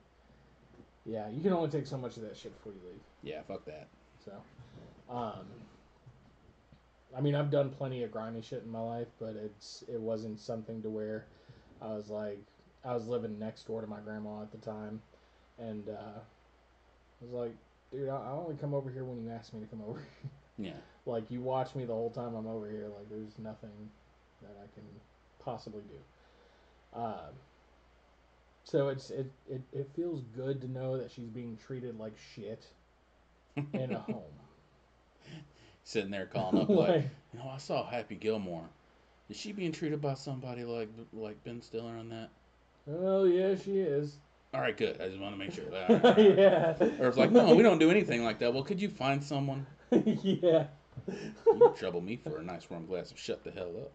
yeah, you can only take so much of that shit before you leave. Yeah. Fuck that. So, um, I mean, I've done plenty of grimy shit in my life, but it's it wasn't something to where I was like I was living next door to my grandma at the time, and uh, I was like, dude, I, I only come over here when you ask me to come over. *laughs* Yeah. like you watch me the whole time I'm over here. Like there's nothing that I can possibly do. Um, so it's it, it it feels good to know that she's being treated like shit in a *laughs* home. Sitting there calling *laughs* up like, Like, you know, I saw Happy Gilmore. Is she being treated by somebody like like Ben Stiller on that? oh yeah, she is. All right, good. I just want to make sure that. all right, all right. yeah. Or it's like, no, we don't do anything like that. Well, could you find someone? *laughs* yeah. You trouble me for a nice warm glass of shut the hell up.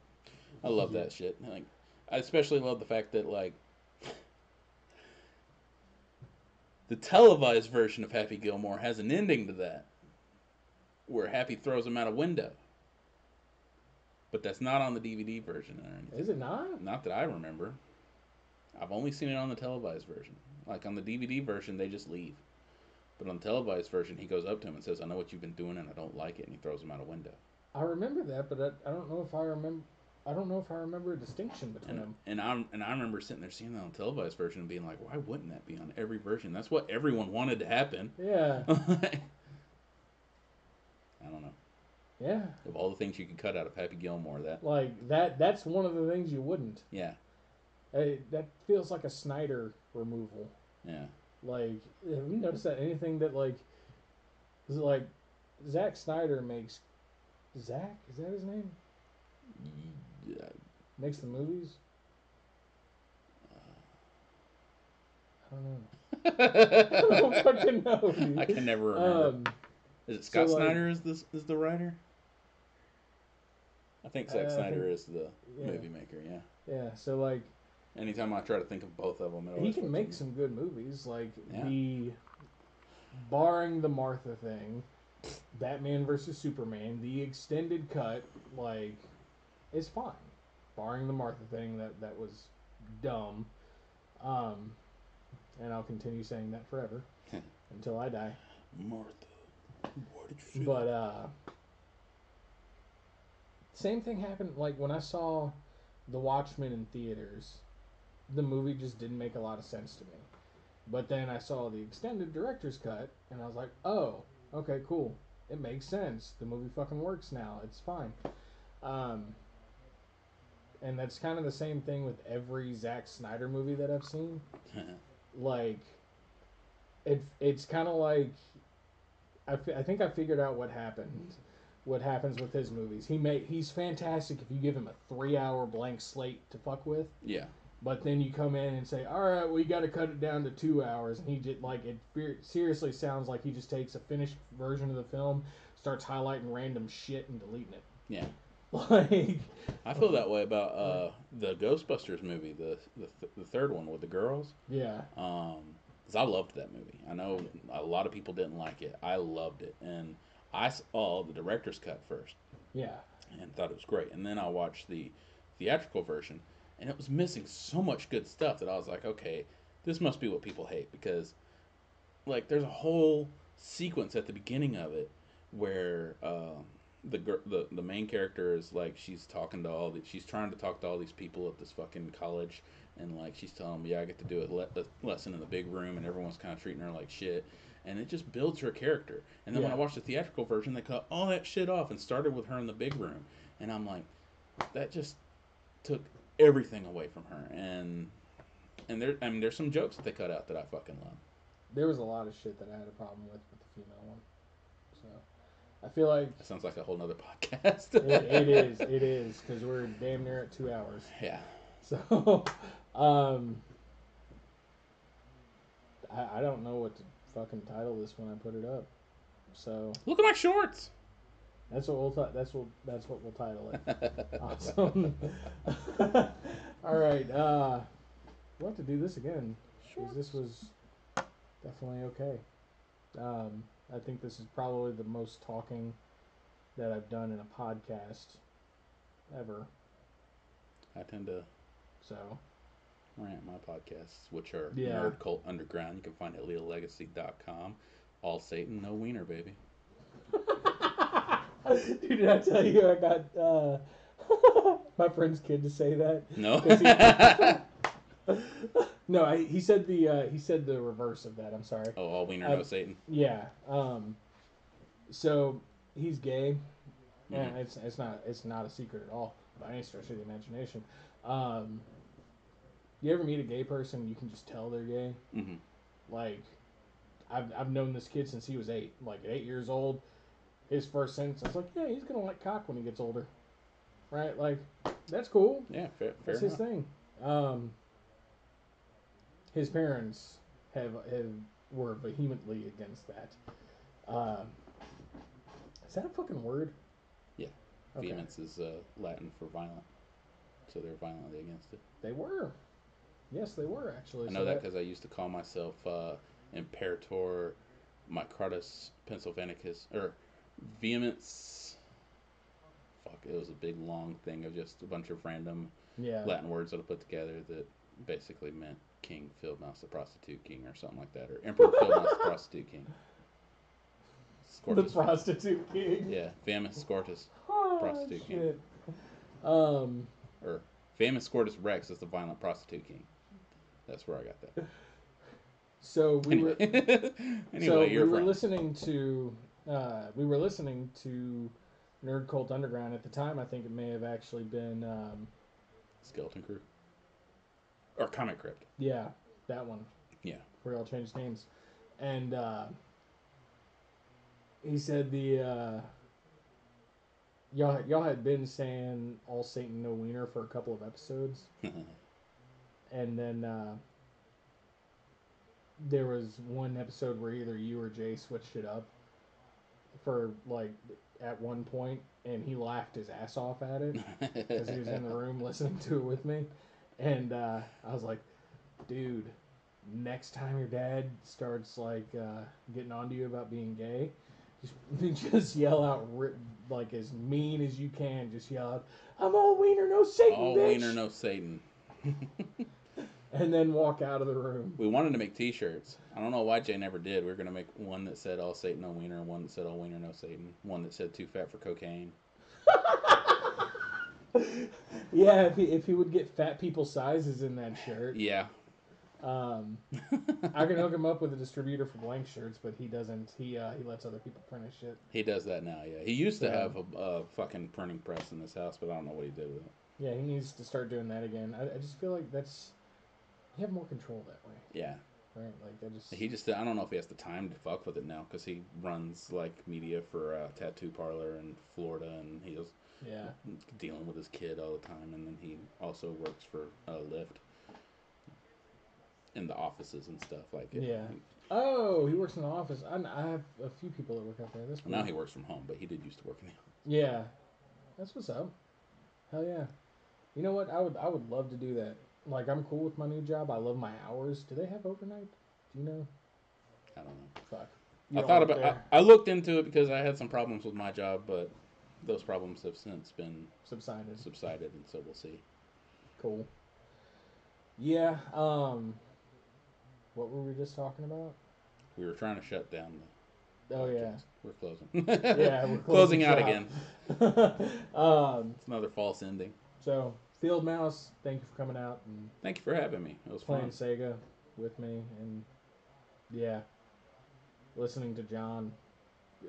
I love that *laughs* shit. Like, I especially love the fact that like the televised version of Happy Gilmore has an ending to that, where Happy throws him out a window. But that's not on the DVD version or anything. Is it not? Not that I remember. I've only seen it on the televised version. Like on the DVD version, they just leave. But on the televised version, he goes up to him and says, "I know what you've been doing, and I don't like it," and he throws him out a window. I remember that, but I, I don't know if I remember. I don't know if I remember a distinction between And them. and I and I remember sitting there seeing that on the televised version and being like, "Why wouldn't that be on every version? That's what everyone wanted to happen." Yeah. *laughs* I don't know. Yeah. Of all the things you could cut out of Happy Gilmore, that Like that. That's one of the things you wouldn't. yeah, Uh, that feels like a Snyder removal. yeah, Like, have you noticed that anything that like, is it like, Zack Snyder makes, Zack is that his name? yeah. Makes the movies. I don't know. *laughs* *laughs* I don't fucking know. Dude. I can never remember. Um, is it Scott so, like- Snyder is this is the writer? I think Zack Uh, Snyder think- is the yeah. movie maker. Yeah. yeah. So like, Anytime I try to think of both of them, he can make some good movies. Like Yeah. the, barring the Martha thing, Batman versus Superman, the extended cut, like, is fine. Barring the Martha thing, that that was dumb. Um, and I'll continue saying that forever *laughs* until I die. Martha. But uh same thing happened like when I saw The Watchmen in theaters, the movie just didn't make a lot of sense to me. But then I saw the extended director's cut and I was like, "Oh, okay, cool. It makes sense. The movie fucking works now. It's fine." Um and that's kind of the same thing with every Zack Snyder movie that I've seen *laughs* like it it's kind of like I, fi- I think I figured out what happened what happens with his movies he may he's fantastic if you give him a three hour blank slate to fuck with yeah. but then you come in and say all right we got to cut it down to two hours and he just like it fer- seriously sounds like he just takes a finished version of the film starts highlighting random shit and deleting it Yeah. *laughs* like I feel that way about uh, the Ghostbusters movie, the, the th- the third one with the girls. yeah Um 'cause I loved that movie. I know a lot of people didn't like it. I loved it, and I saw the director's cut first yeah and thought it was great. And then I watched the theatrical version, and it was missing so much good stuff that I was like, okay, this must be what people hate because, like, there's a whole sequence at the beginning of it where um, the gir- the the main character is like she's talking to all the she's trying to talk to all these people at this fucking college and like she's telling me, yeah I get to do a, le- lesson in the big room and everyone's kind of treating her like shit. And it just builds her character. And then when I Yeah. watched the theatrical version they cut all that shit off and started with her in the big room. And I'm like that just took everything away from her. And and there I mean there's some jokes that they cut out that I fucking love. There was a lot of shit that I had a problem with with the female one. So I feel like that sounds like a whole nother *laughs* podcast. It, it is. It is because we're damn near at two hours. Yeah. So *laughs* um I, I don't know what to fucking title this when I put it up so. Look at my shorts. That's what we'll ti- that's what that's what we'll title it. *laughs* Awesome. *laughs* All right uh we'll have to do this again 'cause this was definitely okay. Um I think this is probably the most talking that I've done in a podcast ever. I tend to so rant my podcasts, which are Yeah. Nerd Cult Underground. You can find it at leolegacy.com. All Satan, no wiener, baby. *laughs* Dude, did I tell you I got uh, *laughs* my friend's kid to say that? No. *laughs* 'Cause No, I, he said the uh, he said the reverse of that. I'm sorry. oh, all wiener I- no Satan. Yeah. Um. So he's gay, and Mhm. it's it's not it's not a secret at all by any stretch of the imagination. Um. You ever meet a gay person? You can just tell they're gay. hmm Like, I've I've known this kid since he was eight. Like eight years old. His first sentence, I was like, yeah, he's gonna like cock when he gets older, right? Like, that's cool. Yeah, fair, fair That's his thing. Um, his parents have, have were vehemently against that. Um, is that a fucking word? Yeah. Okay. Vehemence is uh, Latin for violent, so they're violently against it. They were. Yes, they were actually. I So know that because I used to call myself uh, Imperator Microtus Pennsylvanicus, or Vehemence. Fuck, it was a big long thing of just a bunch of random yeah. Latin words that I put together that basically meant King Fieldmouse the Prostitute King or something like that, or Emperor Fieldmouse the *laughs* Prostitute King. the Scortus. prostitute king. yeah, Famous Scortus, *laughs* Oh, prostitute king. Um. or Famous Scortus Rex is the violent prostitute king. That's where I got that. So we were. Anyway, *laughs* anyway so we were listening to uh, we were listening to Nerd Cult Underground at the time. I think it may have actually been um, Skeleton Crew or Comic Crypt. yeah that one Yeah. where all changed names, and uh, he said the uh, y'all y'all had been saying all Satan no wiener for a couple of episodes, *laughs* and then uh, there was one episode where either you or Jay switched it up for like at one point, and he laughed his ass off at it because he was in the *laughs* room listening to it with me, and uh, I was like, dude. Next time your dad starts like uh, getting onto you about being gay, just, *laughs* just yell out like as mean as you can. Just yell out, "I'm all wiener, no Satan, All bitch!" wiener, no Satan. *laughs* and then walk out of the room. We wanted to make T-shirts. I don't know why Jay never did. We were gonna make one that said "All Satan, no wiener," and one that said "All wiener, no Satan," one that said "Too fat for cocaine." *laughs* Yeah, if he, if he would get fat people sizes in that shirt, Yeah. um, *laughs* I can hook him up with a distributor for blank shirts, but he doesn't. He uh, he lets other people print his shit. he does that now. Yeah. He used to have a, a fucking printing press in his house, but I don't know what he did with it. Yeah, he needs to start doing that again. I, I just feel like that's you have more control that way, Yeah. right? Like I just He just I don't know if he has the time to fuck with it now because he runs like media for a tattoo parlor in Florida and he's yeah dealing with his kid all the time and then he also works for uh, Lyft in the offices and stuff like it. Yeah. Oh, he works in the office. I, I have a few people that work out there. That's Now he works from home, but he did used to work in the Yeah, that's what's up. Hell yeah. You know what? I would I would love to do that. Like I'm cool with my new job. I love my hours. Do they have overnight? Do you know? I don't know. Fuck. I You don't thought about. I, I looked into it because I had some problems with my job, but those problems have since been subsided. subsided, and so we'll see. Cool. Yeah. Um. What were we just talking about? We were trying to shut down the. Oh yeah. we're closing. *laughs* Yeah, we're *laughs* closing closing out shop. again. *laughs* um. It's another false ending. So Field Mouse, thank you for coming out and Thank you for having me. It was playing fun. Sega with me, and yeah, listening to John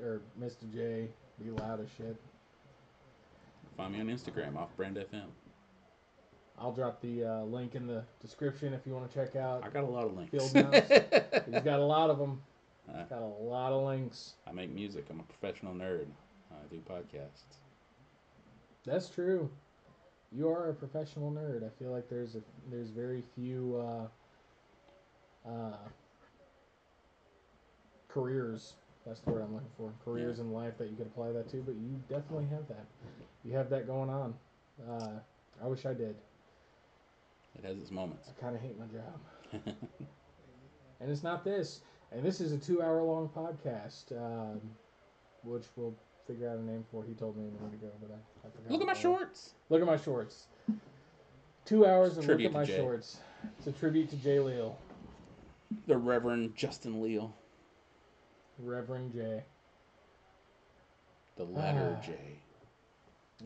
or Mr. J be loud as shit. Find me on Instagram, off brand FM. I'll drop the uh, link in the description if you want to check out. I got a lot of links. Field Mouse. *laughs* He's got a lot of them. Uh, Got a lot of links. I make music. I'm a professional nerd. I do podcasts. That's true. You are a professional nerd. I feel like there's a there's very few uh, uh, careers. That's the word I'm looking for. Careers in life that you could apply that to, but you definitely have that. You have that going on. Uh, I wish I did. It has its moments. I kind of hate my job. *laughs* and it's not this. And this is a two-hour-long podcast, um, which we'll figure out a name for. it. He told me a minute ago, but I, I forgot. Look at my it shorts. Look at my shorts. Two hours of look Tribute at my Jay. shorts. It's a tribute to Jay Leal, The Reverend Justin Leal. Reverend Jay. The letter Ah. J.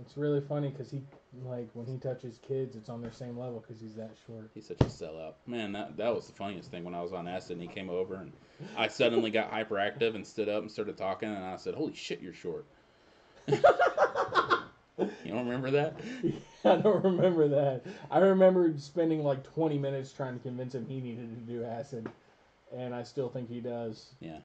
It's really funny because he, like, when he touches kids, it's on their same level because he's that short. He's such a sellout. Man, that that was the funniest thing when I was on acid and he came over and I suddenly got hyperactive and stood up and started talking and I said, "Holy shit, you're short." *laughs* you don't remember that? Yeah, *laughs* I don't remember that. I remember spending like 20 minutes trying to convince him he needed to do acid, and I still think he does. Yeah.